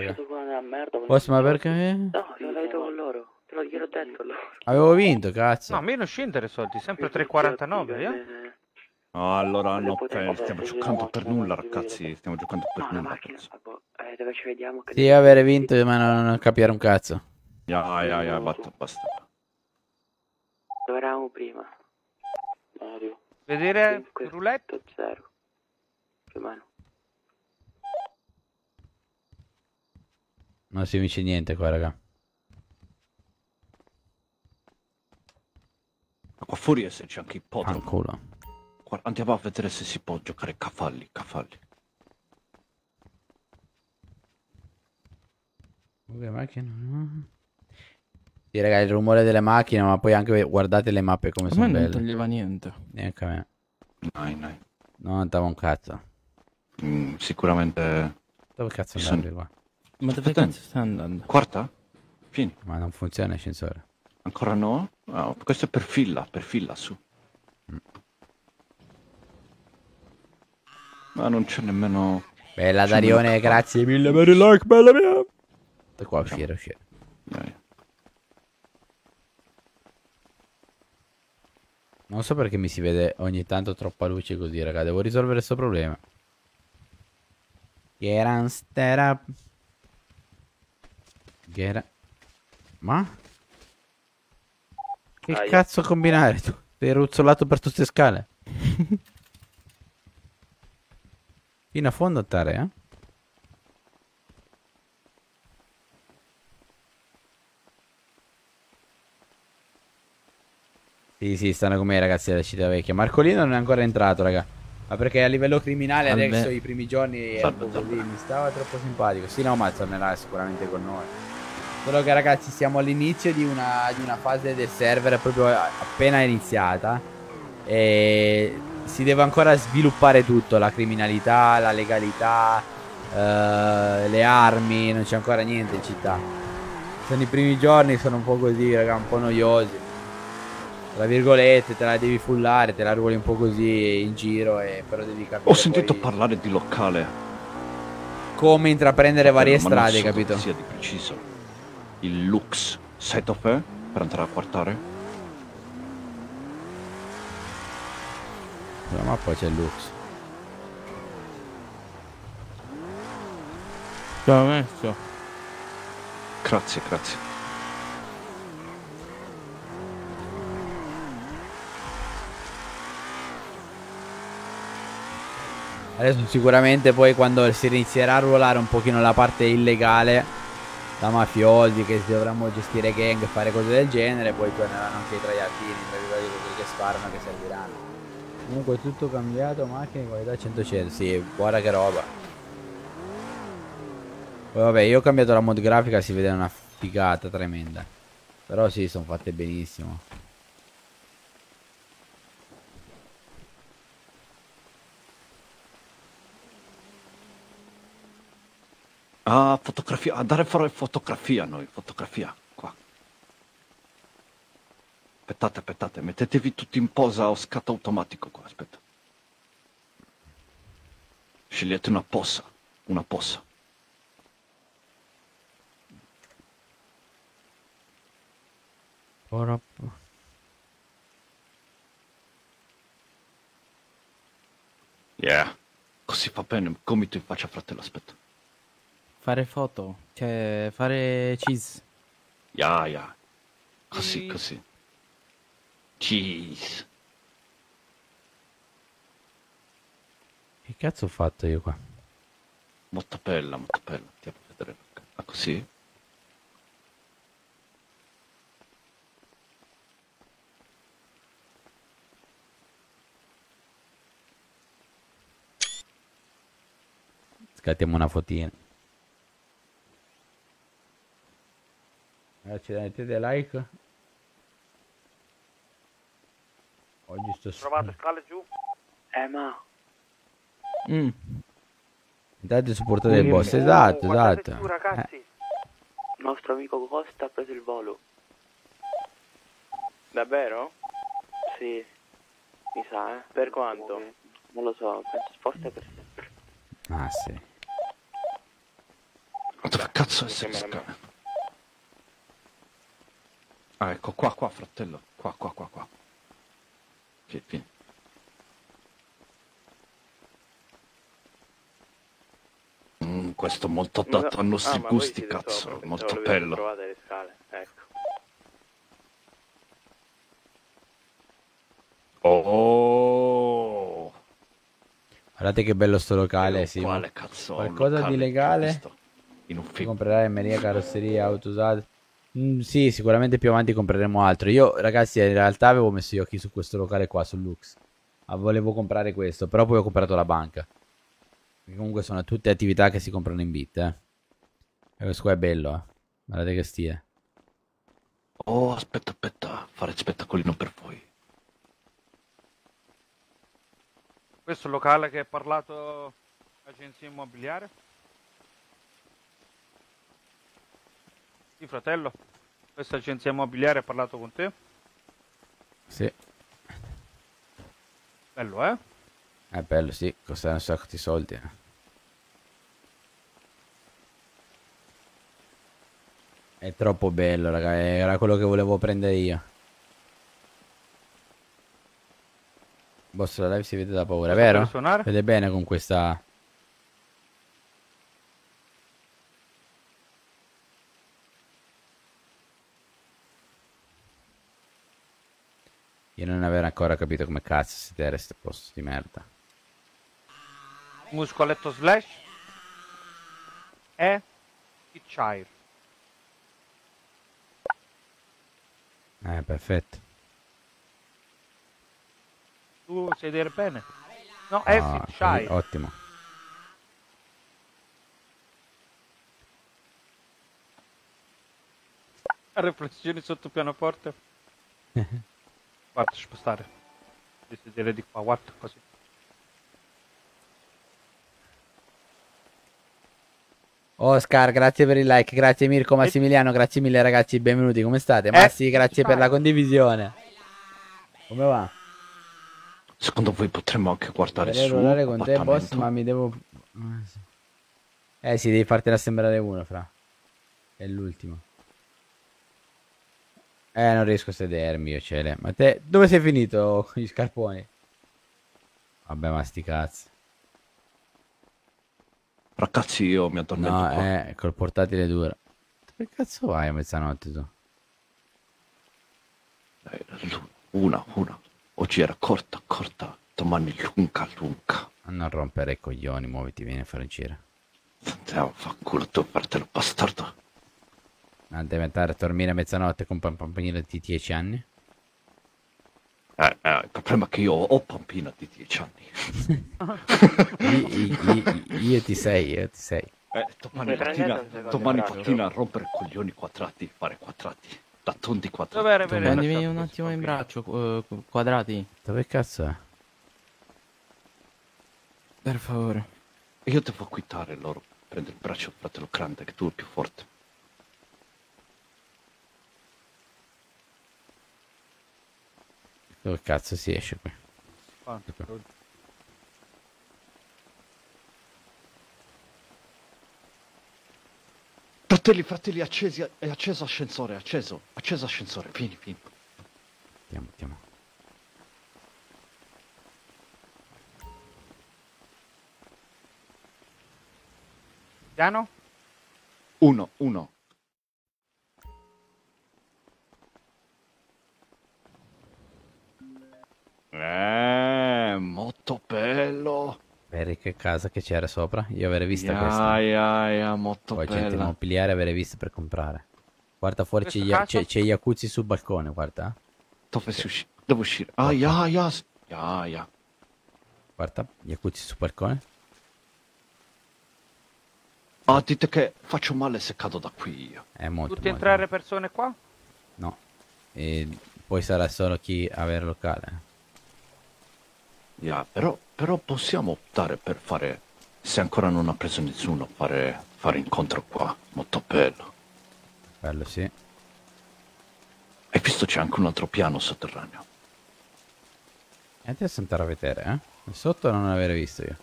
Boss, ma perché? No, l'ho detto con loro. Te l'ho gliel'ho detto loro. Avevo vinto, cazzo. No, meno scendere soldi, sempre 3,49, eh? No, allora no, eh, stiamo giocando per nulla, ragazzi. Stiamo giocando per No, la nulla. macchina. Eh, dove ci vediamo? Che Sì, avere vinto, ma non, non capire un cazzo. Ja, ja, ja, basta, basta. Dove eravamo prima? Mario. Vedere il roulette? Zero. Più o meno. Non si vince niente qua, raga. Qua fuori esserci anche i podromo. Fanculo. Guarda, andiamo a vedere se si può giocare cavalli, cavalli. Comunque, macchina, no. Sì, raga, il rumore delle macchine, ma poi anche guardate le mappe come A me sono non belle. toglieva niente. Neanche a me. Dai, dai. Non dava un cazzo. Mm, sicuramente... Dove cazzo sono- qua? Ma dove Aspetta. cazzo stai andando? Quarta? Vieni. Ma non funziona l'ascensore. Ancora no? Ah, questo è per fila, per fila, su. Ma non c'è nemmeno... Bella Darione, grazie mille per il like, bella mia. Da qua uscire, uscire. Dai. Non so perché mi si vede ogni tanto troppa luce così, raga. Devo risolvere questo problema. Get on stand up. Get on- Ma? Che Aia. cazzo combinare tu? Sei ruzzolato per tutte le scale. Fino a fondo andare, eh? Sì, sì, stanno con me ragazzi della città vecchia. Marcolino non è ancora entrato, raga. Ma perché a livello criminale Vabbè. adesso i primi giorni un po' Salve, così, mi stava troppo simpatico. Sì, no, ma tornerà sicuramente con noi. Solo che ragazzi siamo all'inizio di una, di una fase del server proprio appena iniziata. E si deve ancora sviluppare tutto, la criminalità, la legalità, eh, le armi, non c'è ancora niente in città. Sono i primi giorni, sono un po' così, raga, un po' noiosi. Tra virgolette, te la devi fullare, te la ruoli un po' così in giro, e però devi capire Ho sentito poi parlare di locale. come intraprendere varie strade, capito? cosa sia di preciso. Il Lux. Dov'è? Per andare a guardare? Sulla mappa c'è il Lux. Ciao messo. Grazie, grazie. Adesso sicuramente poi quando si inizierà a ruolare un pochino la parte illegale da mafiosi che si dovranno gestire gang fare cose del genere, poi torneranno anche i traiattini, tra virgolette, quelli che sparano che serviranno. Comunque tutto cambiato, macchine qualità 100 sì, guarda che roba. Poi vabbè, io ho cambiato la mod grafica, si vede una figata tremenda. Però sì, sono fatte benissimo. Ah, fotografia. Andare a fare fotografia noi. Fotografia. Qua. Aspettate, aspettate. Mettetevi tutti in posa o scatto automatico qua. Aspetta. Scegliete una posa. Una posa. Ora... Yeah. Così va bene. Gomito in faccia, fratello. Aspetta. Fare foto, cioè fare cheese. Yeah, yeah. Così, così. Cheese. Che cazzo ho fatto io qua? Molto bella, molto bella. Andiamo a vedere. Ah, così? Scattiamo una fotina. Ragazzi, mettete like. Oggi sto Trovate scale giù? Eh ma... Mm. Intanto supportate il boss. Esatto, esatto. Eh, Il nostro amico Costa ha preso il volo. Davvero? Sì, Mi sa, eh. Per quanto? non lo so, penso forse per sempre. Ah, sì. Ma dove cazzo è scala? Ah, ecco, qua, qua, fratello. Qua, qua, qua, qua. Vieni, vieni. Mm, questo molto adatto ai nostri Ah, gusti, cazzo. sopra, molto l'avete bello. trovate le scale, ecco. Oh, Guardate che bello sto locale, sì. quale cazzo? un Qualcosa locale di legale? In un film. comprerà emeria, carrozzeria, auto usate. Mm, sì, sicuramente più avanti compreremo altro. Io, ragazzi, in realtà avevo messo gli occhi su questo locale qua, sul Lux. Ma volevo comprare questo, però poi ho comprato la banca. Perché comunque sono tutte attività che si comprano in bit, eh. E questo qua è bello, eh. Guardate che stia. Oh, aspetta, aspetta. Fare spettacolino per voi. Questo è il locale che ha parlato l'agenzia immobiliare? Sì, fratello. Questa agenzia immobiliare ha parlato con te? Sì, Bello, eh? è bello, sì. Costa un sacco di soldi. eh. È troppo bello, raga. Era quello che volevo prendere io. Boss, la live si vede da paura, Cosa vero? Vede bene con questa... Io non aver ancora capito come cazzo si terra sto posto di merda. Muscoletto slash e Hitchhire. Eh, perfetto. Tu sai dire bene? No, eh Ah, così, Ottimo. Riflessioni sotto pianoforte. Guarda, spostare. Di sedere di qua, guarda così. Oscar, grazie per il like, grazie Mirko Massimiliano, grazie mille ragazzi, benvenuti, come state? Massi, grazie per la condivisione. Come va? Secondo voi potremmo anche guardare Vorrei su rollare con te, boss, ma mi devo... Eh sì, devi fartene assemblare uno, fra. È l'ultimo. Eh, non riesco a sedermi, io cele. Ma te, dove sei finito con gli scarponi? Vabbè, ma sti cazzi. Ragazzi, io mi addormento No, qua. eh, col portatile dura. Dove cazzo vai a mezzanotte tu? Eh, Una, una. Oggi era corta, corta. Domani lunga, lunga. A non rompere i coglioni, muoviti, vieni a fare un giro. Andiamo, fa culo tu, partelo bastardo. Non devi andare a dormire a mezzanotte con un bambino di 10 anni? Eh, eh, il problema è che io ho bambina di 10 anni. Io, io- io- io ti sei, io ti sei. Eh, domani mattina, domani mattina a rompere coglioni quadrati, fare quadrati. Da tondi quadrati. Dov'è Prendimi un attimo in braccio, eh, quadrati. Dove cazzo è? Per favore. Io devo quittare loro. Prendo il braccio fratello grande che tu è più forte. Dove cazzo si esce qui? Fratelli, fratelli, accesi, è acceso ascensore, acceso, acceso ascensore, vieni, vieni. Andiamo, andiamo. Piano? Uno, uno. Eh, molto bello. Vedi che casa che c'era sopra? Io avrei vista Ya, questa. ya, ya, molto Poi centro bella. immobiliare avrei visto per comprare. Guarda fuori c'è, c'è, c'è jacuzzi sul balcone, guarda. Dove si usci- Devo uscire. Ah, ya, s- ya, ya. Guarda, jacuzzi sul balcone. Ah, dite che faccio male se cado da qui io. È molto, e tre le persone qua? No. E poi sarà solo chi avere locale. Ya, però, però possiamo optare per fare, se ancora non ha preso nessuno, fare, fare incontro qua. Molto bello. Bello, sì. Hai visto c'è anche un altro piano sotterraneo. E adesso andare a vedere, eh? Sotto non l'avrei visto io.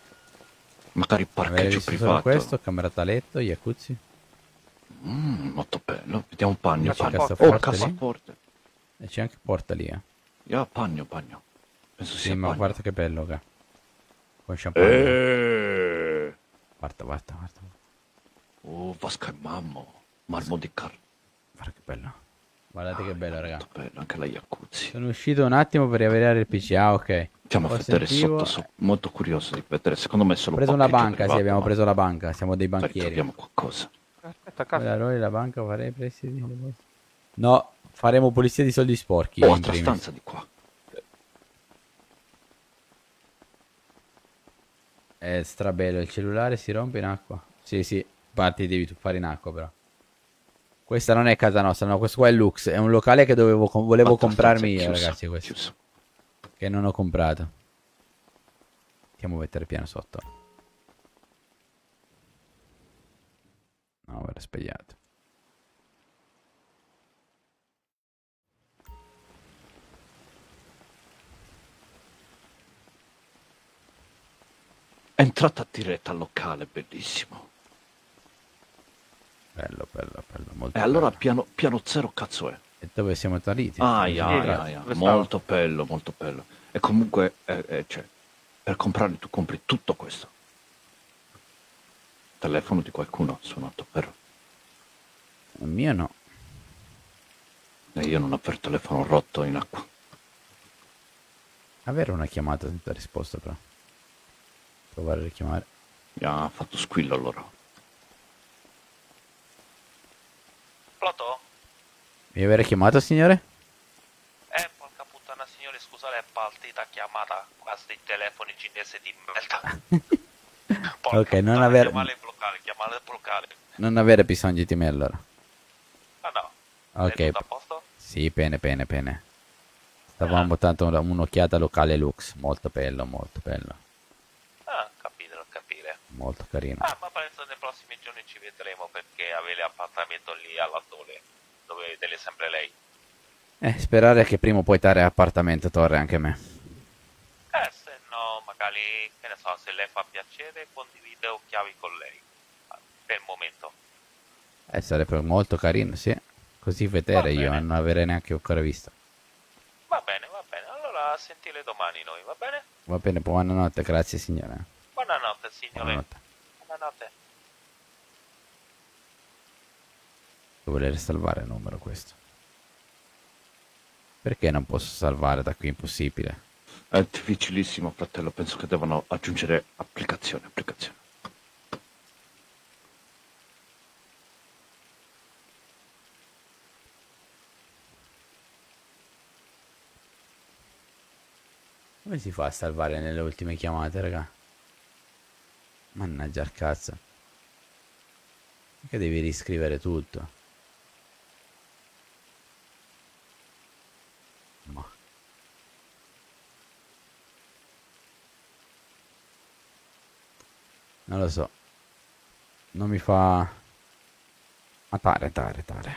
Magari Avrei parcheggio privato. questo, camera da letto, jacuzzi. Mm, molto bello. Vediamo un bagno. C'è bagno. Oh, cassaforte. E c'è anche porta lì, eh. Ya, bagno, bagno. Penso Sì, ma bagno. guarda che bello, che. Con champagne. Eh. Guarda, guarda, guarda. Oh, vasca e mammo. Marmo di carne. Guarda che bello. Guardate che bello, raga. Bello, anche la jacuzzi. Sono uscito un attimo per riavere il PC. Ah, ok. Andiamo a vedere sentivo- sotto, so- molto curioso di vedere. Secondo me Ho preso una banca, sì, abbiamo ma preso la banca. Siamo dei banchieri. troviamo qualcosa. Aspetta, cazzo. noi la banca farei prestiti. No, faremo pulizia di soldi sporchi. Oh, in altra stanza di qua. È strabello, il cellulare si rompe in acqua. Sì, sì, parti devi tu fare in acqua però. Questa non è casa nostra, no, questo qua è Lux, è un locale che dovevo, volevo Altra comprarmi io, ragazzi, questo. Che non ho comprato. Andiamo a mettere piano sotto. No, era sbagliato. Entrata diretta al locale, bellissimo. Bello, bello, bello, molto E allora piano, piano zero cazzo è? E dove siamo saliti? Ah, ya. Dove stavo? molto bello, molto bello. E comunque, eh, eh, cioè, per comprarli tu compri tutto questo. Telefono di qualcuno ha suonato, vero? Il mio no. E io non ho il telefono rotto in acqua. Avere una chiamata senza risposta però. Provare a richiamare. Mi ha fatto squillo allora. Pronto? Mi avere chiamato, signore? Eh, porca puttana, signore, scusa le appalti. partita chiamata questi telefoni cinesi di merda. Ok, non avere, Chiamare il locale, chiamare il locale. non avere bisogno di me allora. Ah no, Ok. è tutto a posto? Sì, bene, bene, bene. Stavamo tanto una- un'occhiata locale Lux, molto bello, molto bello, Ah, capire, non capire. Molto carino. Ah, ma penso nei prossimi giorni ci vedremo perché avere appartamento lì alla Torre, dove vede sempre lei. Eh, sperare che prima o poi dare appartamento torre anche a me. Eh, se no, magari, che ne so, se lei fa piacere, condivido chiavi con lei. Per il momento. Eh, sarebbe molto carino, sì. Così vedere io, non avrei neanche ancora visto. Va bene, va bene. Allora, sentire domani noi, va bene? Va bene, buonanotte, grazie signore. Buonanotte, signore. Buonanotte. Buonanotte. Devo voler salvare il numero questo. Perché non posso salvare da qui? Impossibile. È difficilissimo, fratello. Penso che devono aggiungere applicazione, applicazione. Come si fa a salvare nelle ultime chiamate, raga? Mannaggia il cazzo. Che devi riscrivere tutto. Ma. Non lo so. Non mi fa... Ah, tare, tare, tare.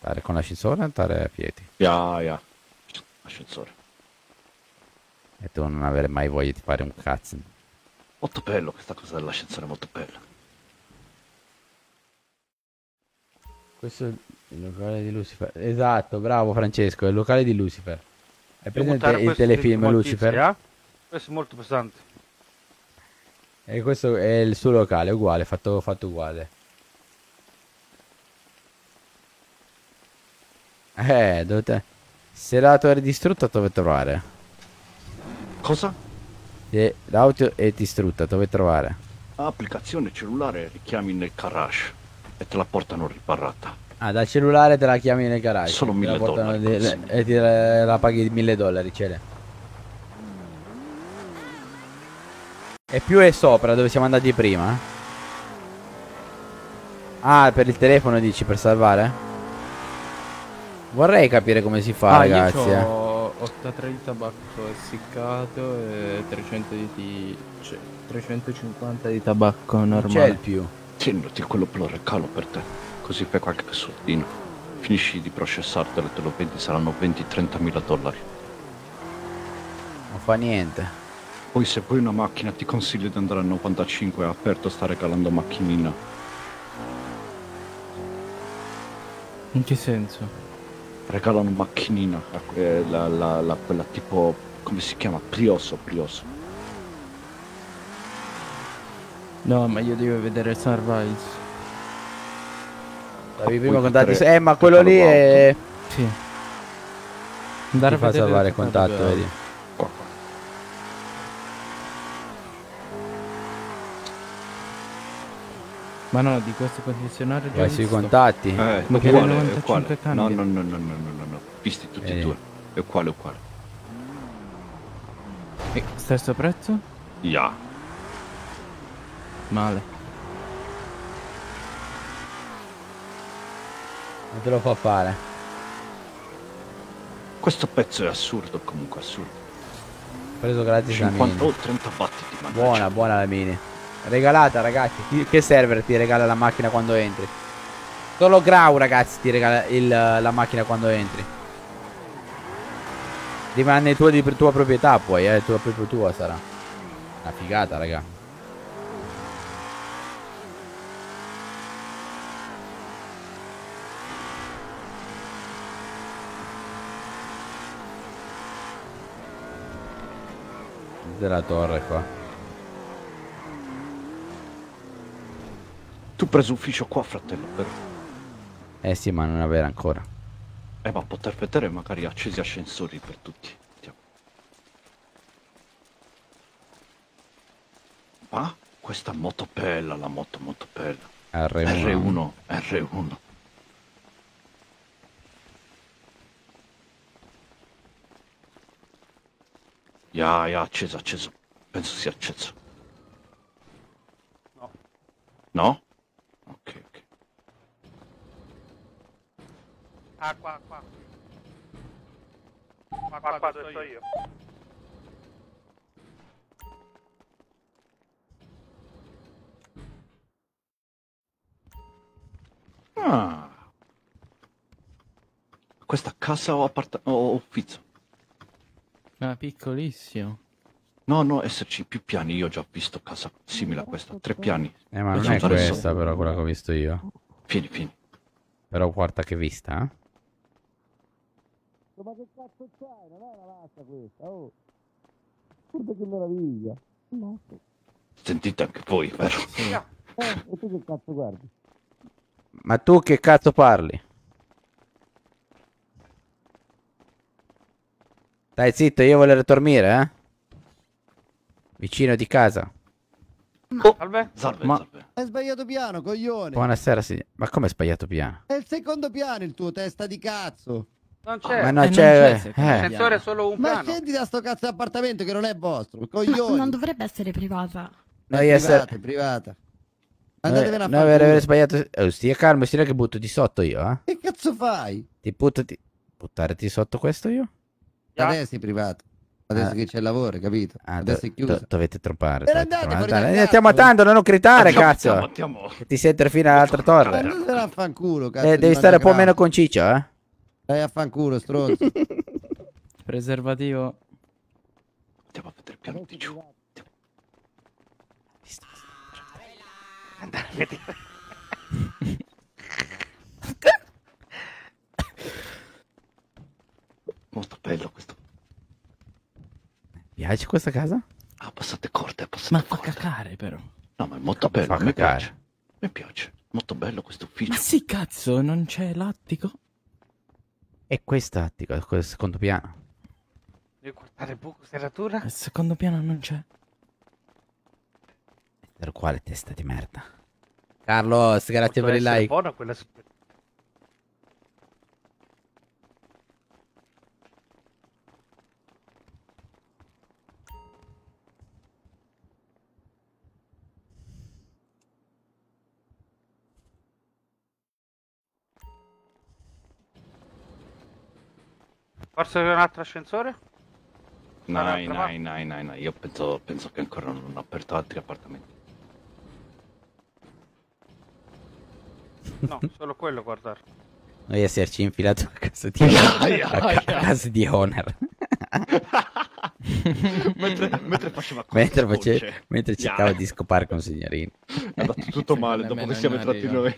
Tare con l'ascensore o tare a piedi? Ya, ya. Ascensore. E tu non avere mai voglia di fare un cazzo. Molto bello questa cosa dell'ascensore, molto bella. Questo è il locale di Lucifer. Esatto, bravo Francesco, è il locale di Lucifer. Hai presente il telefilm Lucifer? Maltizia, eh? Questo è molto pesante. E questo è il suo locale, uguale, fatto, fatto uguale. Eh, dovete... Se l'auto è distrutta dove trovare? Cosa? Se l'auto è distrutta dove trovare? Applicazione cellulare, richiami nel garage e te la portano riparata. Ah, dal cellulare te la chiami nel garage. Solo te la 1000 portano dollari, di-. E ti la, la paghi 1000 dollari, cele. E più è sopra dove siamo andati prima? Ah, per il telefono dici per salvare? Vorrei capire come si fa, ah, ragazzi. Io eh. ho 83 di tabacco essiccato e 300 di, di cioè, 350 di tabacco normale. c'è il più. Tieniti quello blu, regalo per te. Così fai qualche soldino. Finisci di processartelo e te lo vendi, saranno 20-30 mila dollari. Non fa niente. Poi se vuoi una macchina ti consiglio di andare al 95, è aperto, sta regalando macchinina. In che senso? Regalano macchinina, eh, la, la, la- quella tipo, come si chiama? Prioso, Prioso. No, ma io devo vedere Sunrise. Avevi prima mettere Eh, ma quello lì è. Sì. Ti Andare a fa salvare il il contatto, vedi? Ma no, di questo concessionario già Vai sui contatti. Eh, Ma che uguale, nel è uguale. 95 No, no, no, no, no, no, no, no. Visti tutti e Eh. due. È uguale, uguale. E stesso prezzo? Ya. Male. Non te lo fa fare. Questo pezzo è assurdo, comunque assurdo. Ho preso gratis la 50 mini. o 30 battiti, ma Buona, buona la mini. Regalata, ragazzi. Che server ti regala la macchina quando entri? Solo Grau, ragazzi, ti regala il- la macchina quando entri. Rimane tua di tua proprietà poi, eh, tua proprio tua sarà. Una figata, raga. Della torre qua. Tu preso ufficio qua, fratello, vero? Eh sì, ma non avere ancora. Eh, ma poter vedere magari accesi ascensori per tutti. Vediamo. Ma questa moto bella, la moto molto bella. R1. R1, R1. Ya, ya, acceso, acceso. Penso sia acceso. No. No? Ah, qua, qua. Qua, qua, qua dove sto io. Ah. Questa casa o appartamento o ufficio? Ah, piccolissimo. No, no, esserci più piani. Io ho già visto casa simile a questa. Tre piani. Eh, ma non è questa però quella che ho visto io. Vieni, vieni. Però guarda che vista, eh. Ma che cazzo c'hai? Non è una vasca questa, oh. Guarda che meraviglia. Sentite anche voi, vero? Eh, e tu che cazzo guardi? Ma tu che cazzo parli? Dai zitto, io volevo dormire, eh? Vicino di casa. Salve? Salve, Ma- salve. Hai sbagliato piano, coglione. Buonasera, signor. Ma come hai sbagliato piano? È il secondo piano il tuo testa di cazzo. Non c'è. Ma no, Eh, c'è- non c'è, eh. È solo un Ma piano. scendi da sto cazzo di appartamento che non è vostro, Ma coglione. non dovrebbe essere privata. Noi è essere- privata, è privata. Andatevene a fare aver aver sbagliato. Oh, stia calmo, stia che butto di sotto io, eh? Che cazzo fai? Ti butto di... Buttarti sotto questo io? Adesso è privato. Adesso Ah. che c'è il lavoro, capito? Ah, Adesso do- è chiuso. do- dovete dal eh, cazzo. Stiamo andando, non gridare, Andiamo, cazzo. andiamo, andiamo. Che ti sente fino all'altra torre. Andatevene a fanculo, cazzo. Eh, di devi stare un po' meno con Ciccio, eh? Dai a fanculo, stronzo. Preservativo. Andiamo a vedere il piano di giù. Molto bello questo. Piace questa casa? Ah, passate corte, passate Ma fa cacare però. No, ma è molto bello. fa mi piace. Mi piace. Molto bello questo ufficio. Ma sì, cazzo, non c'è l'attico? E questo attico, questo secondo piano. Devi guardare buco serratura? Il secondo piano non c'è. Per quale testa di merda? Carlos, grazie per il like. Buona quella Forse un altro ascensore? No, no, no, no, no. Io penso, penso che ancora non hanno aperto altri appartamenti. No, solo quello guardare. Noi esserci infilato a casa di, Aia, a a casa di Honor. mentre, mentre faceva cose mentre, face- mentre cercava di scopare con signorino. È andato tutto male dopo che siamo entrati noi.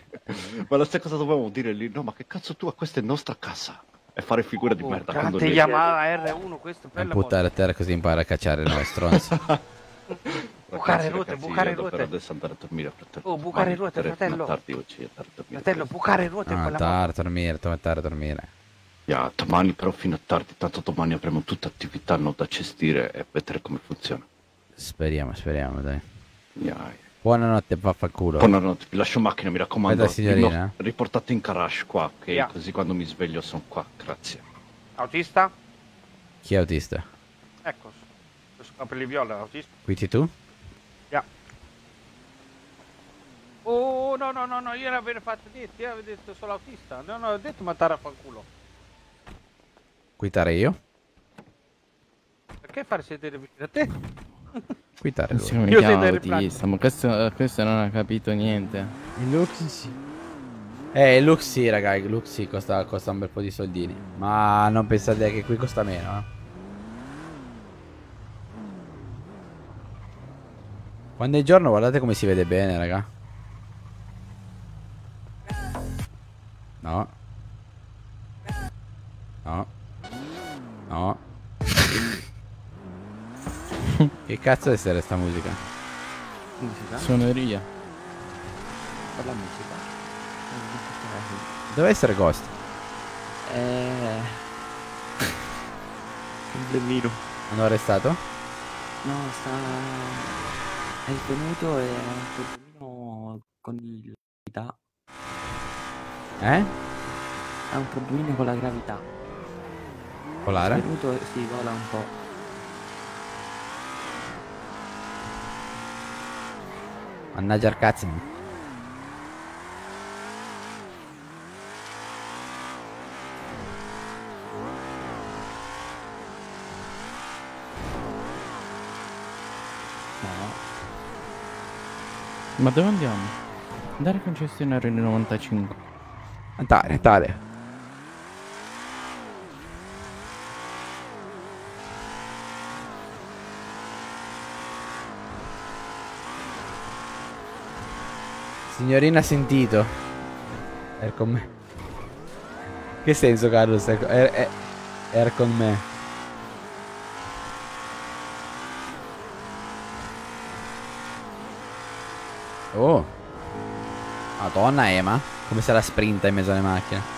Ma la stessa cosa dovevamo dire lì. No, ma che cazzo tu? Questa è nostra casa. E fare figura di merda. quando Grande lei- Yamaha R1, questo Non bello. buttare a terra così impara a cacciare il stronzo. Bucare Ragazzi, ruote, bucare ruote. adesso andare a dormire, fratello. Oh, bucare ruote, fratello. tardi oggi, tardi a dormire. Fratello, bucare ruote Ah, con la tardi a dormire, tardi a dormire. Ya, domani però fino a tardi, tanto domani avremo tutte attività no, da gestire e vedere come funziona. Speriamo, speriamo, dai. Ya, Buonanotte, vaffanculo. Buonanotte, vi lascio macchina, mi raccomando. Guarda, signorina. no, riportate in garage qua, ok? Ya. Così quando mi sveglio sono qua, grazie. Autista? Chi è autista? Ecco, capelli viola, autista. Quindi tu? Ya. Oh, no, no, no, no, io l'avevo fatto detto, io avevo detto solo autista. No, no, ho detto mandare a fanculo. Quitare io? Perché fare sedere vicino a te? Quitare Non lui. si come Io chiama sei del autista, ma questo, questo non ha capito niente. Il Lux sì. Eh, il Lux sì, raga, il Lux sì, costa, costa un bel po' di soldini. Ma non pensate che qui costa meno, eh. Quando è giorno guardate come si vede bene, raga. No. No. No. Che cazzo deve essere sta musica? Musica? Suoneria. Per la musica? Deve essere Ghost. Eh... Problemino. Hanno arrestato? No, sta... È venuto e ha un con il- la gravità. Eh? Ha un problemino con la gravità. Volare? È venuto si vola un po'. Mannaggia il cazzo. Ma dove andiamo? Andare concessionario di 95. Andare, tale. Signorina sentito. Er con me. Che senso Carlos? Er, er- er con me. Oh. Madonna Ema. Come se la sprinta in mezzo alle macchine.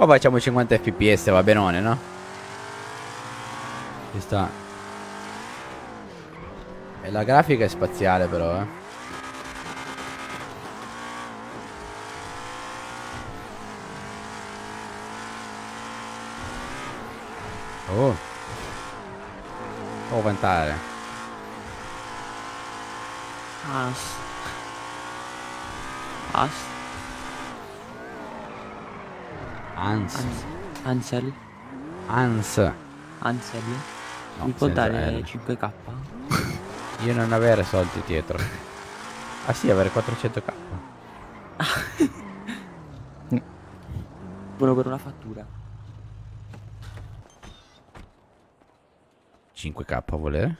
Qua facciamo 50 fps, va benone, no? Ci sta. E la grafica è spaziale però, eh. Oh. Oh, vantare. As. As. Ans. Ans. Ansel. Ans. Ansel. No, Mi può dare L. 5k? Io non avere soldi dietro. Ah sì, avere 400k. Buono per una fattura. 5k a volere?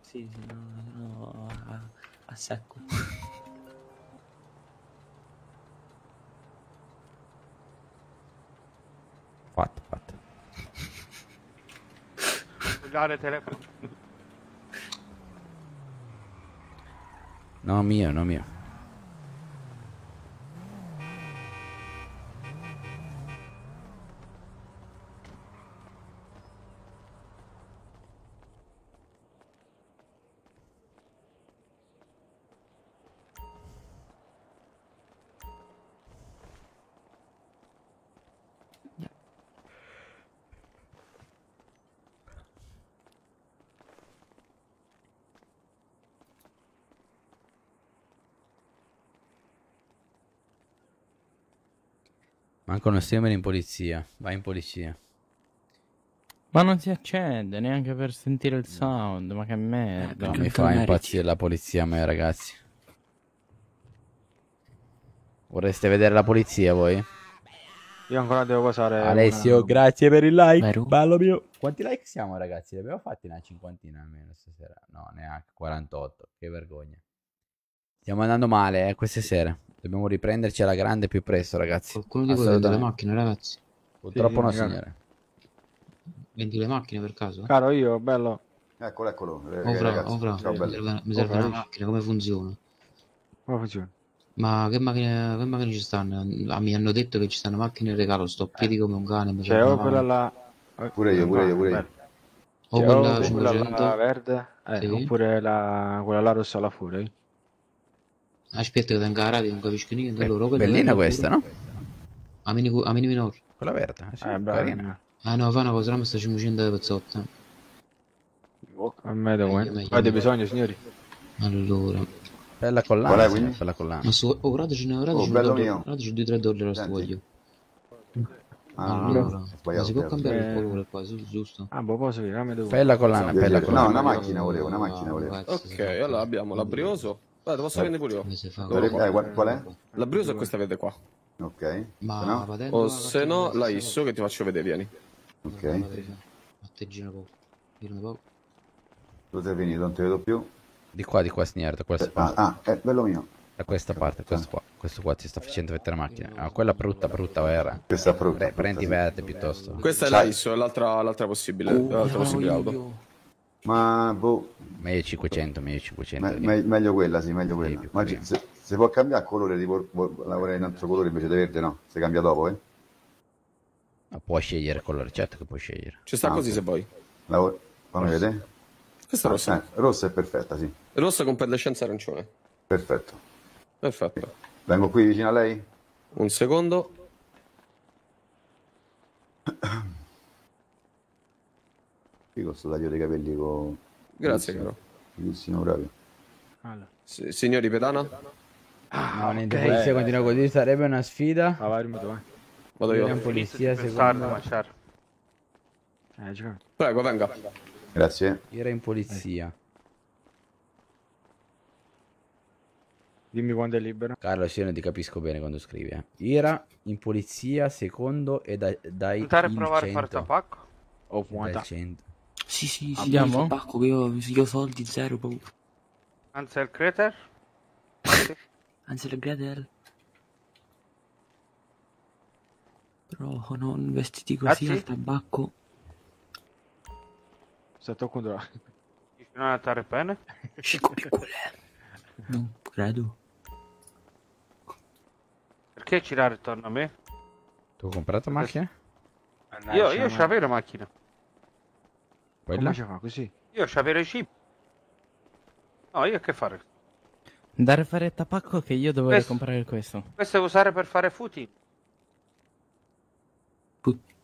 Sì, sì, no, no, a, a secco. Dare telefono. No, mio, no mio. Manca uno streamer in polizia. Vai in polizia. Ma non si accende neanche per sentire il sound, ma che merda. No, mi fa impazzire la polizia a me, ragazzi. Vorreste vedere la polizia voi? Io ancora devo passare. Alessio, una- grazie per il like. Bello mio. Quanti like siamo, ragazzi? Li abbiamo fatti una cinquantina almeno stasera. No, neanche 48. Che vergogna. Stiamo andando male, eh, queste sere. Dobbiamo riprenderci alla grande più presto, ragazzi. Qualcuno di voi vende le macchine, ragazzi? Purtroppo Sì, no, ragazzi. signore. Vendi le macchine per caso? Caro io, bello. Eccolo, eccolo. eh, Oh, ragazzi. oh, Ciao, mi serve, mi serve Oh, una macchina, come funziona? Come funziona? Ma che macchine, che macchine ci stanno? Ah, mi hanno detto che ci stanno macchine in regalo, sto a piedi come un cane. mi C'è serve o una- quella là. Pure io, pure io, pure io. O C'è quella o quella 500? là verde, eh, Sì. oppure la, quella là rossa là fuori. Aspetta che tengo la radio, non capisco niente. Allora, quella Bellina questa, no? A mini, a mini minor. Quella verde. eh, sì, Eh, carina. Ah no, fa una cosa, mi sta 500 di pezzotta. A me da Meglio, meglio, Avete bisogno, signori? Allora. Bella collana. Qual è, quindi? Bella collana. Ma su, oh, rateci ne, rateci Oh, bello mio. rateci 2-3 dollari sto Senti. voglio. Ah, Allora, ma si può cambiare il Eh. colore qua, su- giusto? Ah, boh, posso dire, me devo. Bella collana, Sì, bella collana. No, una macchina volevo, una macchina volevo. Ok, allora abbiamo la Brioso. Guarda, posso prendere pure io. Eh, qual, qual è? La Brioso è questa verde qua. Ok. Ma Se no? O se no la Isso che ti faccio vedere, vieni. Ok. Atteggina poco. Girano poco. Dove sei finito? Non ti vedo più. Di qua, di qua, signore, da questa Ah, parte. ah, è bello mio. Da questa parte, questo qua. Questo qua ti sta facendo vedere la macchina. Ah, quella brutta, brutta, vera. Questa frutta. Pre- prendi verde piuttosto. Questa è la Isso, è l'altra, l'altra possibile, l'altra possibile auto. Ma boh, Meglio 500, meglio 500. me- me- meglio quella, sì, meglio quella. più Ma ci- se, Si può cambiare colore, lavorare in altro colore invece di verde, no? Si cambia dopo, eh? Ma puoi scegliere il colore, certo che puoi scegliere. Ci sta Ah, così ok. se vuoi. Lavoro... Fammi vedere. Questa è rossa. Eh, rossa è perfetta, sì. Rossa con perlescenza arancione. Perfetto. Perfetto. Vengo qui vicino a lei? Un secondo. Figo sto taglio dei capelli con... Grazie, caro. Figissimo, bravi. S- signori pedana? No, niente, polizia continua così, sarebbe una sfida. Ah, vai, rimando, vai. Vado io. in polizia, secondo... Eh, Prego, venga. Grazie. Era in polizia. Dimmi quando è libero. Carlo, sì, io non ti capisco bene quando scrivi. Eh. Era in polizia, secondo e dai, dai Andare a il provare a fare 100. tabacco? O Dai 100. Sì, sì, sì, Andiamo? il tabacco che io, io ho soldi zero paura. Il crater? Anzi, il Gradel. Però non vestiti così sì? al tabacco. Sta toccando là. Non andare bene? Non credo. Perché girare attorno a me? Tu hai comprato macchina? Io, io c'avevo la macchina. Quella? Come ci fa così? Io c'avevo i chip. No, io che fare? Andare a fare il tabacco che io dovevo Questo- comprare questo. Questo è usare per fare footing.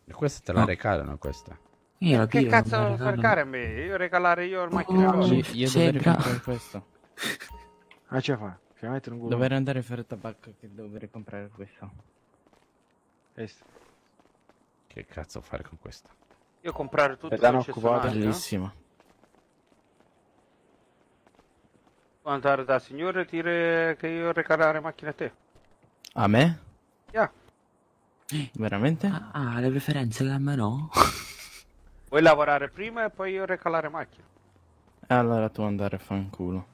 E questa te la No. regalano questa. Io la Che piglio, cazzo devo fare a me? Io regalare io No, loro. Io, io Sembra- comprare questo. Ah, ce la fa? Finalmente non Dover andare a fare il tabacco che dovrei comprare questo. Questo. Che cazzo fare con questa? Io comprare tutto Pedana no? Bellissima. Può andare da signore e dire che io regalare macchina a te. A me? Yeah. Veramente? Ah, ah, le preferenze che a me no. Vuoi lavorare prima e poi io regalare macchina. Allora tu andare a fanculo.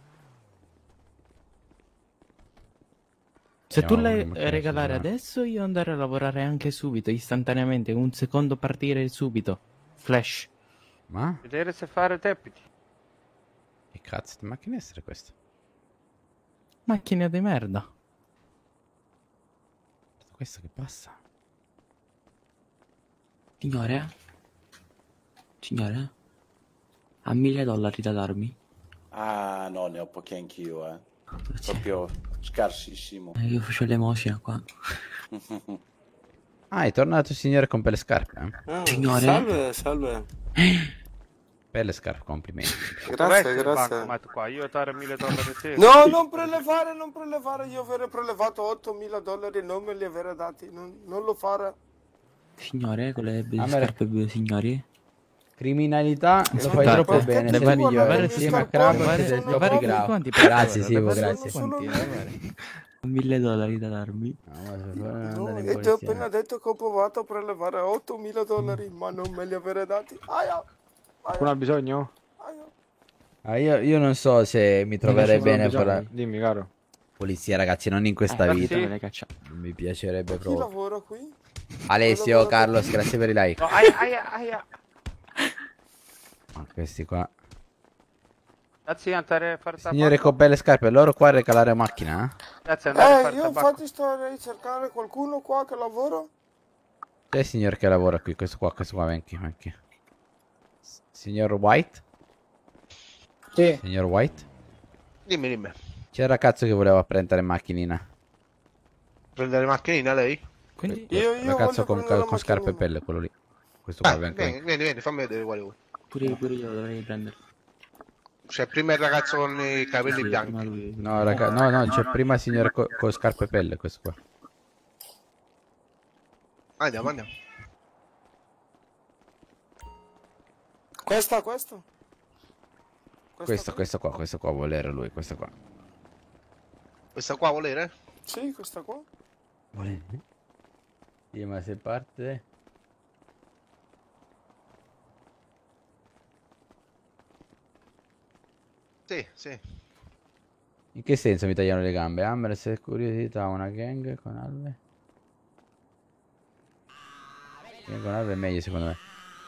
Se tu macchina regalare adesso, io andare a lavorare anche subito, istantaneamente, un secondo partire subito. Flash. Ma? Vedere se fare deputy. Che cazzo di macchina essere questa? Macchina di merda. Questa che passa? Signore? Signore? Ha mille dollari da darmi? Ah, no, ne ho pochi anch'io, eh. Proprio scarsissimo. Eh, io faccio l'emosina qua. Ah, è tornato il signore con per le scarpe. Eh? Ah, Signore? Salve, salve. Per le scarpe, complimenti. Grazie, il grazie. bancomat qua? Io dare mille dollari a te. No, non prelevare, non prelevare. Io avrei prelevato 8.000 dollari, non me li avrei dati. Non, non lo fare. Signore, con le belle A me- scarpe signori? Criminalità lo fai troppo bene, sei il migliore. Insieme a vari- Crab vari- siete vari- troppo vari- bravo. quanti Grazie, Sivo, grazie. Sono- Quanti lavori? Mille dollari da darmi. No, e ti ho appena detto che ho provato a prelevare 8.000 dollari, ma non me li avrei dati. Aia, Qualcuno ha bisogno? Ah, io, io non so se mi troverei bene per la Dimmi, caro. polizia, ragazzi, non in questa Eh, vita. sì. Non mi piacerebbe chi proprio. lavora qui? Alessio, Carlos, grazie per i like. No, aia, aia, aia. Ah, questi qua. Grazie andare a fare. Signore con belle scarpe, loro qua a recalare macchina? eh? Grazie andare a Eh, fare io tabacco. infatti sto a cercare qualcuno qua che lavora. C'è il signor che lavora qui, questo qua, questo qua, venchi, venchi. Signor White? Sì. Signor White? Dimmi, dimmi. C'è il ragazzo che voleva prendere macchinina. Prendere macchinina lei? Quindi... Io, Il io ragazzo con, con scarpe e pelle, quello lì. Questo qua, Ah, venchi. vieni, vieni, vieni, fammi vedere quale vuoi. Pure, pure io dovrei prendere. Cioè, prima il ragazzo con i capelli bianchi. No, raga, no, no, c'è prima il signore co- con scarpe e pelle, questo qua. Andiamo, andiamo. Questa, questo? Questo, questo qua, questo qua, volere lui, questo qua. Questa qua volere? Sì, questa qua. Volere? Sì, ma se parte... Sì, sì. In che senso mi tagliano le gambe? Hammer, se curiosità, una gang con Alve? Gang con Alve è meglio secondo me.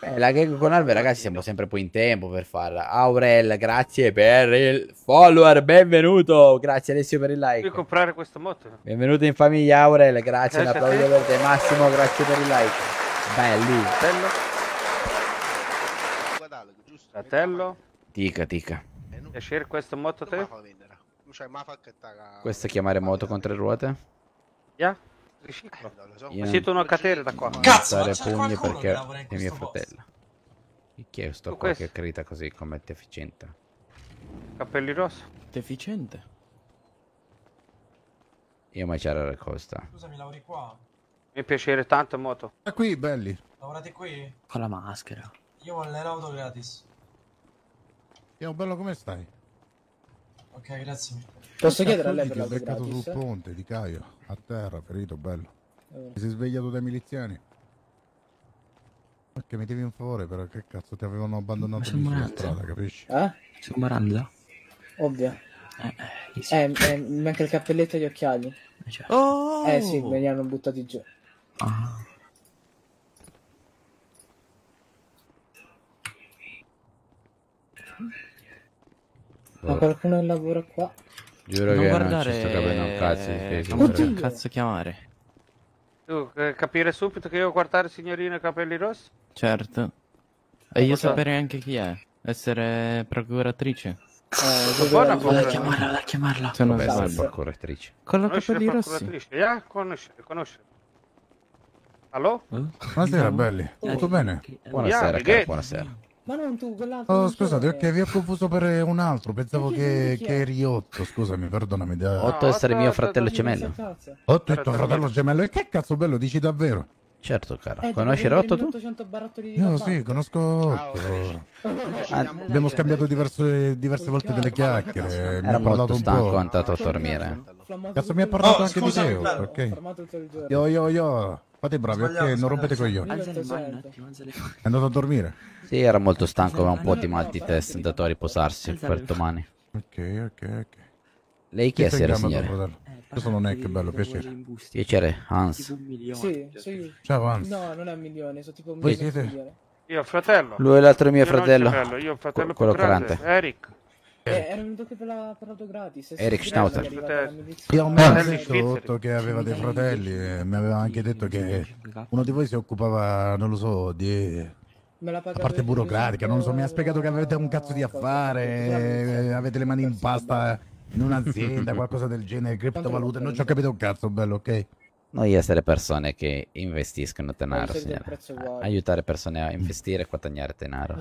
Beh, la gag con Alve, ragazzi, siamo sempre poi in tempo per farla. Aurel, grazie per il follower, benvenuto. Grazie Alessio per il like. Devi comprare questa moto. Benvenuto in famiglia Aurel, grazie, un applauso te. per te. Massimo, grazie per il like. Belli. Fratello. Fratello. Tica, tica. Piacere questa moto te? Cioè, ma fa che taga... Questa chiamare moto con tre ruote? Yeah? Riciclo. Io Siete una catena da qua. Cazzo, fare pugni perché è mio fratello. Chi è sto qua questo? che grida così come deficiente? Capelli rossi. Deficiente? Io mai c'era la costa. Scusami, lavori qua? Mi piacere tanto moto. Ah, qui, belli. Lavorate qui? Con la maschera. Io voglio l'auto gratis. Ciao, bello, come stai? Ok, grazie. Posso chiedere a lei per Ti ho l'auto beccato gratis? sul ponte di Caio, a terra, ferito, bello. Eh. Ti sei svegliato dai miliziani? Perché mi devi un favore, però che cazzo ti avevano abbandonato sulla strada, capisci? Eh? Sei un Maranda? Ovvio. Eh, Eh, eh, mi manca il cappelletto e gli occhiali. Oh! Eh sì, me li hanno buttati giù. Ah. Ma qualcuno lavora qua? Giuro non che guardare... non ci sto capendo un cazzo di che non che cazzo chiamare. Tu eh, capire subito che io guardare signorina capelli rossi? Certo. E io Cosa? sapere anche chi è. Essere procuratrice. Eh, buona procura- chiamarla, da chiamarla. Se non Vabbè, essere procuratrice. Con la capelli rossi. Yeah, conoscere, conoscere. Allo? Buonasera, belli. Tutto bene? Buonasera, Yeah, buonasera. Ma non tu, quell'altro. Oh, scusate, ok, vi ho confuso per un altro. Pensavo che, che eri Otto. Scusami, perdonami. Da... Otto essere mio fratello gemello. Otto è tuo fratello gemello. E che cazzo bello, dici davvero? Certo, caro. Eh, Rotto vendere tu? 800 barattoli di Io sì, conosco Otto. Ah, Abbiamo scambiato diverse, diverse volte delle chiacchiere. Mi ha parlato molto un stanco, è po'. andato a dormire. Cazzo, mi ha parlato Oh, anche di te, ok? Fermato tutto il giorno. Io, io, io. Fate bravi, ok? Non rompete coglioni. È andato a dormire? Sì, era molto stanco, aveva un po' di mal di testa, è andato a riposarsi per domani. Ok, ok, ok. Lei chi è sera, signore? fratello? Io sono Neck, bello, piacere. Piacere, Hans. Sì, sì. Ciao, Hans. No, non è un milione, sono tipo un Voi milione siete? Io fratello. Lui è l'altro mio Io non fratello. gemello, io fratello Quello più grande, grande. Eric. Eh, ero venuto qui per la- l'auto gratis. e Eric Schnauzer. è la. Io ha Fratelli detto che aveva dei fratelli e mi aveva anche detto che uno di voi si occupava, non lo so, di la pagato parte burocratica, non lo so, mi ha spiegato che avete un cazzo di affare, eh, avete le mani in pasta in un'azienda, qualcosa del genere, criptovalute, non ci ho capito un cazzo, bello, ok? Noi essere persone che investiscono denaro, signore. Aiutare persone a investire e guadagnare denaro.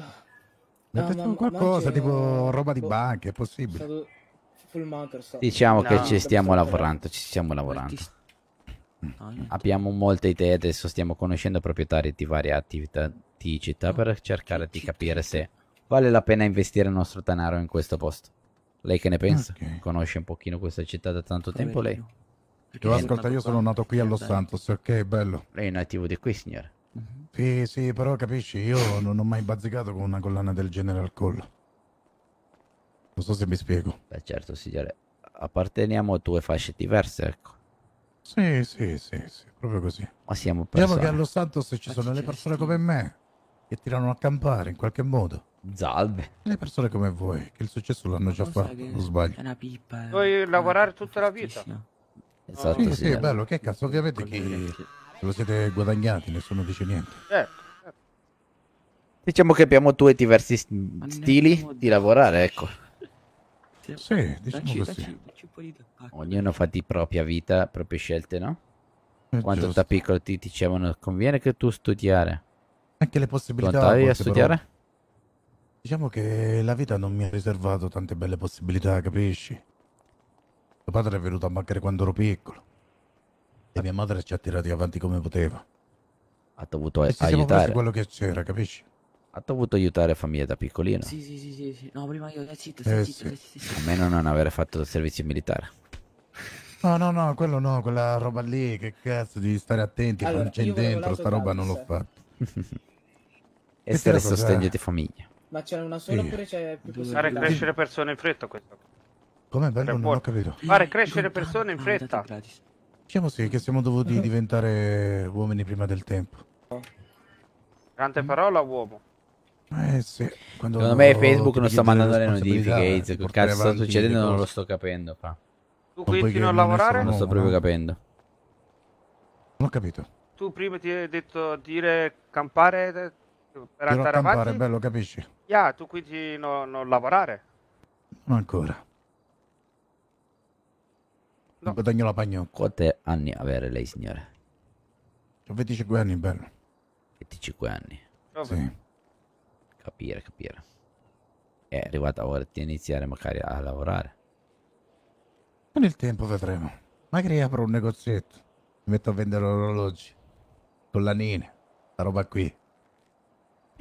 Detto ma- ma qualcosa, tipo roba di banche, è possibile? Diciamo che ci stiamo lavorando, ci stiamo lavorando. Abbiamo molte idee, adesso stiamo conoscendo proprietari di varie attività di città per cercare di capire se vale la pena investire il nostro denaro in questo posto. Lei che ne pensa? Conosce un pochino questa città da tanto tempo lei? Io, ascolta, io sono nato qui a Los Santos, ok, bello? Lei è nativo di qui, signore? Sì, sì, però capisci, io non ho mai bazzicato con una collana del genere al collo. Non so se mi spiego. Beh certo, signore. Apparteniamo a due fasce diverse, ecco. Sì, sì, sì, sì, proprio così. Ma siamo Diciamo persone. che a Los Santos ci sono le persone come me che tirano a campare in qualche modo. Salve. Le persone come voi, che il successo l'hanno già fatto, non sbaglio. È una pippa. Vuoi lavorare tutta la vita? Esatto, Sì, sì, è bello, che cazzo, ovviamente che lo siete guadagnati, nessuno dice niente. Certo. Diciamo che abbiamo due diversi stili di lavorare, ecco. Sì, diciamo Dacci, così. Ognuno fa di propria vita, proprie scelte, no? È Quando giusto. da piccolo ti dicevano conviene che tu studiare. Anche le Tu possibilità. andavi a volte, però, studiare? Diciamo che la vita non mi ha riservato tante belle possibilità, capisci? Mio padre è venuto a mancare quando ero piccolo. E mia madre ci ha tirati avanti come poteva. Ha dovuto E ci siamo presi aiutare. quello che c'era, capisci? Ha dovuto aiutare famiglia da piccolino. Sì, sì, sì, sì, sì. No, prima io, stai zitto, Eh, zitto, sì. stai zitto. A meno non avere fatto il servizio militare. No, no, no, quello no, quella roba lì, che cazzo, di stare attenti, Allora, non c'è dentro, sta roba non l'ho fatta. Essere sostegno di famiglia. Ma c'è una sola Sì. oppure c'è più Fare possibilità? crescere persone in fretta questo. Com'è bello? Non ho capito. Fare crescere persone in fretta. Diciamo sì, che siamo dovuti diventare uomini prima del tempo. Tante parola, uomo. Eh sì. Quando Secondo me Facebook non sta mandando le notifiche. Iz, che cazzo sta succedendo? Non lo sto capendo. Fra. Tu continui a lavorare? Non sto uomo, proprio capendo. Non ho capito. Tu prima ti hai detto dire campare eh, per andare campare, avanti? bello, capisci? Ya, tu quindi no- non lavorare? Non ancora. Non guadagno la pagnocca. Quanti anni avere lei, signore? Ho 25 anni, bello. 25 anni. Sì. Capire, capire. È arrivata ora di iniziare magari a lavorare. Con il tempo vedremo. Magari apro un negozietto. Mi metto a vendere orologi. Collanine. La roba qui.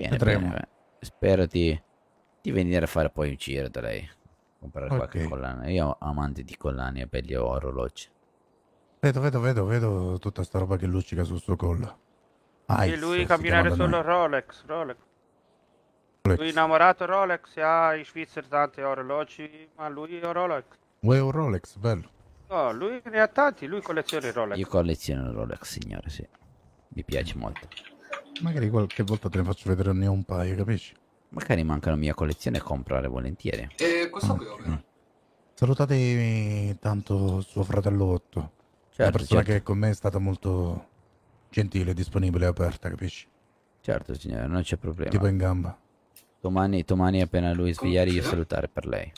Bene, Vedremo. bene, bene. Spero di, di venire a fare poi un giro da lei. Comprare qualche Ok. collana. Io ho amanti di collane e belli orologi. Vedo, vedo, vedo, vedo tutta sta roba che luccica sul suo collo. E Ice, lui si camminare solo. Rolex, Rolex. Rolex. Lui innamorato Rolex, ha in Svizzera tanti orologi, ma lui è Rolex. Vuoi un Rolex, bello? No, lui ne ha tanti, lui colleziona Rolex. Io colleziono Rolex, signore, sì. Mi piace molto. Magari qualche volta te ne faccio vedere ne ho un paio, capisci? Magari mancano mia collezione e comprare volentieri. E questo qui dove? Salutate tanto suo fratello Otto. la Certo, persona certo. che è con me è stata molto gentile, disponibile e aperta, capisci? Certo, signore, non c'è problema. Tipo in gamba. Domani, domani appena lui svegliare io salutare per lei.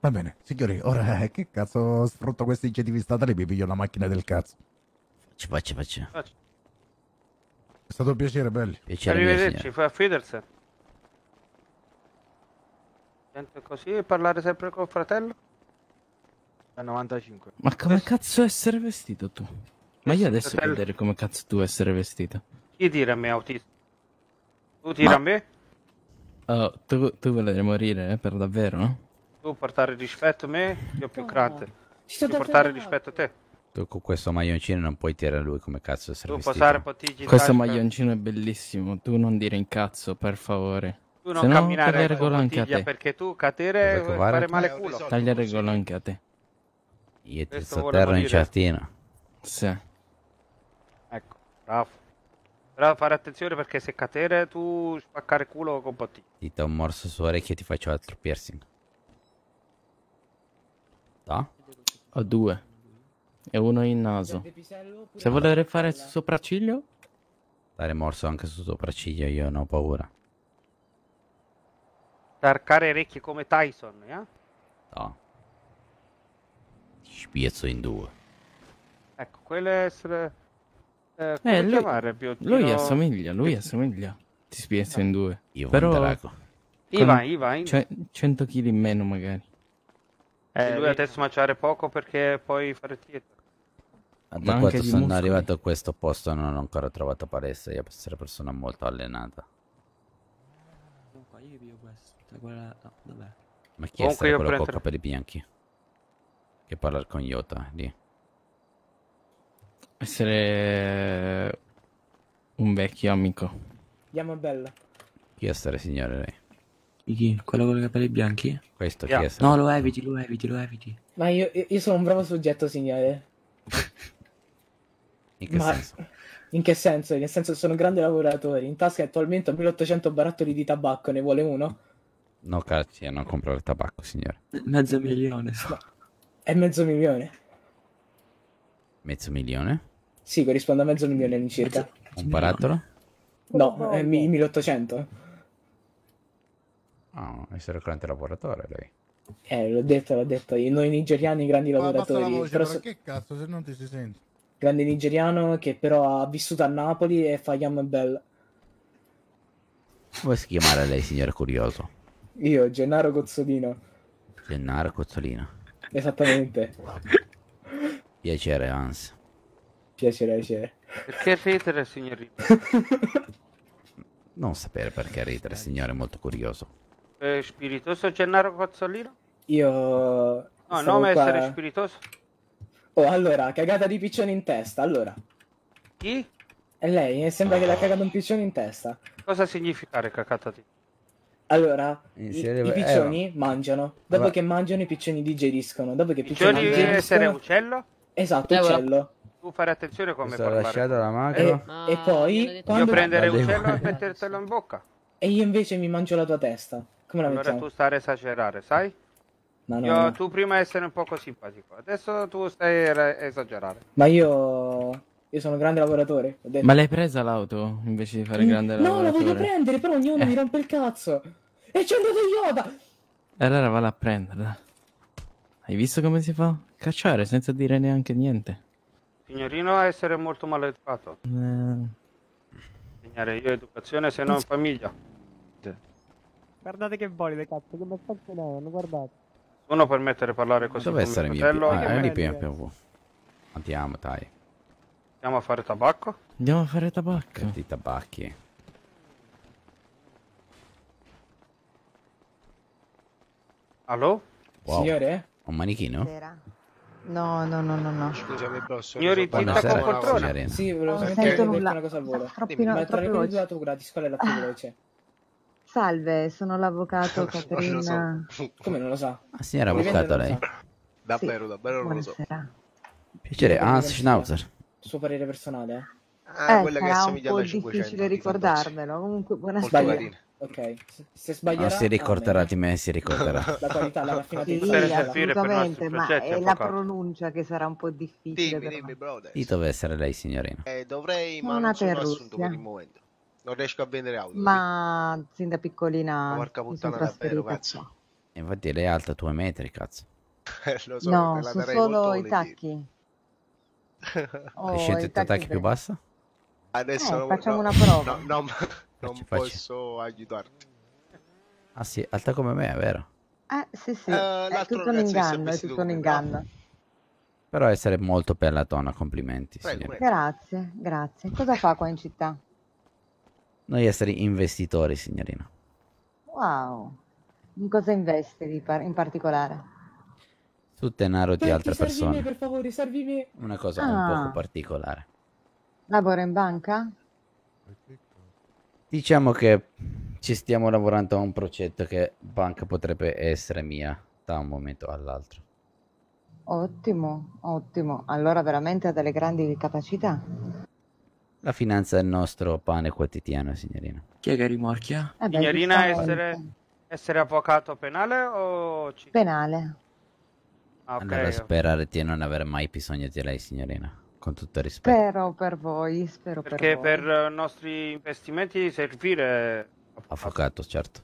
Va bene, signori, ora eh, che cazzo sfrutto questi incentivi statali e mi piglio la macchina del cazzo. Ci faccia, faccia. È stato un piacere, belli. Piacere Arrivederci, signore. fai a Fidersen. Gente così e parlare sempre col fratello? Da 95. Ma come cazzo essere vestito tu? Ma io adesso fratello. vedere come cazzo tu essere vestito. Chi dire a me autista? Tu tira a me? Oh, tu, tu volevi morire, eh, per davvero, no? Tu portare rispetto a me? Io più grande. sto Tu portare rispetto a te. Tu con questo maglioncino non puoi tirare lui come cazzo essere Tu posare in Questo maglioncino è bellissimo, tu non dire in cazzo, per favore. Tu Se non no, camminare con regola anche a te. perché tu cadere vale? fare male culo. Taglia regola anche a te. Io ti sotterro volevo in ciatina. Sì. Ecco, bravo. Però fare attenzione perché se cadere tu spaccare culo con bottiglie. Ti do un morso su orecchio e ti faccio altro piercing. Da? Ho due. E uno in naso. Se volete fare il sopracciglio? Dare morso anche su sopracciglio, io non ho paura. Tarcare orecchie come Tyson, eh? No. Ti spiezzo in due. Ecco, quello è essere... Eh, Eh, lui, chiamare Biottino? lui assomiglia, lui assomiglia. Ti spiezzo in due. Io Però... drago. Ivan, Ivan. Cioè, 100 kg in meno magari. Eh, lui adesso mangiare poco perché poi fare dieta. Da di sono muscoli. arrivato a questo posto non ho ancora trovato palestra. Io per essere persona molto allenata. Io questo. Cioè, quella... No, dov'è? Ma chi è Comunque stato io quello con capelli bianchi? Che parla con Iota lì. Essere un vecchio amico. Andiamo bella. Chi è essere signore lei? Chi? Quello con i capelli bianchi? Questo Yeah. chi è essere? No, lo eviti, lo eviti, lo eviti. Ma io- io sono un bravo soggetto, signore. In che Ma- senso? In che senso? Nel senso sono un grande lavoratore. In tasca attualmente ho 1800 barattoli di tabacco, ne vuole uno? No, grazie, non comprare tabacco, signore. Mezzo milione. so. È mezzo milione. Mezzo milione? Sì, corrisponde a mezzo milione all'incirca. Un barattolo? No, è mi- 1800. Ah, essere grande lavoratore lei. Eh, l'ho detto, l'ho detto. Noi nigeriani, grandi Ma lavoratori. voce, però che cazzo, se non ti si sente. Grande nigeriano che però ha vissuto a Napoli e fa Yam Bell. Come si chiamare lei, signore curioso? Io, Gennaro Cozzolino. Gennaro Cozzolino. Esattamente. Piacere, Hans. Piacere, piacere. Perché ridere, signorina? Non sapere perché ridere, signore, molto curioso. Eh, spiritoso Gennaro Cozzolino? Io... No, nome qua- essere spiritoso. Oh, allora, cagata di piccione in testa, allora. Chi? E lei, eh, sembra che le ha cagato un piccione in testa. Cosa significare cacata di? Allora, i, i eh, piccioni mangiano. Dopo Vabbè. che mangiano i piccioni digeriscono. Dopo che i Piccioni piccioni essere digeriscono... uccello? Esatto, Eh, uccello. Tu fare attenzione come l'ha parlare. lasciata la macro. E, Ah, e poi Io quando- prendere La devo- uccello e mettertelo in bocca. E io invece mi mangio la tua testa. Come la Allora mettiamo? tu stai a esagerare, sai? No, no, Io- no. Tu prima essere un poco simpatico, adesso tu stai a esagerare. Ma io... Io sono un grande lavoratore. ho detto. Ma l'hai presa l'auto invece di fare Mm, grande No, la lavoratore? voglio prendere, però ognuno mi rompe il cazzo. E c'è andato Yoda! E allora valla a prenderla. Hai visto come si fa? Cacciare senza dire neanche niente. Signorino, essere molto maleducato. Eh, Insegnare io educazione se non famiglia. Guardate che bolide, cazzo, ne hanno, guardate. Uno per mettere parlare così Dove con essere mio mio fratello. Ah, io è me- lì PMPV. Andiamo, dai. Andiamo a fare tabacco? Andiamo a fare tabacco. Senti i tabacchi. Allo? Wow. Signore? Un manichino? No, no, no, no, no. Scusami, boss. Signori, Buonasera, signorina. Sì, volevo Non solamente sento dirti nulla. una cosa al volo. No- Ma tra le troppi quelle voci. due auto gratis, qual è la più veloce? Salve, sono l'avvocato Caterina. so. Come non lo sa? Ah, signora, Mi vende avvocato lei. lo sa. Davvero, davvero non lo so. Buonasera. Piacere, Hans Schnauzer. Suo parere personale, eh? Ah, Eh, quella che assomiglia po' alla 500. difficile ricordarmelo. Comunque, buonasera. Ok, se, se Non sbaglierà... si ricorderà ah, di me, si ricorderà. La qualità, la Sì, raffinatezza. Nostri assolutamente, ma è la pronuncia che sarà un po' difficile Dimmi, per dimmi, me. brother. Chi deve essere lei, signorina? Eh, dovrei, ma Sono non sono assunto per il momento. Non riesco a vendere auto. Ma sin da piccolina Porca mi sono puttana, davvero, cazzo. E Infatti lei è alta due metri, cazzo. Eh, Lo so, No, la sono solo i tacchi. Hai Oh, scelto i il tuo attacchi tacchi più basso? Adesso Eh, no- facciamo no- una prova. No, no, non posso aiutarti. Ah sì, alta come me, è vero. Eh, sì, sì, Eh, è tutto un inganno, è tutto un inganno. Però essere molto pellatona, complimenti, Prego. Grazie, grazie. Cosa fa qua in città? Noi essere investitori, signorina. Wow. In cosa investi di par- in particolare? Su denaro di altre persone. per favore, servi me. Una cosa Ah. un poco particolare. Lavora in banca? Diciamo che ci stiamo lavorando a un progetto che banca potrebbe essere mia da un momento all'altro. Ottimo, ottimo. Allora veramente ha delle grandi capacità. La finanza è il nostro pane quotidiano, signorina. Chi è che rimorchia? Eh beh, Signorina, giustamente. essere, essere avvocato penale o... ci- Penale. Ah, ok. Allora sperare di non avere mai bisogno di lei, signorina. Con tutto il rispetto. Spero per voi, spero Perché per per voi. eh, nostri investimenti servire... Avvocato, certo.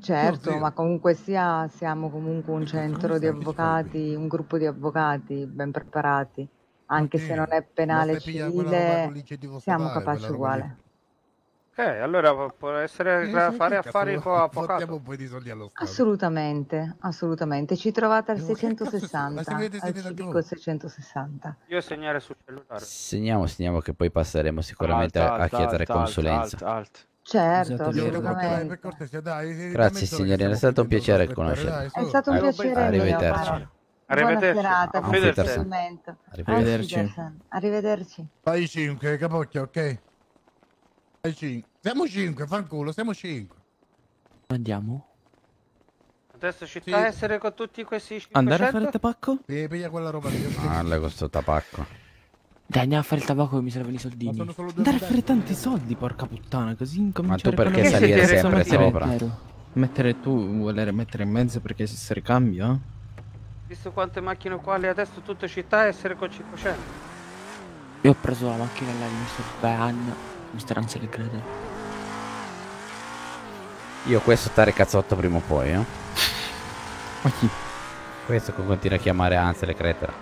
Certo, ma comunque sia, siamo comunque un centro di avvocati, un gruppo di avvocati ben preparati. Anche se non è penale civile, siamo capaci uguale. Ok, allora può- essere Eh, fare affari con avvocato. un po' di soldi allo Stato. Assolutamente, assolutamente. Ci trovate al Ma che cazzo sta- ma 660, se avete al sentito civico tu? 660. Io segnare sul cellulare. Segniamo, segniamo che poi passeremo sicuramente Alt, a alt, chiedere alt, consulenza. alt, alt. Certo, assolutamente. eh, Grazie signorina, è stato un piacere conoscerla. È stato un piacere Arrivederci. Arrivederci. Buona serata, buon Arrivederci. Arrivederci. Arrivederci. Fai 5, capocchia, ok? Fai 5. Siamo 5, fanculo, siamo 5. Andiamo? Adesso città essere con tutti questi 500? Andare a fare tabacco? Sì, piglia quella roba lì. Parla con sto tabacco. Dai, andiamo a fare il tabacco che mi servono i soldini. Andare a fare tanti soldi, porca puttana, così incominciare Ma tu perché salire sempre sopra? Mettere tu, voler mettere in mezzo perché se si ricambia? Visto quante macchine quali adesso tutta città essere con 500. Io ho preso la macchina là di Mr. Van, Mr. Ansel Gretel. Io questo stare cazzotto prima o poi, eh? Ma chi? Questo che continua a chiamare Ansel e Cretera.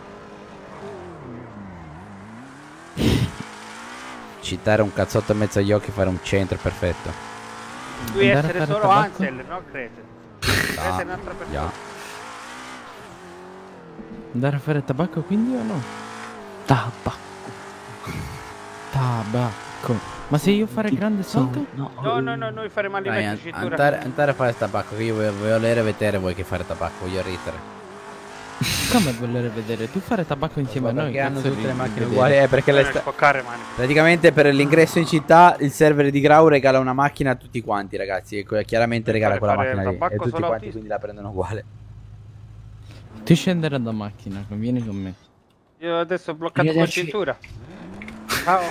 Citare un cazzotto in mezzo agli occhi e fare un centro perfetto. Lui essere solo tabacco? Ansel, non Crete. Crete è un'altra persona. già. Andare a fare tabacco quindi o no? Tabacco. Tabacco. Ma se io fare grande salto? No. No, no, no, noi faremo alimenti andare, andare a fare tabacco, che io voglio, voglio volere vedere voi che fare tabacco, voglio ridere. Come voler vedere? Tu fare tabacco insieme a noi? perché hanno tutte le macchine uguali, eh, perché le sta-. Praticamente per l'ingresso in città il server di Grau regala una macchina a tutti quanti, ragazzi. E chiaramente regala quella macchina lì. E tutti quanti autisti. quindi la prendono uguale. Tu scenderai da macchina, vieni con me. Io adesso ho bloccato Arrivederci. cintura. Ciao.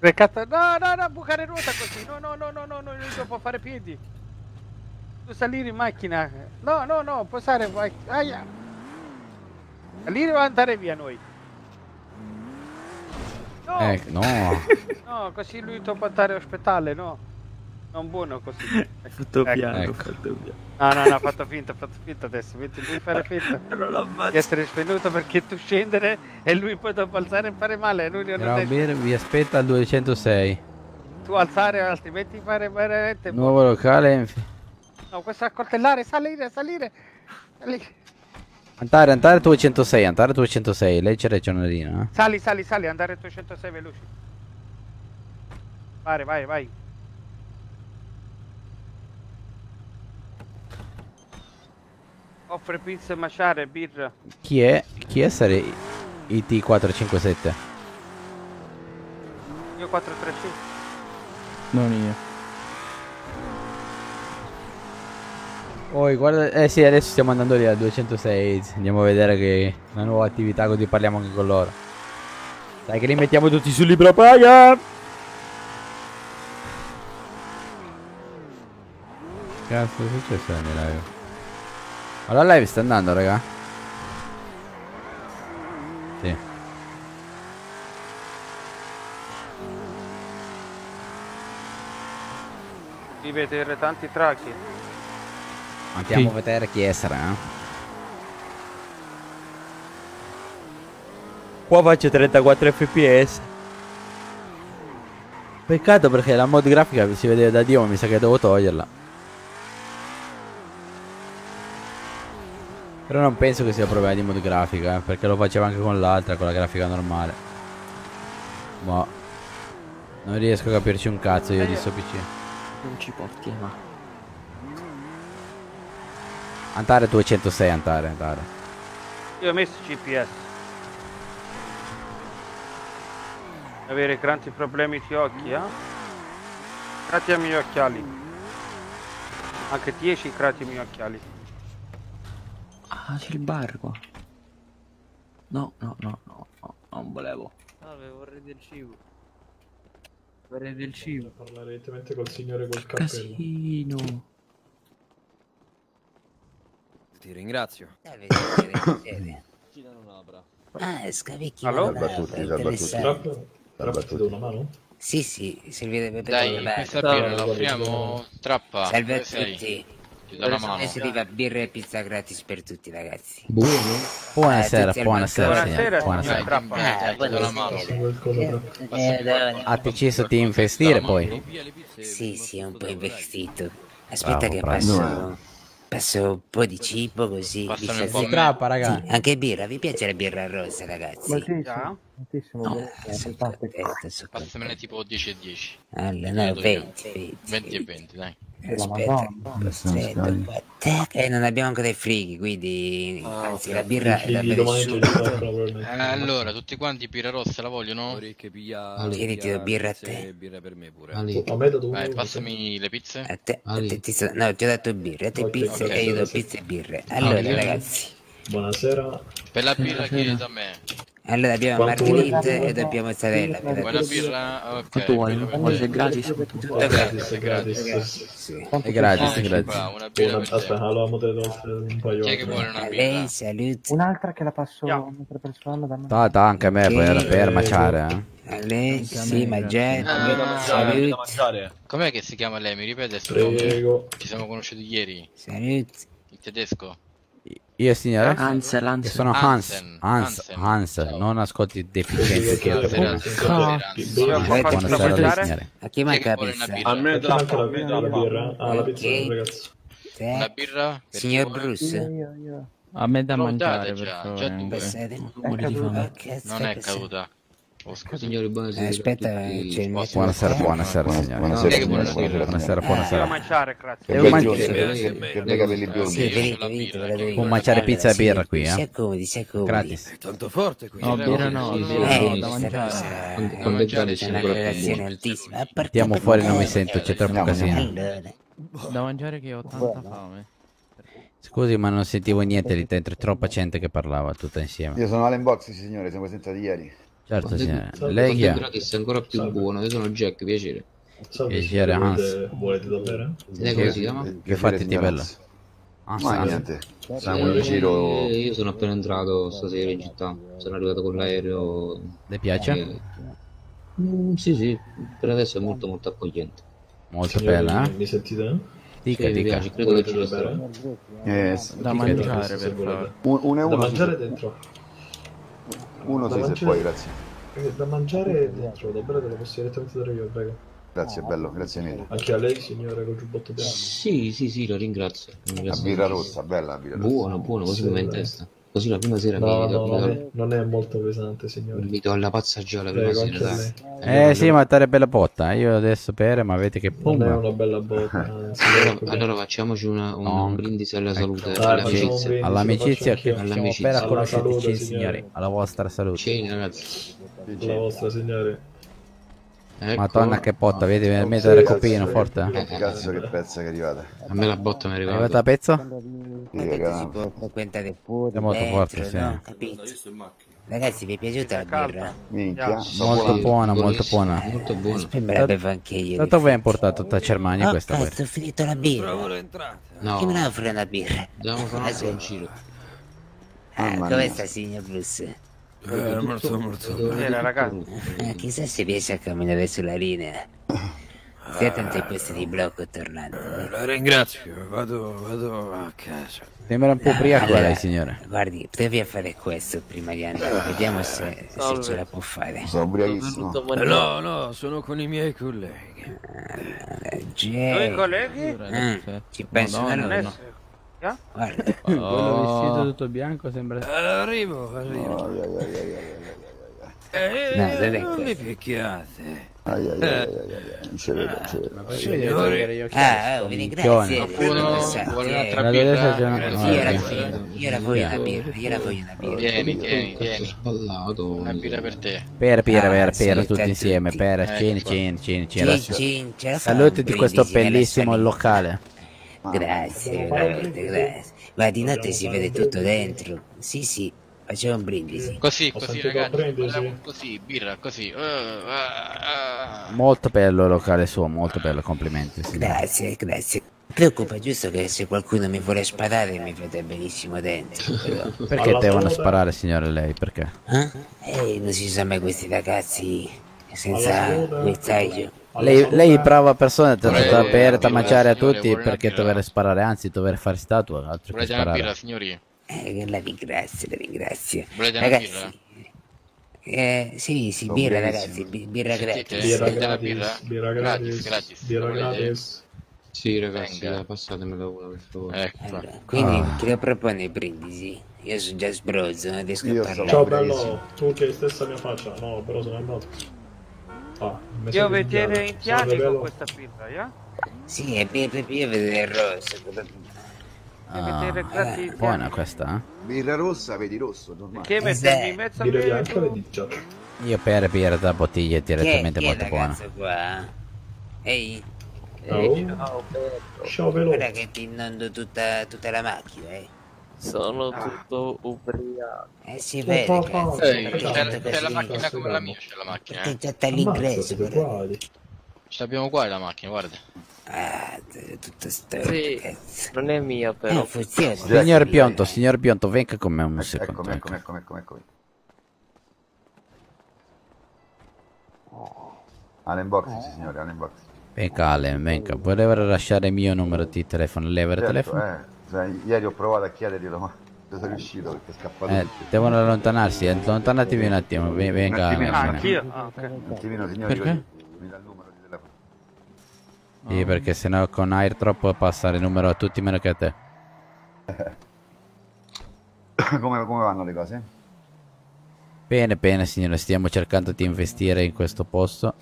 Recata... No, no, no, bucare ruota così. No, no, no, no, no, no, non può fare piedi. Tu salire in macchina. No, no, no, posare. Vai. Aia. Salire o andare via noi? No. Ecco, no. No, così lui può andare all'ospedale, no. Non buono così. Hai fatto piano, ecco. fatto piano. No, no, no, ha fatto finta, ha fatto finta adesso. Vedi, lui fare finta. Di essere svenuto perché tu scendere e lui poi dopo alzare e fare male. Lui non è... Beer vi aspetta al 206. Tu alzare altrimenti fare veramente... Nuovo locale. Enfi- No, questo accoltellare, salire, salire. Salire. Antare, Antare 206, Antare 206. Lei c'è regionalina. Eh? Sali, sali, sali, andare a 206 veloci. Vai, vai, vai. Offre pizza, maciare, birra. Chi è? Chi è essere IT457? Io 435. Non io. Poi guarda, eh sì, adesso stiamo andando lì al 206. Andiamo a vedere che una nuova attività così parliamo anche con loro. Dai che li mettiamo tutti sul libro paga. Cazzo è successo mia live? Ma la live sta andando raga? Sì. Di vedere tanti tracchi. Andiamo Sì. a vedere chi essere, eh. Qua faccio 34 fps. Peccato perché la mod grafica si vedeva da Dio, ma mi sa che devo toglierla. Però non penso che sia problema di mod grafica, eh, perché lo facevo anche con l'altra, con la grafica normale. Ma non riesco a capirci un cazzo io di sto PC. Non ci porti, ma. Antare 206, Antare, Antare. Io ho messo GPS. Avere grandi problemi di occhi, eh? Grazie ai miei occhiali. Anche 10 grazie ai miei occhiali. Ah, c'è il bar qua. No, no, no, no, no, non volevo. Salve, vorrei del cibo. Vorrei del cibo. Parlare direttamente col signore col cappello. Casino. Ti ringrazio. Ci danno un'abra. Ah, scavicchi. Allora? tutti. Salve a tutti. una mano? Sì, sì, servirebbe per Dai, guardare. questa birra la offriamo trappa. Salve a tutti. Ti do una mano. Adesso arriva birra e pizza gratis per tutti, ragazzi. Buono. Buonasera, Eh, buonasera, buonasera. Mano. Eh, dai. Ha deciso di investire poi. Sì, sì, è un po' investito. Aspetta che passo, passo un po' di cibo così. Vi me. Trappa, raga. Sì, anche birra, vi piace la birra rossa, ragazzi? Sì, sì, No? so- Passamene tipo 10 e 10. Allora, no, do 20, io. 20. 20 e 20, dai. Aspetta, aspetta, aspetta. Eh, non abbiamo ancora i frighi, quindi anzi la birra è da subito. Eh, allora, tutti quanti birra rossa la vogliono? Che piglia, Ali. Tieni, ti do birra a te. birra per me pure. Da? Vai, passami le pizze. A te, a te ti sto- no, ti ho dato birra, a te pizze ok, e io do pizze e birre. Allora, ok. ragazzi, Buonasera. Per la birra chiedete a me. Allora abbiamo Quanto Margherita vuoi? e dobbiamo mozzarella. per Vuoi la birra? Ok. Quanto vuoi? Vuoi te. se è gratis? Dov'è? Gratis, è gratis. Sì. È gratis, è gratis. una birra Una, per te. aspetta, allora mo te ne do altre- un paio. Chi è che vuole una A birra? lei, salute. Un'altra che la passo un'altra persona da me. Tata anche a me per, per maciare, eh. A lei, sì, mangiare. Ah, Salute. Com'è che si chiama lei? Mi ripete? Prego. Ci siamo conosciuti ieri. Salute. In tedesco. Io signore? Ansel, Io Ansel. sono Hans. Hans. Hans, non ascolti deficienze che Buonasera, Buonasera a chi manca la pizza? birra? A me da- la, birra, la birra. Ah, la pizza ragazzi. Te? Una birra? Signor? Bruce? Io, io. A me da mangiare, per favore. Non è caduta. Oh, scusa. Signori, buonasera. Eh, Aspetta, c'è il mio Buonasera, buonasera, signore. Buonasera, è signore, una birra? Buonasera, Io buonasera. mangiare, grazie. Devo mangiare. Può mangiare pizza e birra qui, Si eh. accomodi, si accomodi. Gratis. Tanto forte qui. No, birra no, Eh, da mangiare. Con- è le grandi una relazione altissima. Per fuori, non mi sento, c'è troppo casino. Da mangiare che ho tanta fame. Scusi, ma non sentivo niente lì dentro, è troppa gente che parlava tutta insieme. Io sono Allen Box, signore, siamo presentati ieri. Certo. Quando- Lei chi è? gratis è ancora più buono. Io sono Jack, piacere. Piacere, Hans. Volete, volete da bere? Lei come si chiama? Che fatti di bello? Ah, Ma niente, siamo in giro... Eh, io sono appena entrato stasera in città. Sono arrivato con l'aereo. Le piace? Eh, mm, sì, sì, per adesso è molto molto accogliente. Molto Signori, bella, eh? Mi sentite? Dica, Sì, dica. piace, credo che ci bere? Eh, sì. Da mangiare, per favore. Un- uno e Da mangiare dentro. Uno Da sì, se puoi, grazie. Eh, Da mangiare dentro, da bere te lo posso direttamente dare io, prego. Grazie, bello, grazie mille. Anche a lei, signore, col giubbotto bianco. Sì, sì, sì, lo ringrazio. Lo La ringrazio birra rossa, bella la birra rossa. Buono, buono, così Sì, come in testa. Così la prima sera No, mi no, do, non, mi è, non è molto pesante, signore. mi do alla pazza già la prima Prego, sera, lei. Eh sì, ma te bella botta. Io adesso bere, ma vedi che Non è pum. una bella botta. Allora, ecco. allora facciamoci una, un, No. brindisi alla salute, Ecco. Alla amicizia. brindisi, All'amicizia lo che All'amicizia. appena Alla conosciuti, salute, signori. Alla vostra salute. Ciao ragazzi. La vostra, signore. Ecco. Madonna che botta, vedi, mi Sì, mettere il cazzo, copino che- forte. Che cazzo che pezza che è arrivata. A me la botta mi è È arrivata. arrivata a? Sì, si può frequentare fuori, È molto forte, sì. no? Ragazzi, vi è piaciuta la birra? Minchia. Molto buona, molto buona. Molto buono. Poi me la bevo anche io. Tanto voi hai importato tutta Germania Oh, questa cazzo, poi. ho finito la birra. No. Chi me ne offre una birra? Dobbiamo fare un altro un giro. Ah, come sta, signor Bruce? Eh, morto, morto. Buonasera, ragazzi. Eh, chissà se riesce a camminare sulla linea. Stia attento ai posti di blocco tornando. eh. La ringrazio, vado, vado a casa. Sembra un po' ubriaco Allora, lei, signore. Guardi, provi a fare questo prima di andare. Vediamo se, se ce la può fare. Sono ubriachissimo. Eh, no, no, sono con i miei colleghi. Noi colleghi? Mm, ci penso Madonna, allora. non Yeah? Guarda. Quello vestito tutto bianco sembra... Eh, arrivo, arrivo. Ai, ai, ai, ai, Eh, No, non mi picchiate. ai, ai, ai, ai, ai, ai, non ci vedo, non ci vedo. Signori, Ah, oh, vi ringrazio. Qualcuno vuole eh, un'altra dovete birra? Io la Ah, voglio, io la voglio una birra, io la voglio una birra. Vieni, vieni, vieni. Spallato. Una birra per te. Per, per, Ah, per, per, tutti insieme. Per, Cin, cin, fa Saluti un di questo bellissimo locale. Grazie, veramente, grazie. Ma di notte si vede tutto dentro. Sì, sì, facciamo un brindisi. Così, così, ragazzi. Così, birra, così. Uh, ah, ah. Molto bello il locale suo, molto bello, complimenti. signore. Grazie, grazie. Mi preoccupa giusto che se qualcuno mi vuole sparare mi vede benissimo dentro. Però. Perché Alla devono sparare, signore, lei? Perché? Eh? Eh, non si sa mai questi ragazzi senza salute. Lei, lei brava persona, ti ha dato da vorrei- mangiare a signore, tutti una perché dover sparare, anzi dover fare statua, altro che Volete birra, sparare. signori? Eh, la ringrazio, la ringrazio. Volete una Ragazzi, birra? eh, sì, sì, birra ragazzi, bi- birra gratis. Birra gratis, birra? birra Gratis, gratis, gratis. birra Volete? gratis. Sì, ragazzi, Venga. dai, passatemela una per favore. Ecco. Allora, quindi Ah. chi lo propone i brindisi? Io sono già sbrozzo, non riesco Io a parlare. Ciao bello, tu che hai stessa mia faccia. No, però sono andato. Ah, Io vedere indiani con questa birra, yeah? Sì, è birra io vedere il rosso. Ah, eh, buona questa, Birra rossa, vedi rosso, normale. Che mettermi in mezzo a Birra bianca, vedi eh? Io per birra da bottiglia è direttamente chi è molto buona. ragazzo qua? Ehi, Ciao. Ciao velo. guarda che ti innondo tutta, tutta la macchina, eh. Sono tutto ubriaco. Eh si vede, Ehi, c'è, la macchina come la mia, c'è la macchina. Eh. sta all'ingresso. Ce l'abbiamo qua la macchina, guarda. Ah, tutto storto, Sì, cazzo. non è mia Eh, però. funziona. Signor Pionto, signor Pionto, venga con me un secondo. Eccomi, ecco. eccomi, eccomi, eccomi, eccomi. Allen Box, sì signore, Allen Box. Venga Ale, venga, voleva lasciare il mio numero di telefono, avere Certo, telefono? eh, ieri ho provato a chiederglielo, ma non sono riuscito perché è scappato Eh, devono allontanarsi, allontanatevi un attimo, ve- venga. attimino, venga. Ah, anch'io? Ah, ok. Un attimino, signori, Perché? mi dà il numero di telefono. Sì, perché sennò con AirDrop può passare il numero a tutti meno che a te. come, come vanno le cose? Bene, bene signore, stiamo cercando di investire in questo posto.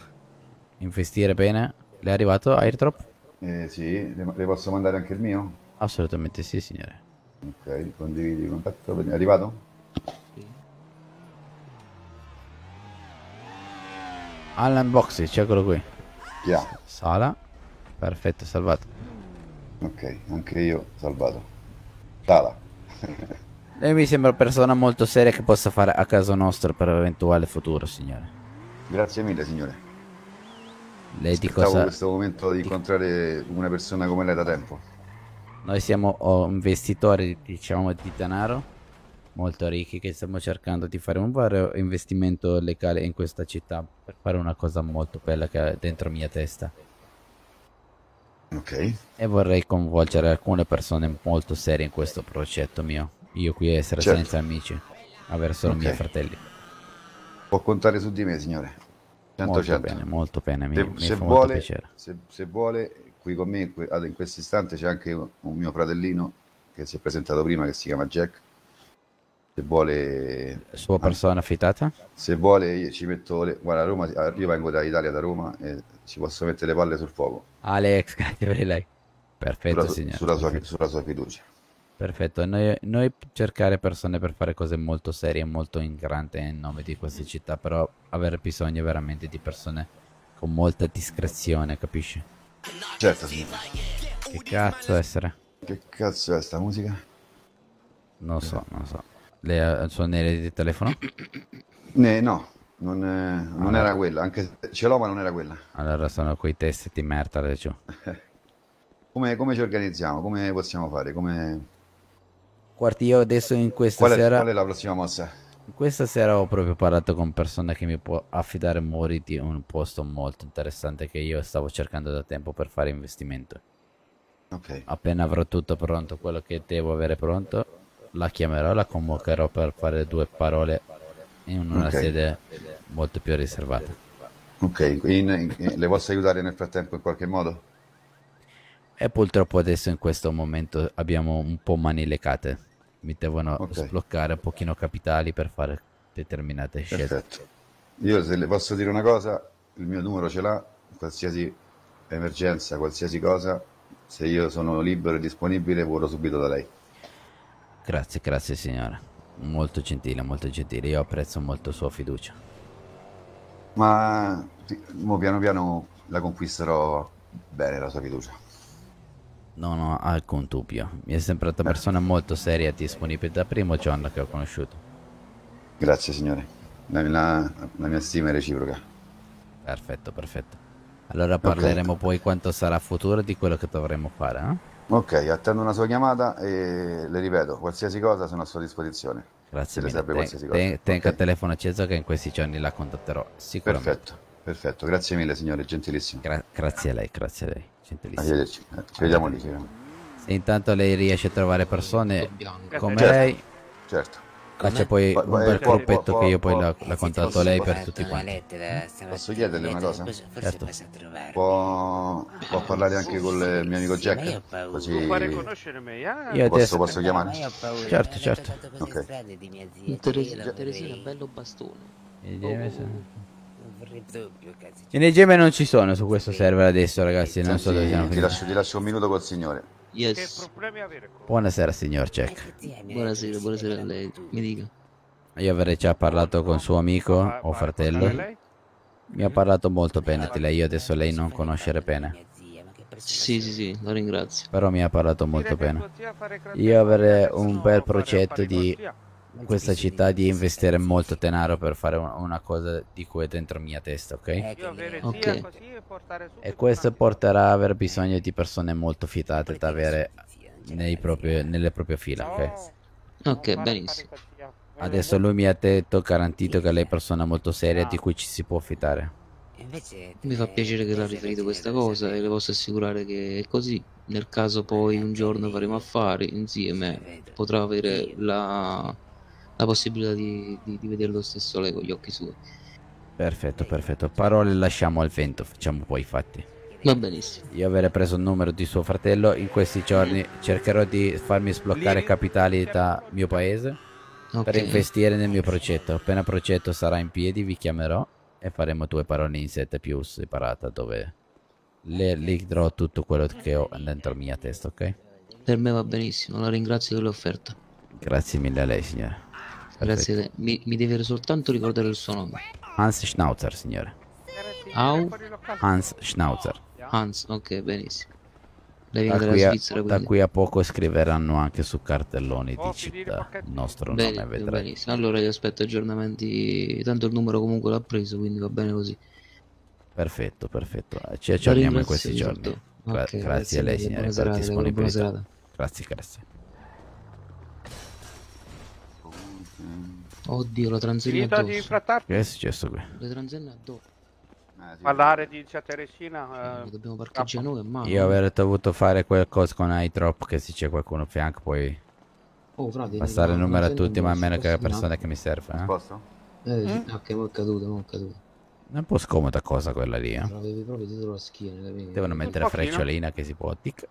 Investire bene. Le è arrivato AirDrop? Eh, sì, le, le posso mandare anche il mio? Assolutamente sì, signore. Ok, condividi il contatto. È arrivato? Allen Boxy, eccolo qui. Yeah. Sala. Perfetto, salvato. Ok, anche io salvato. Tala. Lei mi sembra una persona molto seria che possa fare a caso nostro per eventuale futuro, signore. Grazie mille, signore. Lei di Aspettavo cosa... questo momento di incontrare una persona come lei da tempo. Noi siamo oh, investitori, diciamo, di denaro molto ricchi che stiamo cercando di fare un vero investimento legale in questa città per fare una cosa molto bella che è dentro mia testa. Ok. E vorrei coinvolgere alcune persone molto serie in questo progetto mio. Io qui essere Certo. senza amici, avere solo Ok. miei fratelli. Può contare su di me, signore. 100 Molto 100. bene, molto bene, mi, se, mi se molto vuole, piacere. se, se vuole, qui con me in questo istante c'è anche un mio fratellino che si è presentato prima che si chiama Jack. Se vuole... Sua persona affidata? Se vuole io ci metto le... Guarda, a Roma, io vengo dall'Italia, da Roma e ci posso mettere le palle sul fuoco. Alex, grazie per lei. Perfetto, Sulla, signore. sulla sua, sulla sua fiducia. Perfetto, noi, noi cercare persone per fare cose molto serie, molto in grande in nome di questa città, però avere bisogno veramente di persone con molta discrezione, capisci? Certo, signore. Che cazzo essere? Che cazzo è sta musica? Non so, non so. Lei ha il suo nero di telefono? Ne- no, non, eh, non Allora. era quella, anche se ce l'ho ma non era quella. Allora sono quei test di merda da giù. Come, come ci organizziamo? Come possiamo fare? Come... Guardi, io adesso in questa Qual, è, sera... qual è la prossima mossa? Questa sera ho proprio parlato con persone che mi può affidare Mori di un posto molto interessante che io stavo cercando da tempo per fare investimento. Ok. Appena avrò tutto pronto, quello che devo avere pronto, la chiamerò, la convocherò per fare due parole in una Ok. sede molto più riservata. Ok, in- in- le posso aiutare nel frattempo in qualche modo? E purtroppo adesso in questo momento abbiamo un po' mani legate. Mi devono Ok. sbloccare un pochino capitali per fare determinate scelte. Perfetto. Io se le posso dire una cosa, il mio numero ce l'ha, qualsiasi emergenza, qualsiasi cosa, se io sono libero e disponibile, volo subito da lei. Grazie, grazie signora. Molto gentile, molto gentile. Io apprezzo molto sua fiducia. Ma piano piano la conquisterò bene la sua fiducia. Non ho alcun dubbio. Mi è sembrata una persona molto seria e disponibile da primo giorno che ho conosciuto. Grazie signore, la, la- la mia stima è reciproca. Perfetto, perfetto. Allora parleremo poi quanto sarà futuro di quello che dovremo fare. eh? Ok, attendo una sua chiamata e le ripeto, qualsiasi cosa sono a sua disposizione. Grazie Se le mille. Ten- ten- tenga Ok? il telefono acceso che in questi giorni la contatterò sicuramente. Perfetto, perfetto, grazie mille signore, gentilissimo. Gra- grazie a lei, grazie a lei. Gentilissimo. Arrivederci, Eh, ci vediamo lì. Se intanto lei riesce a trovare persone come Certo, lei, Certo. faccia poi un bel gruppetto può- che io poi la, la contatto lei per tutti quanti. Posso chiederle una cosa? Certo. Può, può parlare anche con il mio amico Jack? Così Può fare conoscere me, eh? Io posso, adesso- posso chiamare? Certo, certo. Ok. Teresina, Teresina, bello bastone. I NGM non ci sono su questo server adesso, ragazzi. Non so dove siamo ti, lascio, ti lascio un minuto col signore. Yes. Buonasera, signor Jack. Buonasera, buonasera a lei. Mi dica. Io avrei già parlato con suo amico o fratello. Mi ha parlato molto bene di lei. Io adesso lei non conoscere bene. Sì, sì, sì, la ringrazio. Però mi ha parlato molto bene. Io avrei un bel progetto di questa città di investire molto denaro per fare un- una cosa di cui è dentro mia testa, ok? Ok. E questo porterà a aver bisogno di persone molto fidate da avere nei propri- nelle proprie fila, ok? Ok, benissimo. Adesso lui mi ha detto, garantito che lei è persona molto seria di cui ci si può fidare. Mi fa piacere che l'ha riferito questa cosa e le posso assicurare che è così. Nel caso poi un giorno faremo affari insieme, potrà avere la, la possibilità di, di, di vedere lo stesso lei con gli occhi suoi. Perfetto, perfetto. Parole lasciamo al vento, facciamo poi i fatti. Va benissimo. Io avrei preso il numero di suo fratello, in questi giorni cercherò di farmi sbloccare capitali da mio paese per Ok. investire nel mio progetto. Appena il progetto sarà in piedi vi chiamerò e faremo due parole in sette più separata dove le, le dirò tutto quello che ho dentro mia testa, ok? Per me va benissimo, la ringrazio dell'offerta. Grazie mille a lei, signore. Grazie. Mi, mi deve soltanto ricordare il suo nome. Hans Schnauzer, signore. Au? Hans Schnauzer. Hans, ok, benissimo. Lei Da viene qui, dalla a, Svizzera, da qui a poco scriveranno anche su cartelloni Oh, di città il nostro Bene, nome, vedrai. benissimo. Allora io aspetto aggiornamenti. Tanto il numero comunque l'ha preso, quindi va bene così. Perfetto, perfetto. Eh, Ci aggiorniamo in questi giorni. esatto. Gra- Ok, grazie, grazie a lei, signore, per la disponibilità. Grazie, grazie. Oddio, la transenne Finito di addosso. frattarti? Che è successo qui? Le transenne addosso. Parlare di Zia Teresina. Eh, Dobbiamo parcheggiare noi a mano. Io avrei dovuto fare qualcosa con iTrop che se c'è qualcuno a fianco poi Oh, frate, passare il numero a tutti, ma addosso, almeno che la persona che mi serve. Eh? Posso? Eh, sì. Ah, che mo' è caduto, mo' è caduto. È un po' scomoda cosa quella lì. Eh? L'avevi proprio dietro la schiena, capivi? Devono mettere frecciolina che si può tic,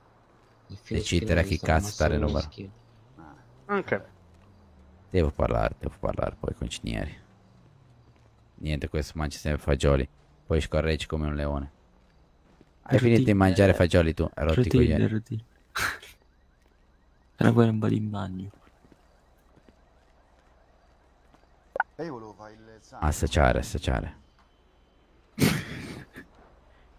decidere a chi cazzo sta dare il numero. schiena. Anche. Devo parlare, devo parlare poi con i cinieri. Niente, questo mangia sempre fagioli. Poi scorreggi come un leone. Hai Routine, finito di mangiare eh, fagioli tu? Rotti Routine, coglioni. routine. Era quello un po' di bagno. E io volevo fare il sangue. Assaggiare, assaggiare.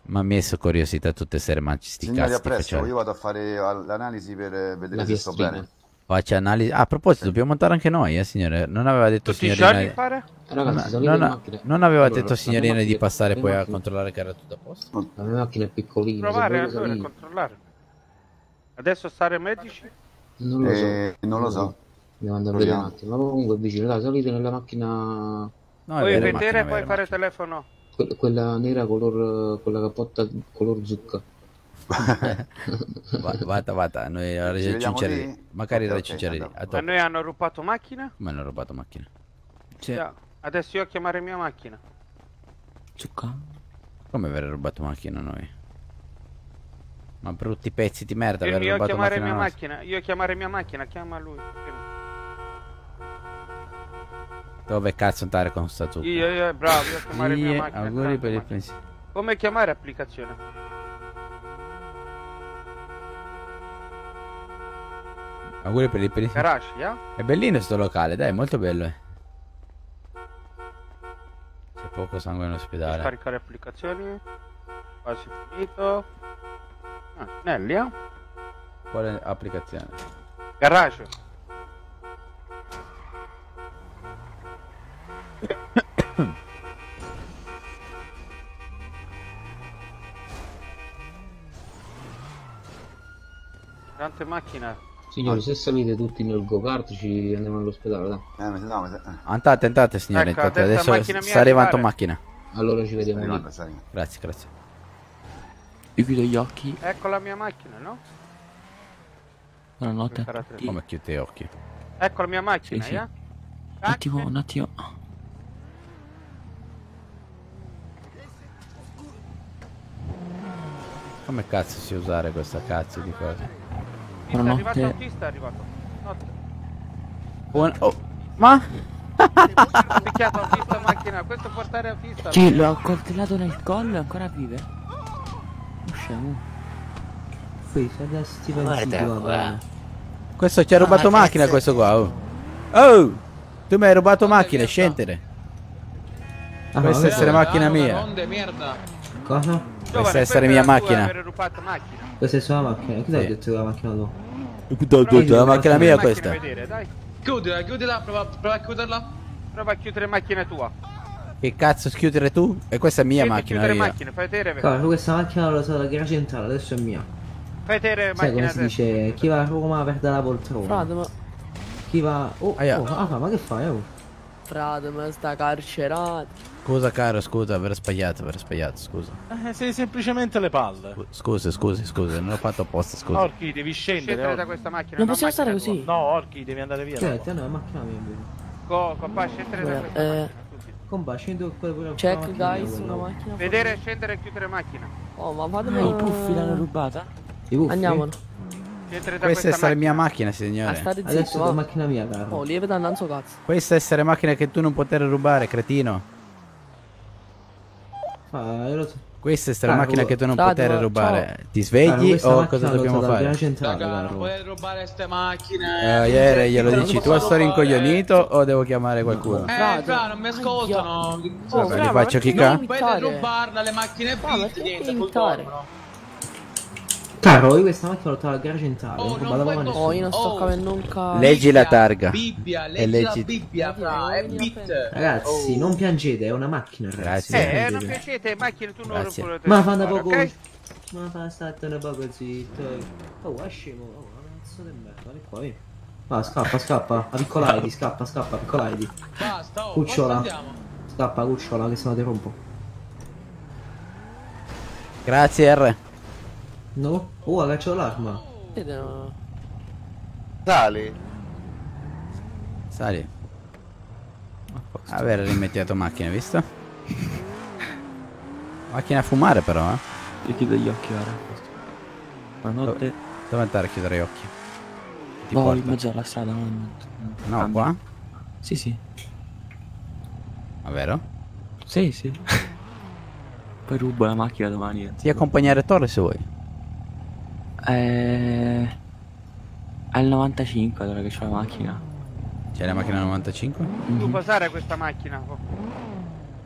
Ma mi ha messo curiosità tutte sere mangi sti Signori, cazzi a di presto, io vado a fare al- l'analisi per vedere se sto bene. Faccia analisi. Ah, a proposito, dobbiamo montare anche noi, eh, signore. Non aveva detto Tutti signorina. fare? Ragazzi, non, non macchina. non aveva Allora, detto la signorina mia di macchina- passare la poi mia a macchina- controllare che era tutto a posto? La mia macchina è piccolina. Provare allora a controllare. Adesso stare medici? Non lo so. Eh, non lo so. Devo andare a vedere un attimo. Ma comunque vicino, dai, salite nella macchina. No, Poi vedere poi fare telefono. que- quella nera color. quella cappotta color zucca. Va- Vada, vada, noi la lì. Magari la andiamo. A noi hanno rubato macchina? Come hanno rubato macchina? Già. Adesso io a chiamare mia macchina. Zucca? Come aver rubato macchina noi? Ma brutti pezzi di merda, Io, aver io a rubato chiamare macchina mia nostra. macchina. Io a chiamare mia macchina, chiama lui. Dove cazzo andare con sta zucca? Io, io, bravo, io a chiamare mia Sì, macchina. auguri per il pensiero. Come chiamare applicazione? Auguri per il pensiero. Garage, yeah? È bellino sto locale, dai, molto bello. Eh. C'è poco sangue nell'ospedale. Scaricare applicazioni. Quasi finito. Ah, Nelly, eh? Quale applicazione? Garage. Tante macchine. Signori, se salite tutti nel go-kart ci andiamo all'ospedale, dai. Eh, mi- no, mi Andate, andate signore, Ecco, andate. adesso sta arrivando macchina. Allora ci vediamo arrivando. Grazie, grazie. Io chiudo gli occhi. Ecco la mia macchina, no? Buonanotte. Come chiudi gli occhi? Ecco la mia macchina, Sì, sì. yeah? Un attimo, un attimo. Come cazzo si usare questa cazzo di cosa? È arrivato Buonanotte. autista, è arrivato. Notte. Buon... Oh, ma? Ha picchiato autista macchina, questo portare autista. Chi l'ho accoltellato nel collo e ancora vive? Oh, scemo. Guarda pentito, qua. guarda. Questo ci ha rubato ma macchina questo qua. Oh. Oh! Tu mi hai rubato macchina, scendere. Ah, Questa essere macchina mia. Onde, merda. Cosa? Questa essere mia macchina. Questa è sua macchina. Chi ti ha Sì. detto che la macchina tua? Tutto, tutto, la macchina mia questa. Vedere, dai. Chiudila, chiudila, prova, prova a chiuderla. Prova a chiudere macchina tua. Che cazzo chiudere tu? E questa è mia Chiudi, macchina chiudere mia. macchina, fai vedere. Guarda, questa macchina l'ho usata da gara centrale, adesso è mia. Fai vedere Sai come macchina si dice? Chi va a Roma perde la poltrona. Frate, ma... Chi va... Oh, Aia. oh, ah, ma che fai? Oh? Frate, ma sta carcerato. Scusa caro, scusa, aver sbagliato, aver sbagliato, scusa. Eh, sei semplicemente le palle. Scusa, scusi, scusa, non l'ho fatto apposta, scusa. Orchi, devi scendere. Scendere da questa macchina. Non no, possiamo stare così. No, Orchi, devi andare via. Ti hanno la macchina mia tua. Go, papà, scendere da Guarda, questa eh, macchina. subito. Compa, scendi pure Check, macchina guys, quella. una macchina. Vedere, scendere e chiudere macchina. Oh, ma Ah, fatemi... i puffi l'hanno rubata? I puffi? Andiamo. Questa è essere mia macchina. signore. stare Adesso zitto, è la va. macchina mia, caro. Oh, lieve dannanzo cazzo. Questa è essere macchina che tu non potevi rubare, cretino. Ah, io lo so. Questa è Caro, macchina che tu non ma- rubare. ciao. Ti svegli questa o cosa dobbiamo fare? centrale, Raga, non potete rubare ste macchine. Eh, ieri glielo Non dici tu posso a storia rubare. incoglionito o devo chiamare qualcuno? Eh, fra, non mi ascoltano. Oh, Vabbè, li fra, faccio ma chicca? Non imitare? rubarla le macchine che niente, tavolo. Caro, io questa macchina l'ho trovata al garage centrale. non vado. Oh, io non sto capendo un cazzo. Leggi la targa. Bibbia, E leggi la leggi- Bibbia, fra, è bit. Ragazzi, non piangete, è una macchina, ragazzi. Grazie. non Eh, non piangete. macchine tu non Grazie. potete Ma fa da fare, poco. ok? Ma fa state un poco zitto. Oh, è scemo. Oh, una cazzo di merda. Vieni qua, vieni. Va, scappa, scappa. A piccolaidi, scappa, scappa, piccolaidi. Basta, oh, Cucciola. Scappa, cucciola, che se no ti rompo. Grazie R. No? Oh, agaccio l'arma. Vede, no. Sali. Sali. Aver rimettiato macchina, visto? Macchina a fumare però, eh. Ti chiudo gli occhi ora. Buonanotte. Dove andare a chiudere gli occhi? Ti porta? in mezzo alla strada. Non... No, qua? Sì, sì. Ma vero? Sì, sì. Poi rubo la macchina domani. Ti accompagnare Torre se vuoi. Eh... Al 95 allora che c'ho la macchina. C'è la macchina 95? Tu posare questa macchina, oh.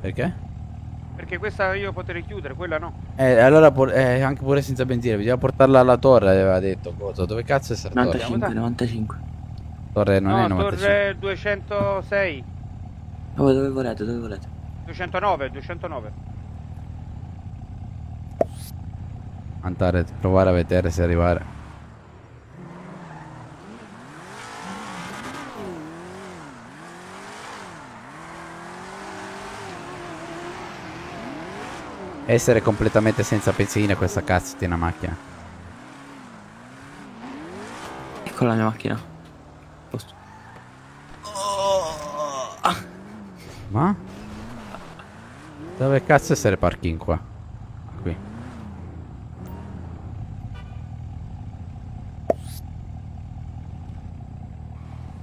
Perché? perché questa io potrei chiudere, quella no. Eh, allora por- eh, anche pure senza benzina, bisogna portarla alla torre, aveva detto. Coso. Dove cazzo è sta torre? 95, 95. Torre non è no, 95. torre 206, Oh, dove volete, dove volete? 209, 209. Andare, provare a vedere se arrivare. Essere completamente senza benzina questa cazzo di una macchina. Ecco la mia macchina. Posto. Ma? Dove cazzo essere parking qua? Qui.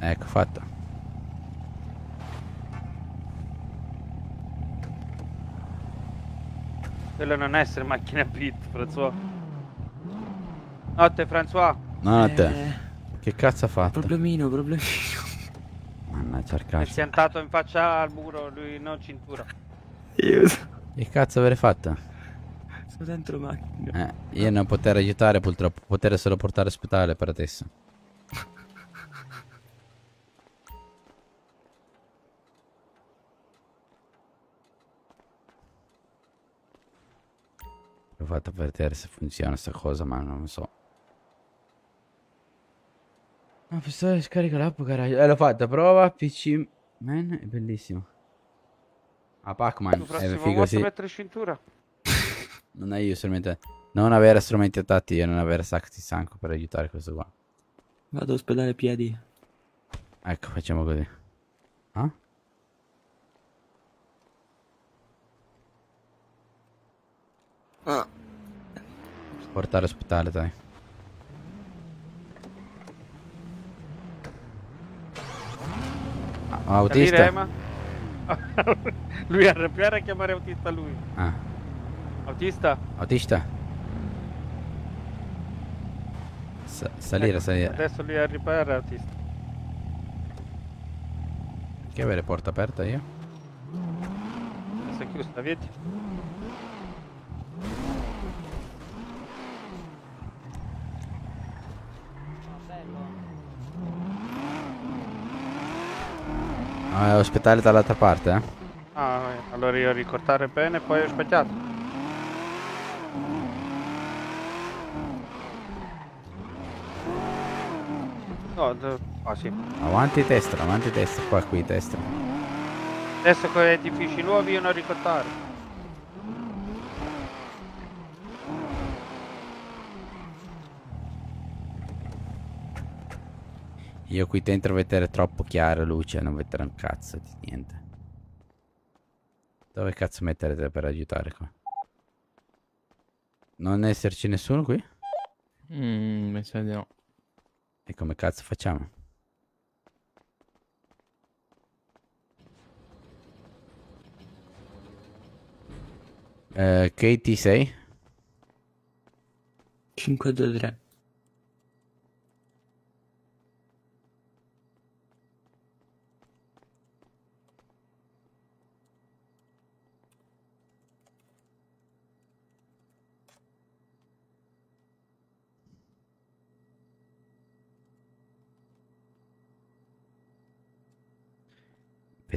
Ecco fatto. Quello non essere macchina bit, François. Notte, François. No, te. Eh. Che cazzo ha fatto? Problemino, problemino. Mannaggia il È cazzo. piantato in faccia al muro, lui non cintura. Io Che cazzo avrei fatto? sono dentro macchina. Eh, io non poter aiutare purtroppo, poter solo portare all'ospedale per adesso. Ho fatto per vedere se funziona sta cosa, ma non lo so. Ah, pistola scarica l'app, carajo. Eh, l'ho fatta, prova, PC Man, è bellissimo. Ah, Pac-Man, è prossimo figo sì. mettere cintura. Non hai io strumenti. Non avere strumenti attatti e non avere sacchi di sangue per aiutare questo qua. Vado all'ospedale a piedi. Ecco, facciamo così. Ah. Portare all'ospedale, dai. Ah, Salire, autista? Emma? lui arrabbiare a chiamare autista lui. Ah, Autista? autista? Sa- salire, Ecco, salire. Adesso lui è ripara autista. Che avere porta aperta io? Adesso è chiusa, vedi? Ah, è ospedale dall'altra parte, eh? Ah, eh, allora io ricortare bene e poi ho sbagliato. No, ah sì. Avanti destra, avanti destra, qua qui destra. Adesso con gli edifici nuovi io non ricortare. Io qui dentro vedere troppo chiara luce, non vedere un cazzo di niente. Dove cazzo mettere per aiutare qua? Non esserci nessuno qui? Mm, mi sa di no. E come cazzo facciamo? Eh, Katie sei? 523.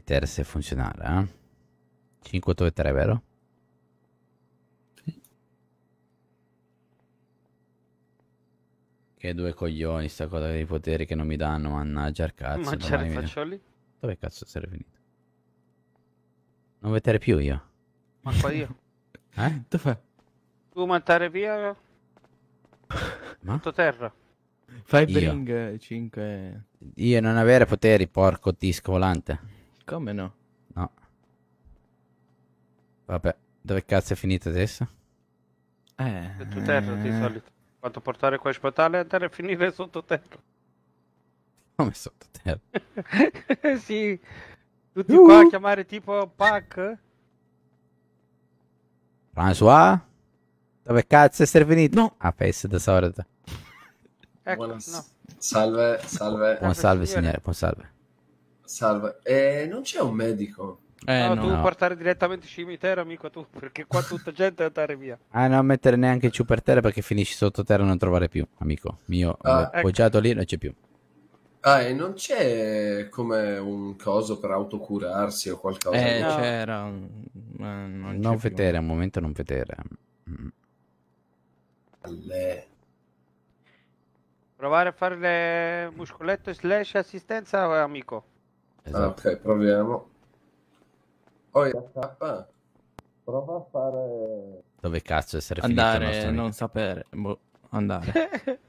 Vedere se funzionare, eh. 5, 8 e 3, vero? Che due coglioni sta cosa dei poteri che non mi danno, mannaggia il cazzo. Domani mi- faccioli? Dove cazzo sei finito? Non vedere più io. Ma qua io. Eh? Dov'è? Tu mandare via Ma? sottoterra. Fai Io. bring 5. Io non avere poteri, porco disco volante. Come no? No. Vabbè, dove cazzo è finito adesso? Eh. Sottoterra di solito. Quanto portare qua in ospedale e andare a finire sottoterra. Come sottoterra? sì. Tutti qua a chiamare tipo pack. François? Dove cazzo è finito? No. Ah, penso da solito. Ecco, Buonas- no. Salve, salve. Buon salve signore, buon salve. Salve. Eh, non c'è un medico? Eh, no, tu portare direttamente in cimitero, amico tu, perché qua tutta gente deve andare via. Ah, non mettere neanche giù per terra perché finisci sottoterra e non trovare più, amico. Mio, Ah, ecco. lì non c'è più. Ah, e non c'è come un coso per autocurarsi o qualcosa? Eh, No. c'era. un- ma non, Non, vedere, al momento non vedere. Alle- Provare a fare le muscoletto slash assistenza, eh, amico. Esatto. Ah, ok, proviamo. Poi K. Prova a fare... Dove cazzo essere finito il Andare, non sapere. boh, andare.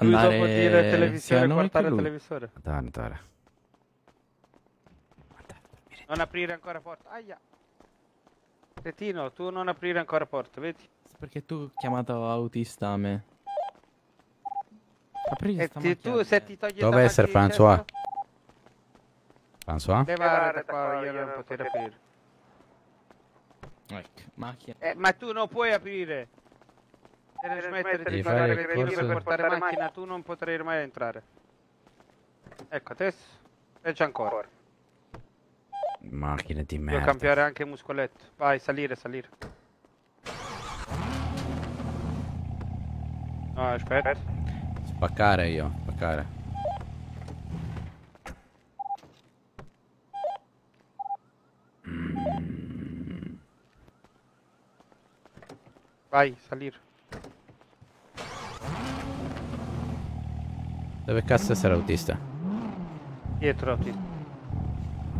Lui andare. dopo dire televisione, guardare il lui. televisore. Andare, andare. Non aprire ancora porta. Aia. Cretino, tu non aprire ancora porta, vedi? Perché tu hai chiamato autista a me. Apri E sta ti- tu se ti togli Dove essere François? François? Levare da qua, io non poter aprire. Ecco, macchina. Eh, ma tu non puoi aprire. Devi smettere di Devi fare il corso- per portare macchina, tu non potrai mai entrare. Ecco, adesso. Peggio ancora. Macchine di Devo merda. cambiare anche il muscoletto. Vai, salire, salire. No, aspetta. Spaccare io, spaccare. Vai, salire. Dove cazzo essere autista? Dietro, autista.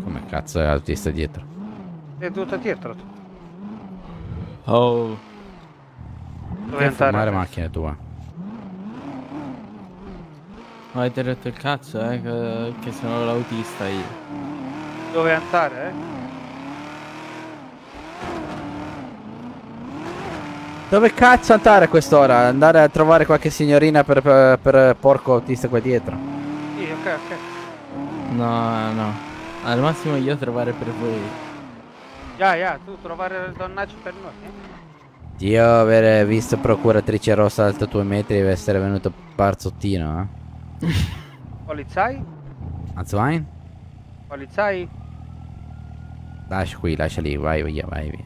Come cazzo è autista dietro? È tutto dietro. Oh. Dove Devi fermare andare? macchina tua. Ma avete detto il cazzo, eh, che, che sono l'autista io. Dove andare, eh? Dove cazzo andare a quest'ora? Andare a trovare qualche signorina per, per, per porco autista qua dietro. Sì, ok, ok. No, no. Al massimo io trovare per voi. Ya, ya, tu trovare il donnaccio per noi. eh? Dio avere visto procuratrice rossa alta due metri deve essere venuto parzottino, eh? Polizai? Azwain? Polizai? Lascia qui, lascia lì, vai via, vai via.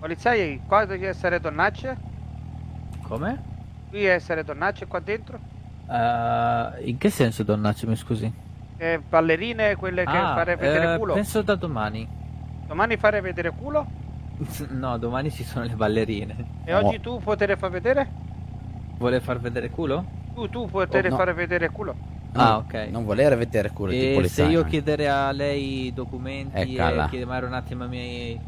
Polizai, qua devi essere donnacce? Come? Qui essere donnacce qua dentro? Eh, in che senso, donnaccio, mi scusi? E ballerine, quelle che Ah, fare vedere eh, culo? penso da domani. Domani fare vedere culo? No, domani ci sono le ballerine. E oggi tu potere far vedere? Vuole far vedere culo? Tu, tu potere Oh, no. fare vedere culo? Ah, ok. Non volere vedere culo di E se io chiedere a lei i documenti Eccala. e chiedere un attimo ai miei,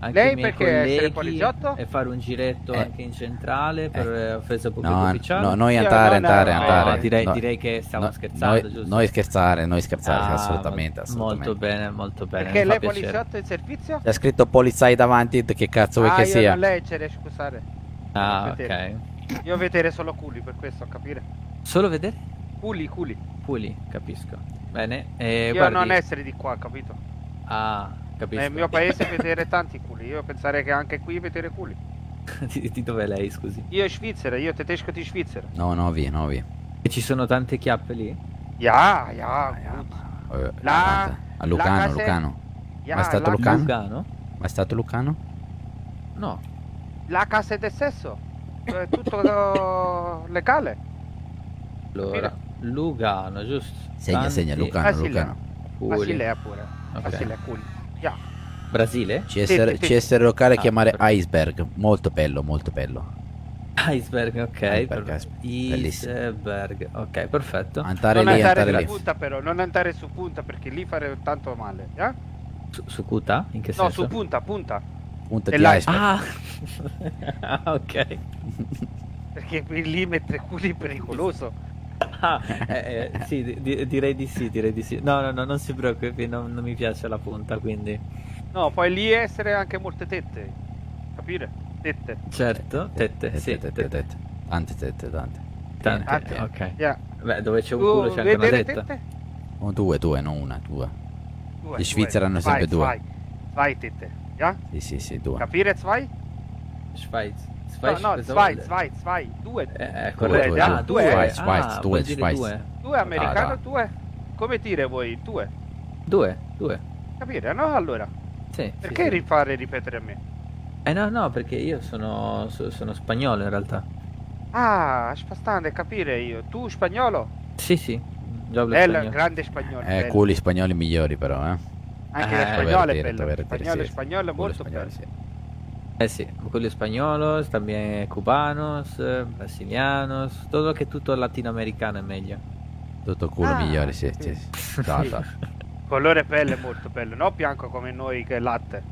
anche Lei ai miei colleghi poliziotto? e fare un giretto Eh. anche in centrale per eh, offesa pubblica No, ufficiale? no, noi andare, andare, No, andare. direi, No, direi che stiamo no, scherzando, noi, giusto? Noi scherzare, noi scherzare, Ah, assolutamente, assolutamente. Molto bene, molto bene. Perché lei poliziotto in servizio? C'è scritto polizai davanti, che cazzo vuoi ah, che io sia? non leggere, scusate. Ah, vedere. Io vedere solo culi, per questo, capire? Solo vedere? Culi, culi. Puli, capisco. Bene. E io guardi- non essere di qua, capito? Ah, capisco. Nel mio paese vedere tanti culi, io pensare che anche qui vedere culi. di, di dove è lei, scusi? Io Svizzera, io tedesco di Svizzera. No, no, via, no, via. E ci sono tante chiappe lì? Ja, ja. Eh, La- A Lucano, la case- Lucano. Ja, Ma è stato la- Lucano? Lugano? Ma è stato Lucano? No. La casa del sesso. È tutto legale. Allora, Lugano, giusto? Segna, Tanti- segna, Lucano, sì, Lucano. Basilea pure. Ok. Basilea, Culi. Yeah. Brasile? CSR, Sì, sì, sì. CSR locale Ah, chiamare Iceberg. Molto bello, molto bello. Iceberg, ok. Iceberg, per-. Iceberg, ok, perfetto. Andare non lì, andare andare su punta però, non andare su punta perché lì fare tanto male. eh? Su, su Kuta? In che No, senso? su punta, punta. Punta di iceberg. Ah, Ah, ok. Perché qui lì mettere culi è pericoloso. Ah, eh, eh, sì, di- di- direi di sì, direi di sì. No, no, no, non si preoccupi, non, non mi piace la punta, quindi... No, poi lì essere anche molte tette. Capire? Tette. Certo, tette, Tette, sì, tette, tette. tette. Tante tette, tante. Tante, Tante. ok. Yeah. Beh, dove c'è un Tu culo c'è anche una tetta. tette? Oh, due, due, non una, due. Due, Gli svizzeri hanno sempre due. Zwei, zwei tette. Ja? Sì, sì, sì, due. Capire zwei? Schweiz. No, Schweiz, no, zwei, vuol- zwei, zwei. Due. Eh, eh, Due, corretto. due, Ah, due. due. Schweiz, Ah, Schweiz, vuol due, Schweiz. due. Due americano, Ah, due. Come dire voi? Due. Due, due. Capire, no? Allora. Sì, Perché sì. rifare ripetere a me? Eh no, no, perché io sono, so- sono spagnolo in realtà. Ah, spastante, capire io. Tu spagnolo? Sì, sì, Bello, spagnolo. grande spagnolo. Eh, bello. culi spagnoli migliori però, eh. Anche Eh, le spagnole è bello. Spagnolo, spagnolo molto spagnolo, bello. sì. Eh sì, quello españolos, también cubanos, brasilianos, todo che tutto latinoamericano è meglio. Tutto culo Ah, migliori, sì, sì. sì. ciao. Colore pelle molto bello, no bianco come noi che latte.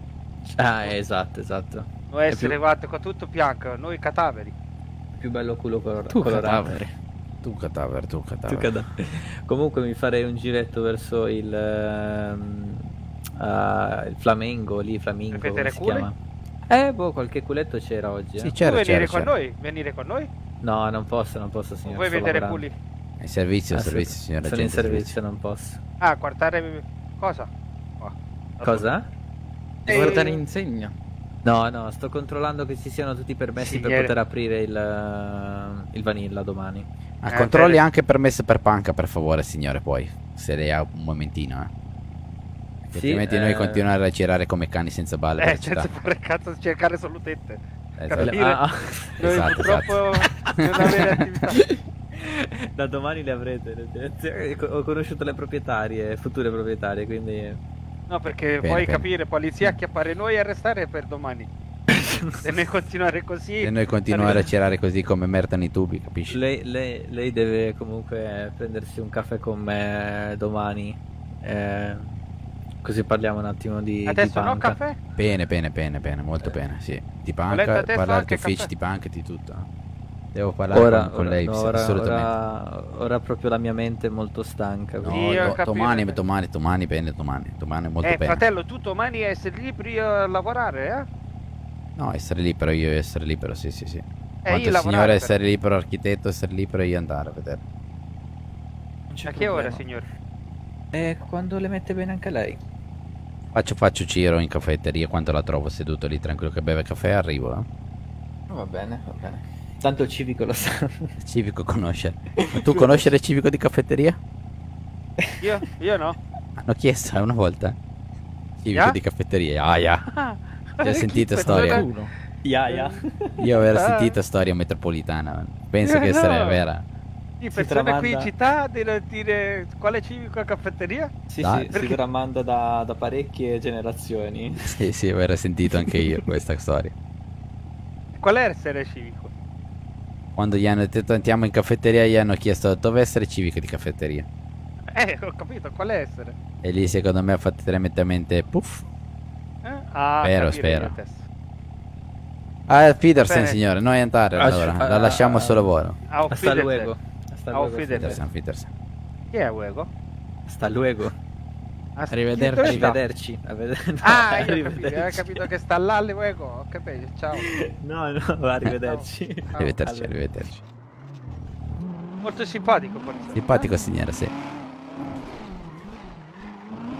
Ah, esatto, esatto. Noi È essere più, con tutto bianco, noi cadaveri. più bello culo color- Tu colorato. cadavere. Tu cadavere, tu Tu cadavere. cadavere. Comunque mi farei un giretto verso il, ehm, ah, il Flamengo, lì Flamingo, come si culi? chiama? Eh, boh, qualche culetto c'era oggi. Sì, eh. c'era, Vuoi venire con noi? Venire con noi? No, non posso, non posso, O signor. vuoi vedere culi? In servizio, Ah, servizio, sì. signora Sono in servizio, non posso. Ah, guardare cosa? Cosa? Eh, Guardare insegna. No, no, sto controllando che ci siano tutti i permessi per Signore. poter aprire il, eh, il vanilla domani. Ah, Eh, controlli per- anche permesso per panca, per favore, signore, poi. Se lei ha un momentino, eh. Sì, altrimenti noi eh. continuare a girare come cani senza balle per Eh, senza fare cazzo cercare solo tette. Esatto. Capire? Ah, ah. Noi Esatto, purtroppo non avere attività. Da domani le avrete. Ho conosciuto le proprietarie, future proprietarie, quindi... No, perché Bene, puoi bene. capire, polizia acchiappare noi e arrestare per domani. Se noi continuare così... Se noi continuare a girare così come merda nei tubi, capisci? Lei, lei- lei deve comunque prendersi un caffè con me domani. eh, così parliamo un attimo di, di Adesso no panca. caffè? Bene, bene, bene, bene, molto bene, sì. Di panca, parlare anche di uffici, caffè? di panca, di tutto. eh. Devo parlare Ora, con, con ora- lei, no, ora, assolutamente. ora, ora proprio la mia mente è molto stanca. No, do- capito. domani, domani, domani, bene, domani, domani molto eh, bene. fratello, tu domani essere liberi a lavorare, eh? No, essere libero io, essere libero, sì, sì, sì. io Quanto il signore per- essere libero, architetto, essere libero io andare a vedere. A che ora, signore? Eh, quando le mette bene anche lei. Faccio, faccio giro in caffetteria quando la trovo seduto lì tranquillo che beve caffè, arrivo. Eh. Va bene, va bene. Tanto il civico lo sa. Il civico conosce. Ma tu conosci il civico di caffetteria? Io? Io no. Hanno chiesto eh, una volta. Civico Ya? di caffetteria, ah, ya. Hai sentito Chi storia? Ya, ya. Io avevo Ah. sentito storia metropolitana. Penso che No. sia vera. Di persone qui in tramanda- città dire, dire quale civico a caffetteria? Sì, Dai. sì, si tramanda da, da parecchie generazioni. Sì, sì, avevo sentito anche io questa storia. Qual è essere civico? Quando gli hanno detto andiamo in caffetteria, gli hanno chiesto dove essere civico di caffetteria. Eh, ho capito, qual è essere? E lì secondo me ha fatto tremendamente puff. Eh? Ah, Spero, spero. Ah, Peterson Bene. signore, noi andare Ah, allora, ah, la lasciamo ah, solo volo. Auf Hasta luego. Hasta Auf luego. Wiedersehen. Chi è Uego? Hasta luego. Ah, Arrivederci. Arrivederci. Arriveder- no, Ah, ho capito, arrivederci. hai capito che sta là l'Uego? Ho capito, ciao. No, no, arrivederci. Ciao. Arrivederci, Allora. arrivederci. Molto simpatico, forse. Simpatico signore, sì.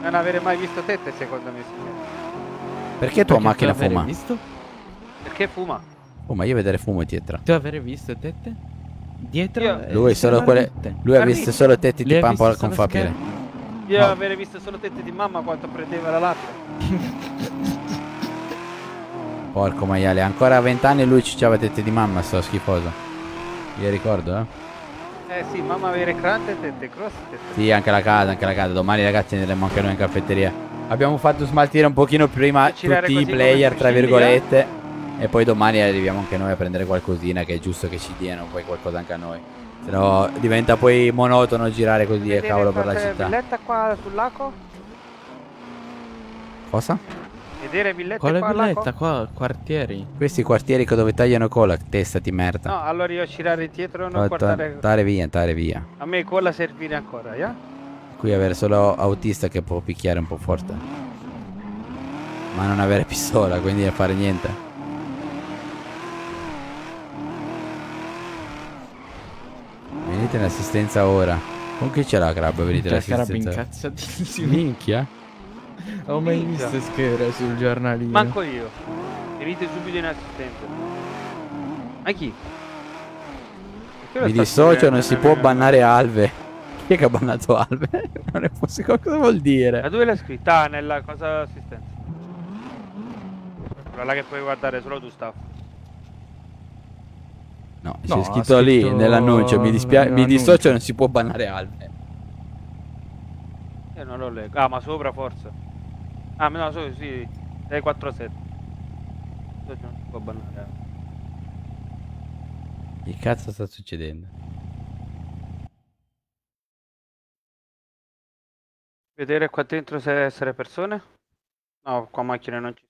Non avere mai visto tette, secondo me, signore. Perché tua Perché macchina fuma? visto? Perché fuma? Oh, ma io vedere fumo dietro. Tu avere visto tette? Dietro? Io- eh, Lui solo quelle. Lui ha visto solo tetti di visti con fabile. Io No. avere visto solo tette di mamma quanto prendeva la latte. Porco maiale, ancora a 20 anni lui cicciava tette di mamma, sto schifoso. Io ricordo, eh. Eh sì, mamma avere grande tette, grosse tette. Sì, anche la casa, anche la casa. Domani ragazzi andremo anche noi in caffetteria. Abbiamo fatto smaltire un pochino prima tutti i player, tra fucili, virgolette. E poi domani arriviamo anche noi a prendere qualcosina, che è giusto che ci diano poi qualcosa anche a noi. Se no diventa poi monotono girare così e cavolo per la città. villetta qua sul lago? Cosa? Vedere villette Quale qua al lago? villetta? Qua, quartieri. Questi quartieri che dove tagliano cola, testa di merda. No, allora io girare indietro e non No, guardare... Tare via, tare via. A me cola servire ancora, ya? Qui avere solo autista che può picchiare un po' forte. Ma non avere pistola, quindi a fare niente. Venite in assistenza ora. Con chi ce l'ha Crab? Venite in Crab assistenza. incazzatissimo. Minchia. Ho mai Minchia. visto scrivere sul giornalino. Manco io. Venite subito in assistenza. Ma chi? Mi dissocio, non si può bannare Alve. Chi è che ha bannato Alve? non è possibile. Cosa vuol Ma dire? dove l'hai scritta? Ah, nella cosa assistenza. Quella là che puoi guardare solo tu, staff. No, No, c'è ha scritto lì scritto nell'annuncio. Mi, dispia- mi dissocio, non si può bannare Alve. Io non lo leggo. Ah, ma sopra forse. Ah, no, so, sì. 647. Non si può bannare. Che cazzo sta succedendo? Vedere qua dentro se essere persone? No, qua macchine non ci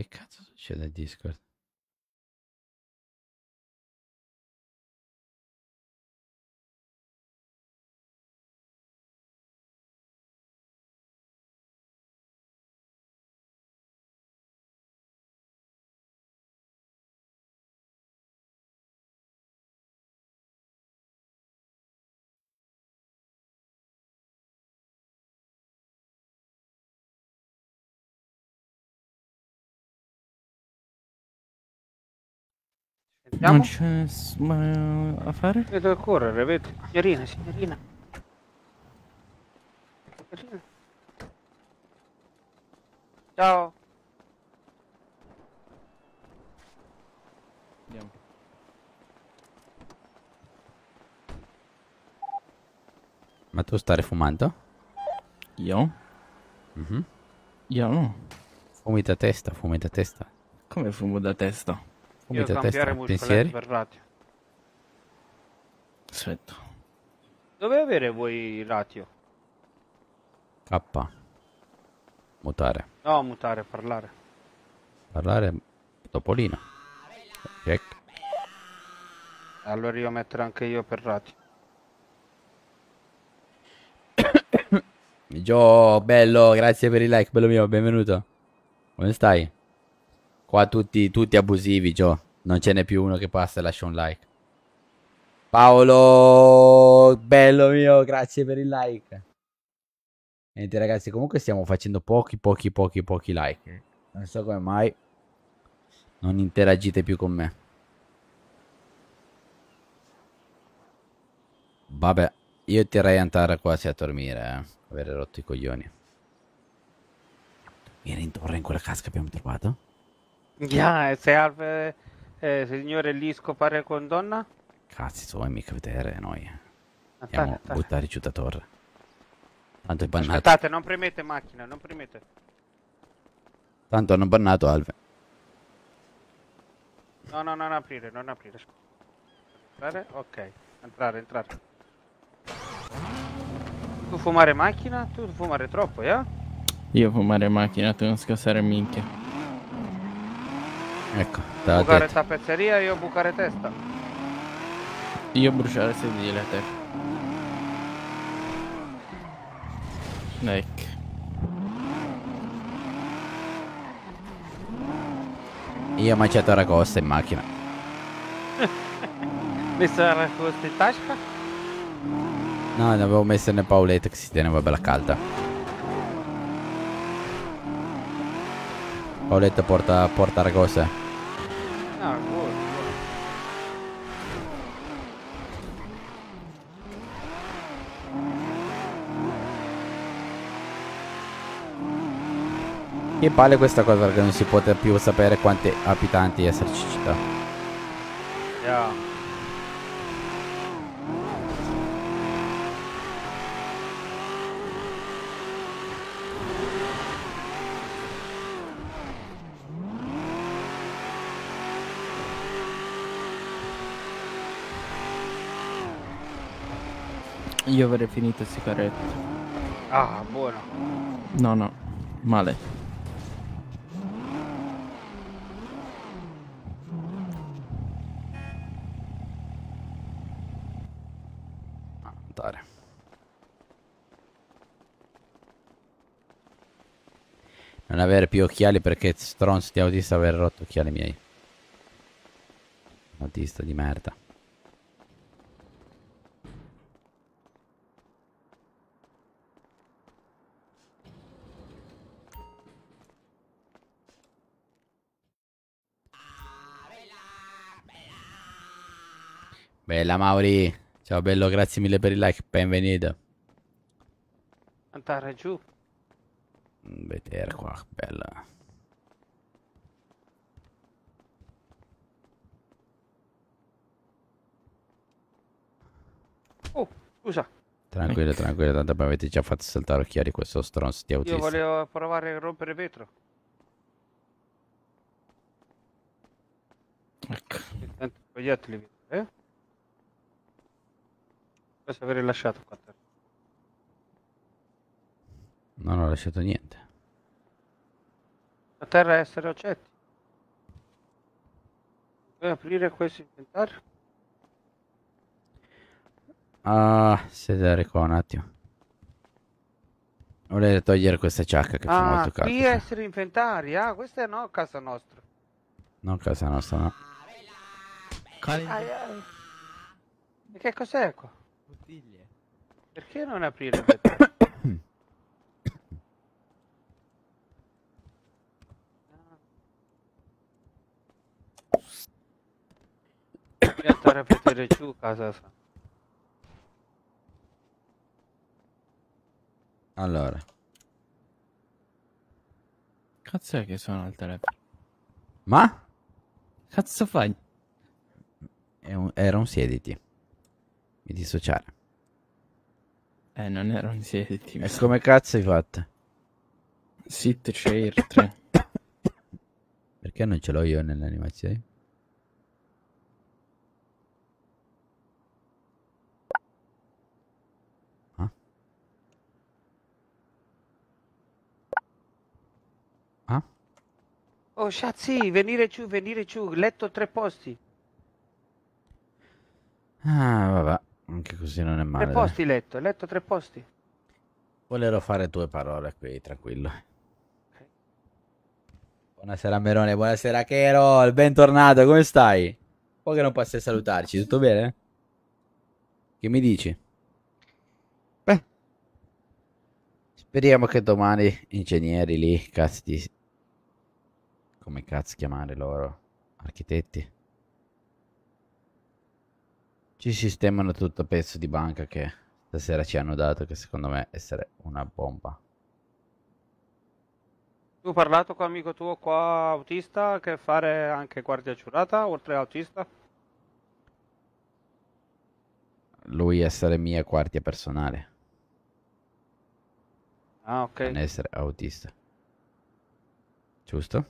Che cazzo succede a Discord? Sentiamo? Non c'è ma a fare? Vedo correre, vedi? Signorina, signorina. Signorina. Ciao. Andiamo. Ma tu stare fumando? Io? Mhm. Io no. Fumi da testa, fumi da testa. Come fumo da testa? Fumi Io cambiare Pensieri? per ratio. Aspetta. Dove avere voi ratio? K. Mutare. No, mutare, parlare. Parlare Topolino. Check. Allora io metterò anche io per ratio. Gio, bello, grazie per il like, bello mio, benvenuto. Come stai? Qua tutti, tutti abusivi, Gio. Non ce n'è più uno che passa e lascia un like. Paolo, bello mio, grazie per il like. Niente ragazzi, comunque stiamo facendo pochi, pochi, pochi, pochi like. Non so come mai non interagite più con me. Vabbè, io direi andare quasi a dormire, eh. Avere rotto i coglioni. Vieni in torre in quella casa che abbiamo trovato? Yeah, se Alve, eh, signore lì scopare con donna? Cazzi suoi, mica vedere noi. Aspetta, Andiamo a buttare giù da torre. Tanto è bannato. Aspettate, non premete macchina, non premete. Tanto hanno bannato Alve. No, no, non aprire, non aprire. Entrare? Ok, entrare, entrare. Tu fumare macchina? Tu fumare troppo, ya? Io fumare macchina, tu non scassare minchia. Ecco, te l'ha Bucare detto. tappezzeria, io bucare testa. Io bruciare sedile, te. Ecco. Io ho mangiato ragosta in macchina. Messo la racosta in tasca? No, ne avevo messo nel pauletto che si teneva bella calda. Paoletto porta, porta ragosta. Ah, good. Che pare questa cosa perché non si può più sapere quanti abitanti esserci città. Yeah. Io avrei finito sigarette. Ah, buono. No, no, male. Andare. Non avere più occhiali perché stronzo di autista aver rotto occhiali miei. Autista di merda. Bella Mauri. Ciao bello, grazie mille per il like. Benvenuto. Andare giù. Vedere qua, bella. Oh, scusa. Tranquillo, tranquillo, tanto mi avete già fatto saltare occhiali questo stronzo di Io autista. volevo provare a rompere il vetro. Ecco. Tanto sbagliato le vetro, eh? Posso aver lasciato qua. a terra. Non ho lasciato niente. A terra essere oggetti. Puoi aprire questo inventario? Ah, sedere qua un attimo. Volete togliere questa giacca che fa Ah, molto caldo. qui essere inventari. Ah, questa è no, casa nostra. Non casa nostra, no. Ai, ai. E che cos'è qua? Perché non aprire il vetro? Devi andare a vedere giù casa sua. Allora. Cazzo è che sono al telefono? Ma? Cazzo fai? È un- era un siediti. Mi dissociare. Eh, non ero in siediti. E come cazzo hai fatto? Sit chair 3. Perché non ce l'ho io nelle animazioni? Ah? Ah? Oh, Shazzi, venire giù, venire giù. Letto tre posti. Ah, vabbè. Anche così non è male. Tre posti letto, letto tre posti. Volevo fare due parole qui, tranquillo. Buonasera Merone, buonasera Kerol, bentornato, come stai? Poi che non passi a salutarci, tutto bene? Che mi dici? Beh, speriamo che domani ingegneri lì, cazzo di... come cazzo chiamare loro? Architetti? Ci sistemano tutto pezzo di banca che stasera ci hanno dato, che secondo me essere una bomba. Tu hai parlato con amico tuo qua autista che fare anche guardia giurata oltre autista? Lui essere mia guardia personale, Ah, ok. non essere autista. Giusto?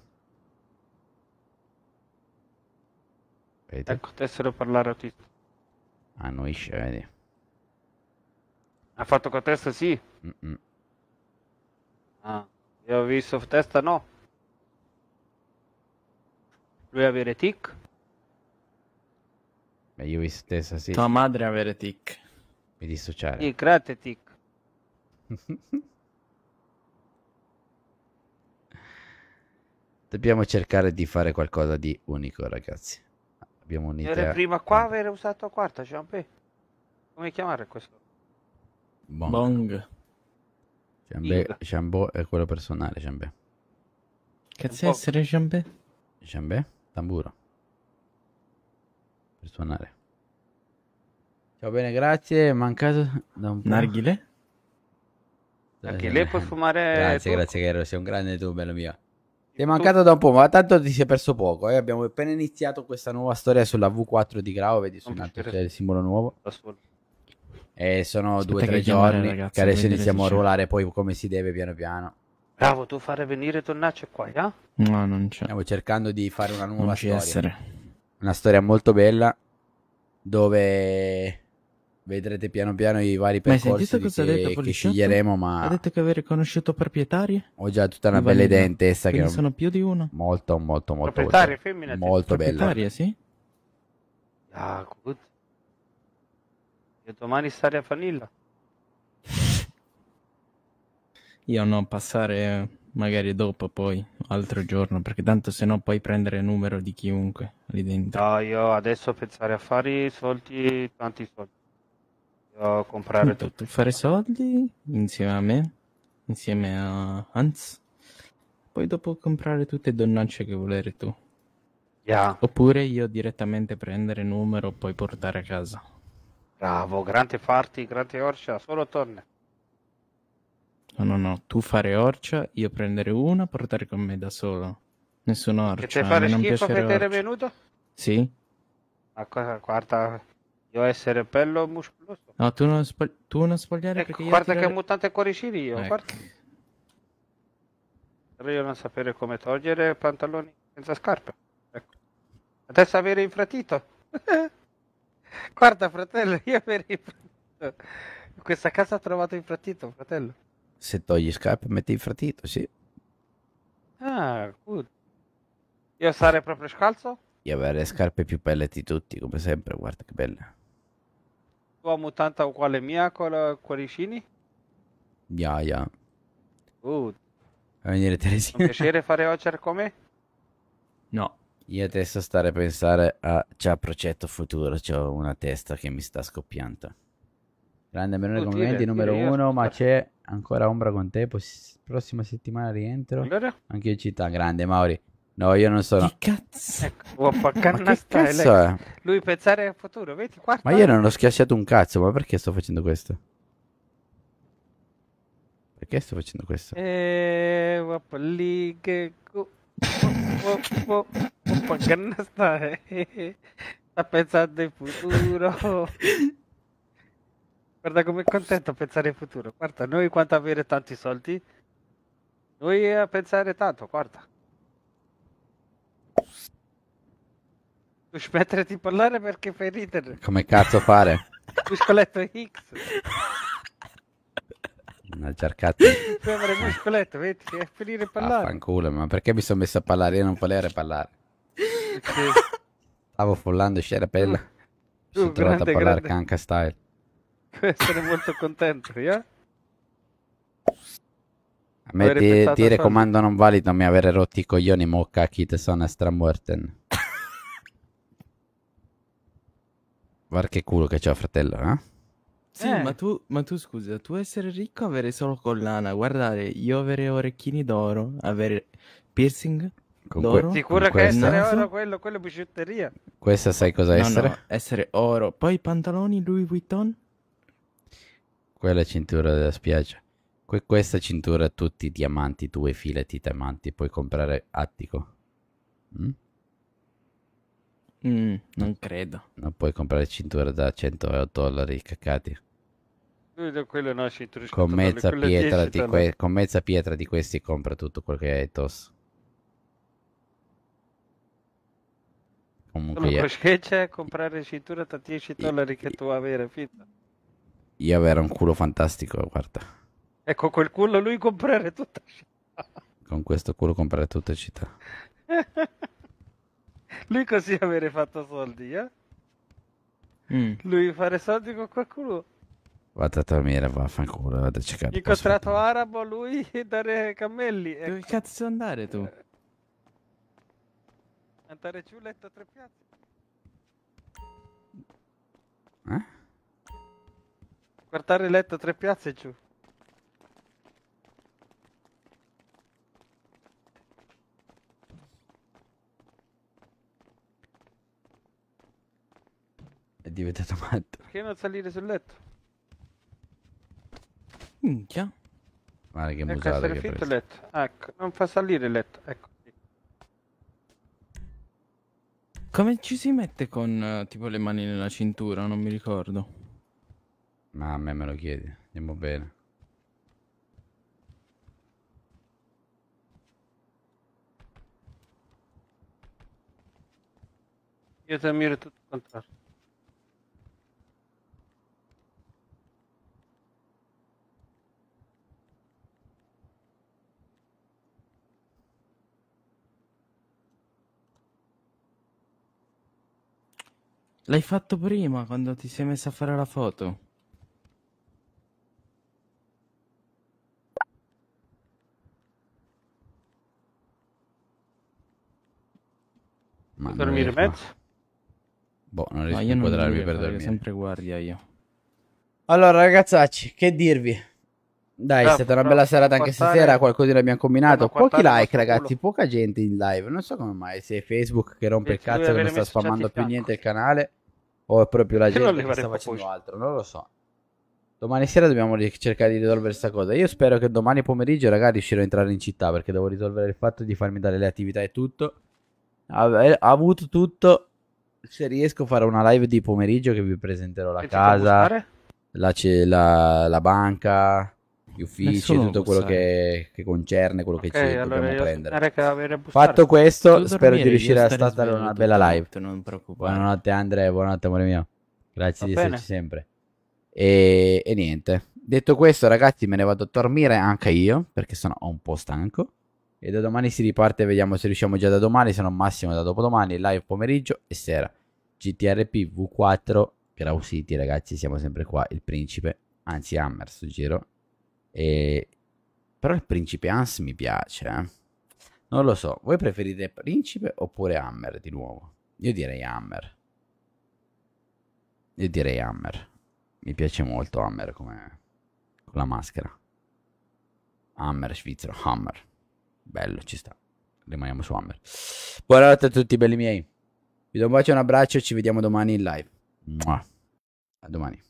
Vedi? Ecco, tessero parlare autista. Annuisce, vedi? Ha fatto con testa sì. Mm-mm. Ah, io ho visto testa no. Lui avere tic? Beh, io vi stessa sì. Tua madre avere tic. Mi dissociare. Sì, grazie tic. Dobbiamo cercare di fare qualcosa di unico, ragazzi. Abbiamo un'idea. Era prima qua avere usato quarta, Giampe. Come chiamare questo? Bong. Bong. Jambé, Jambò è quello personale, Jambé. Cazzo essere Jambé? Jambé? Tamburo. Per suonare. Ciao bene, grazie. Mancato da un po'. Narghile? Perché lei può fumare Grazie, turco? grazie, Gero. Sei un grande tu, bello mio. Ti è mancato da un po', ma tanto ti si è perso poco. Eh? Abbiamo appena iniziato questa nuova storia sulla V4 di Grau, vedi sul nato c'è il simbolo nuovo. E sono Aspetta due o tre giorni ragazzi, che adesso iniziamo a ruolare poi come si deve piano piano. Bravo, tu fare venire Tonnaccio qua, eh? No, non c'è. Stiamo cercando di fare una nuova storia. essere. Una storia molto bella dove vedrete piano piano i vari percorsi sentito cosa ha che, detto che sceglieremo, ma Ha detto che avere conosciuto proprietari? ho già tutta una bella idea in testa che Quindi è sono più di uno. molto molto molto Proprietaria, molto, femmina, molto bella. Proprietaria, sì? Ah, good. E domani stare a Fanilla. Io no, passare magari dopo poi, altro giorno, perché tanto se no puoi prendere il numero di chiunque lì dentro. No, io adesso pensare a fare soldi, tanti soldi. Io comprare Tu, tutto. tu fare soldi insieme a me, insieme a Hans, poi dopo comprare tutte le donnacce che volere tu. Yeah. Oppure io direttamente prendere numero poi portare a casa. Bravo, grande farti, grande orcia, solo tonne. No, no, no, tu fare orcia, io prendere una, portare con me da solo. Nessun orcia. Che te a fare schifo che te orcia. venuto? Sì? Ma cosa, guarda, io essere bello e muscoloso. No, tu non, spog- tu non spogliare Ecco, perché io guarda tirare- che mutante cuoricini io, Ecco. guarda. Però io non sapere come togliere pantaloni senza scarpe. Ecco. Adesso avere infrattito. guarda fratello, io avere infrattito. In questa casa ho trovato infrattito, fratello. Se togli scarpe metti il fratito, sì. Ah, good. Io stare proprio scalzo? Io avere le scarpe più belle di tutti, come sempre, guarda che belle. Tua mutanta uguale mia con i cuoricini? Ya, ya. Good. Fa venire Un Teresina. piacere fare Ocer con me? No. Io adesso stare a pensare a già progetto futuro, c'ho una testa che mi sta scoppiando. Grande Menone Tu complimenti dire, numero dire, uno, ma c'è ancora ombra con te, poss- prossima settimana rientro. Allora? Anche io in città, grande Mauri. No, io non sono... cazzo? Ecco, Woppa, Ma canna che stai, cazzo lei. è? Lui pensare al futuro, vedi, guarda. Ma io non ho schiacciato un cazzo, ma perché sto facendo questo? Perché sto facendo questo? Eh, woppa, lì che... gu- Woppa, woppa, canna stai. Sta pensando in futuro. Guarda come è contento a pensare in futuro. Guarda, noi quanto avere tanti soldi. Noi a pensare tanto, guarda. Tu smettere di parlare perché fai ridere. Come cazzo fare? Muscoletto X. Una giarcata. Sembra muscoletto, vedi? È finire di parlare. Fanculo, ma perché mi sono messo a parlare? Io non volevo parlare. Stavo follando scerapella. Mi sono Tu, trovato a grande, parlare grande. canca style. Essere molto contento, yeah? A me ti, ti a raccomando non valido mi avere rotti i coglioni mo cacchi te sono stramuerten. Guarda che culo che c'ho fratello, eh? Sì, ma tu, ma tu scusa, tu essere ricco avere solo collana, guardare, io avere orecchini d'oro, avere piercing Con d'oro. que- Sicuro che essere questa- oro quello, quello è bigiotteria. Questa sai cosa No, essere? no, essere oro. Poi i pantaloni Louis Vuitton? Quella è cintura della spiaggia. Que- questa cintura tutti i diamanti, due file di diamanti, puoi comprare attico. Mm? Mm, non credo. Non puoi comprare cintura da 100 dollari cacati. Quello, no, cinture Con mezza, pietra 10 di que- con mezza pietra di questi compra tutto quello che hai addosso. Comunque Solo io, con sketch comprare cintura da 10 dollari che tu avere, finta. io avere un culo fantastico, guarda. Ecco, quel culo lui comprare tutta Con questo culo comprare tutta città. Lui così avere fatto soldi, eh? Mm. Lui fare soldi con qualcuno. Vado a dormire, vaffanculo, vado a cercare. Incontrato arabo, lui dare cammelli. Dove Ecco. cazzo andare tu? Andare giù letto a tre piazze. Eh? Guardare il letto a tre piazze giù. È diventato matto. Perché non salire sul letto? Minchia. Guarda che Ecco, musata essere che finto il letto. Ecco, non fa salire il letto. Ecco. Come ci si mette con eh, tipo le mani nella cintura? Non mi ricordo. Ma a me me lo chiedi, andiamo bene. Io te miro tutto il contrario. L'hai fatto prima quando ti sei messo a fare la foto. Ma dormire riesco- mezzo? Boh, non riesco io a non inquadrarmi per dormire. sempre guardia io. Allora, ragazzacci, che dirvi? Dai, è stata una bella serata anche Guardare- stasera. Qualcosina abbiamo combinato. Pochi like, ragazzi. Poca gente in live. Non so come mai. Se è Facebook che rompe il cazzo, che non sta spammando più niente il canale, o è proprio la gente che sta facendo altro. Non lo so. Domani sera dobbiamo cercare di risolvere questa cosa. Io spero che domani pomeriggio, ragazzi, riuscirò a entrare in città perché devo risolvere il fatto di farmi dare le attività e tutto. Ha, ha avuto tutto. Se riesco a fare una live di pomeriggio che vi presenterò la può casa, la, la- la banca, gli uffici, Nessuno tutto quello che, che concerne, quello che Ok, ci allora dobbiamo io prendere. che. Fatto questo, Tu spero di riuscire a stare una bella la live. non. Buonanotte Andrea, buonanotte amore mio. Grazie Va di bene. esserci sempre. E, e niente. Detto questo, ragazzi, me ne vado a dormire anche io perché sono un po' stanco. E da domani si riparte, vediamo se riusciamo già da domani, se non massimo da dopodomani, live pomeriggio e sera. GTRP V4, Grau City, ragazzi, siamo sempre qua, il principe, anzi Hammer sto giro. E... Però il principe Hans mi piace, eh. Non lo so, voi preferite principe oppure Hammer di nuovo? Io direi Hammer. Io direi Hammer. Mi piace molto Hammer come con la maschera. Hammer svizzero, Hammer. Bello, ci sta. Rimaniamo su Hammer. Buonanotte a tutti belli miei. Vi do un bacio e un abbraccio, ci vediamo domani in live. Mua. A domani.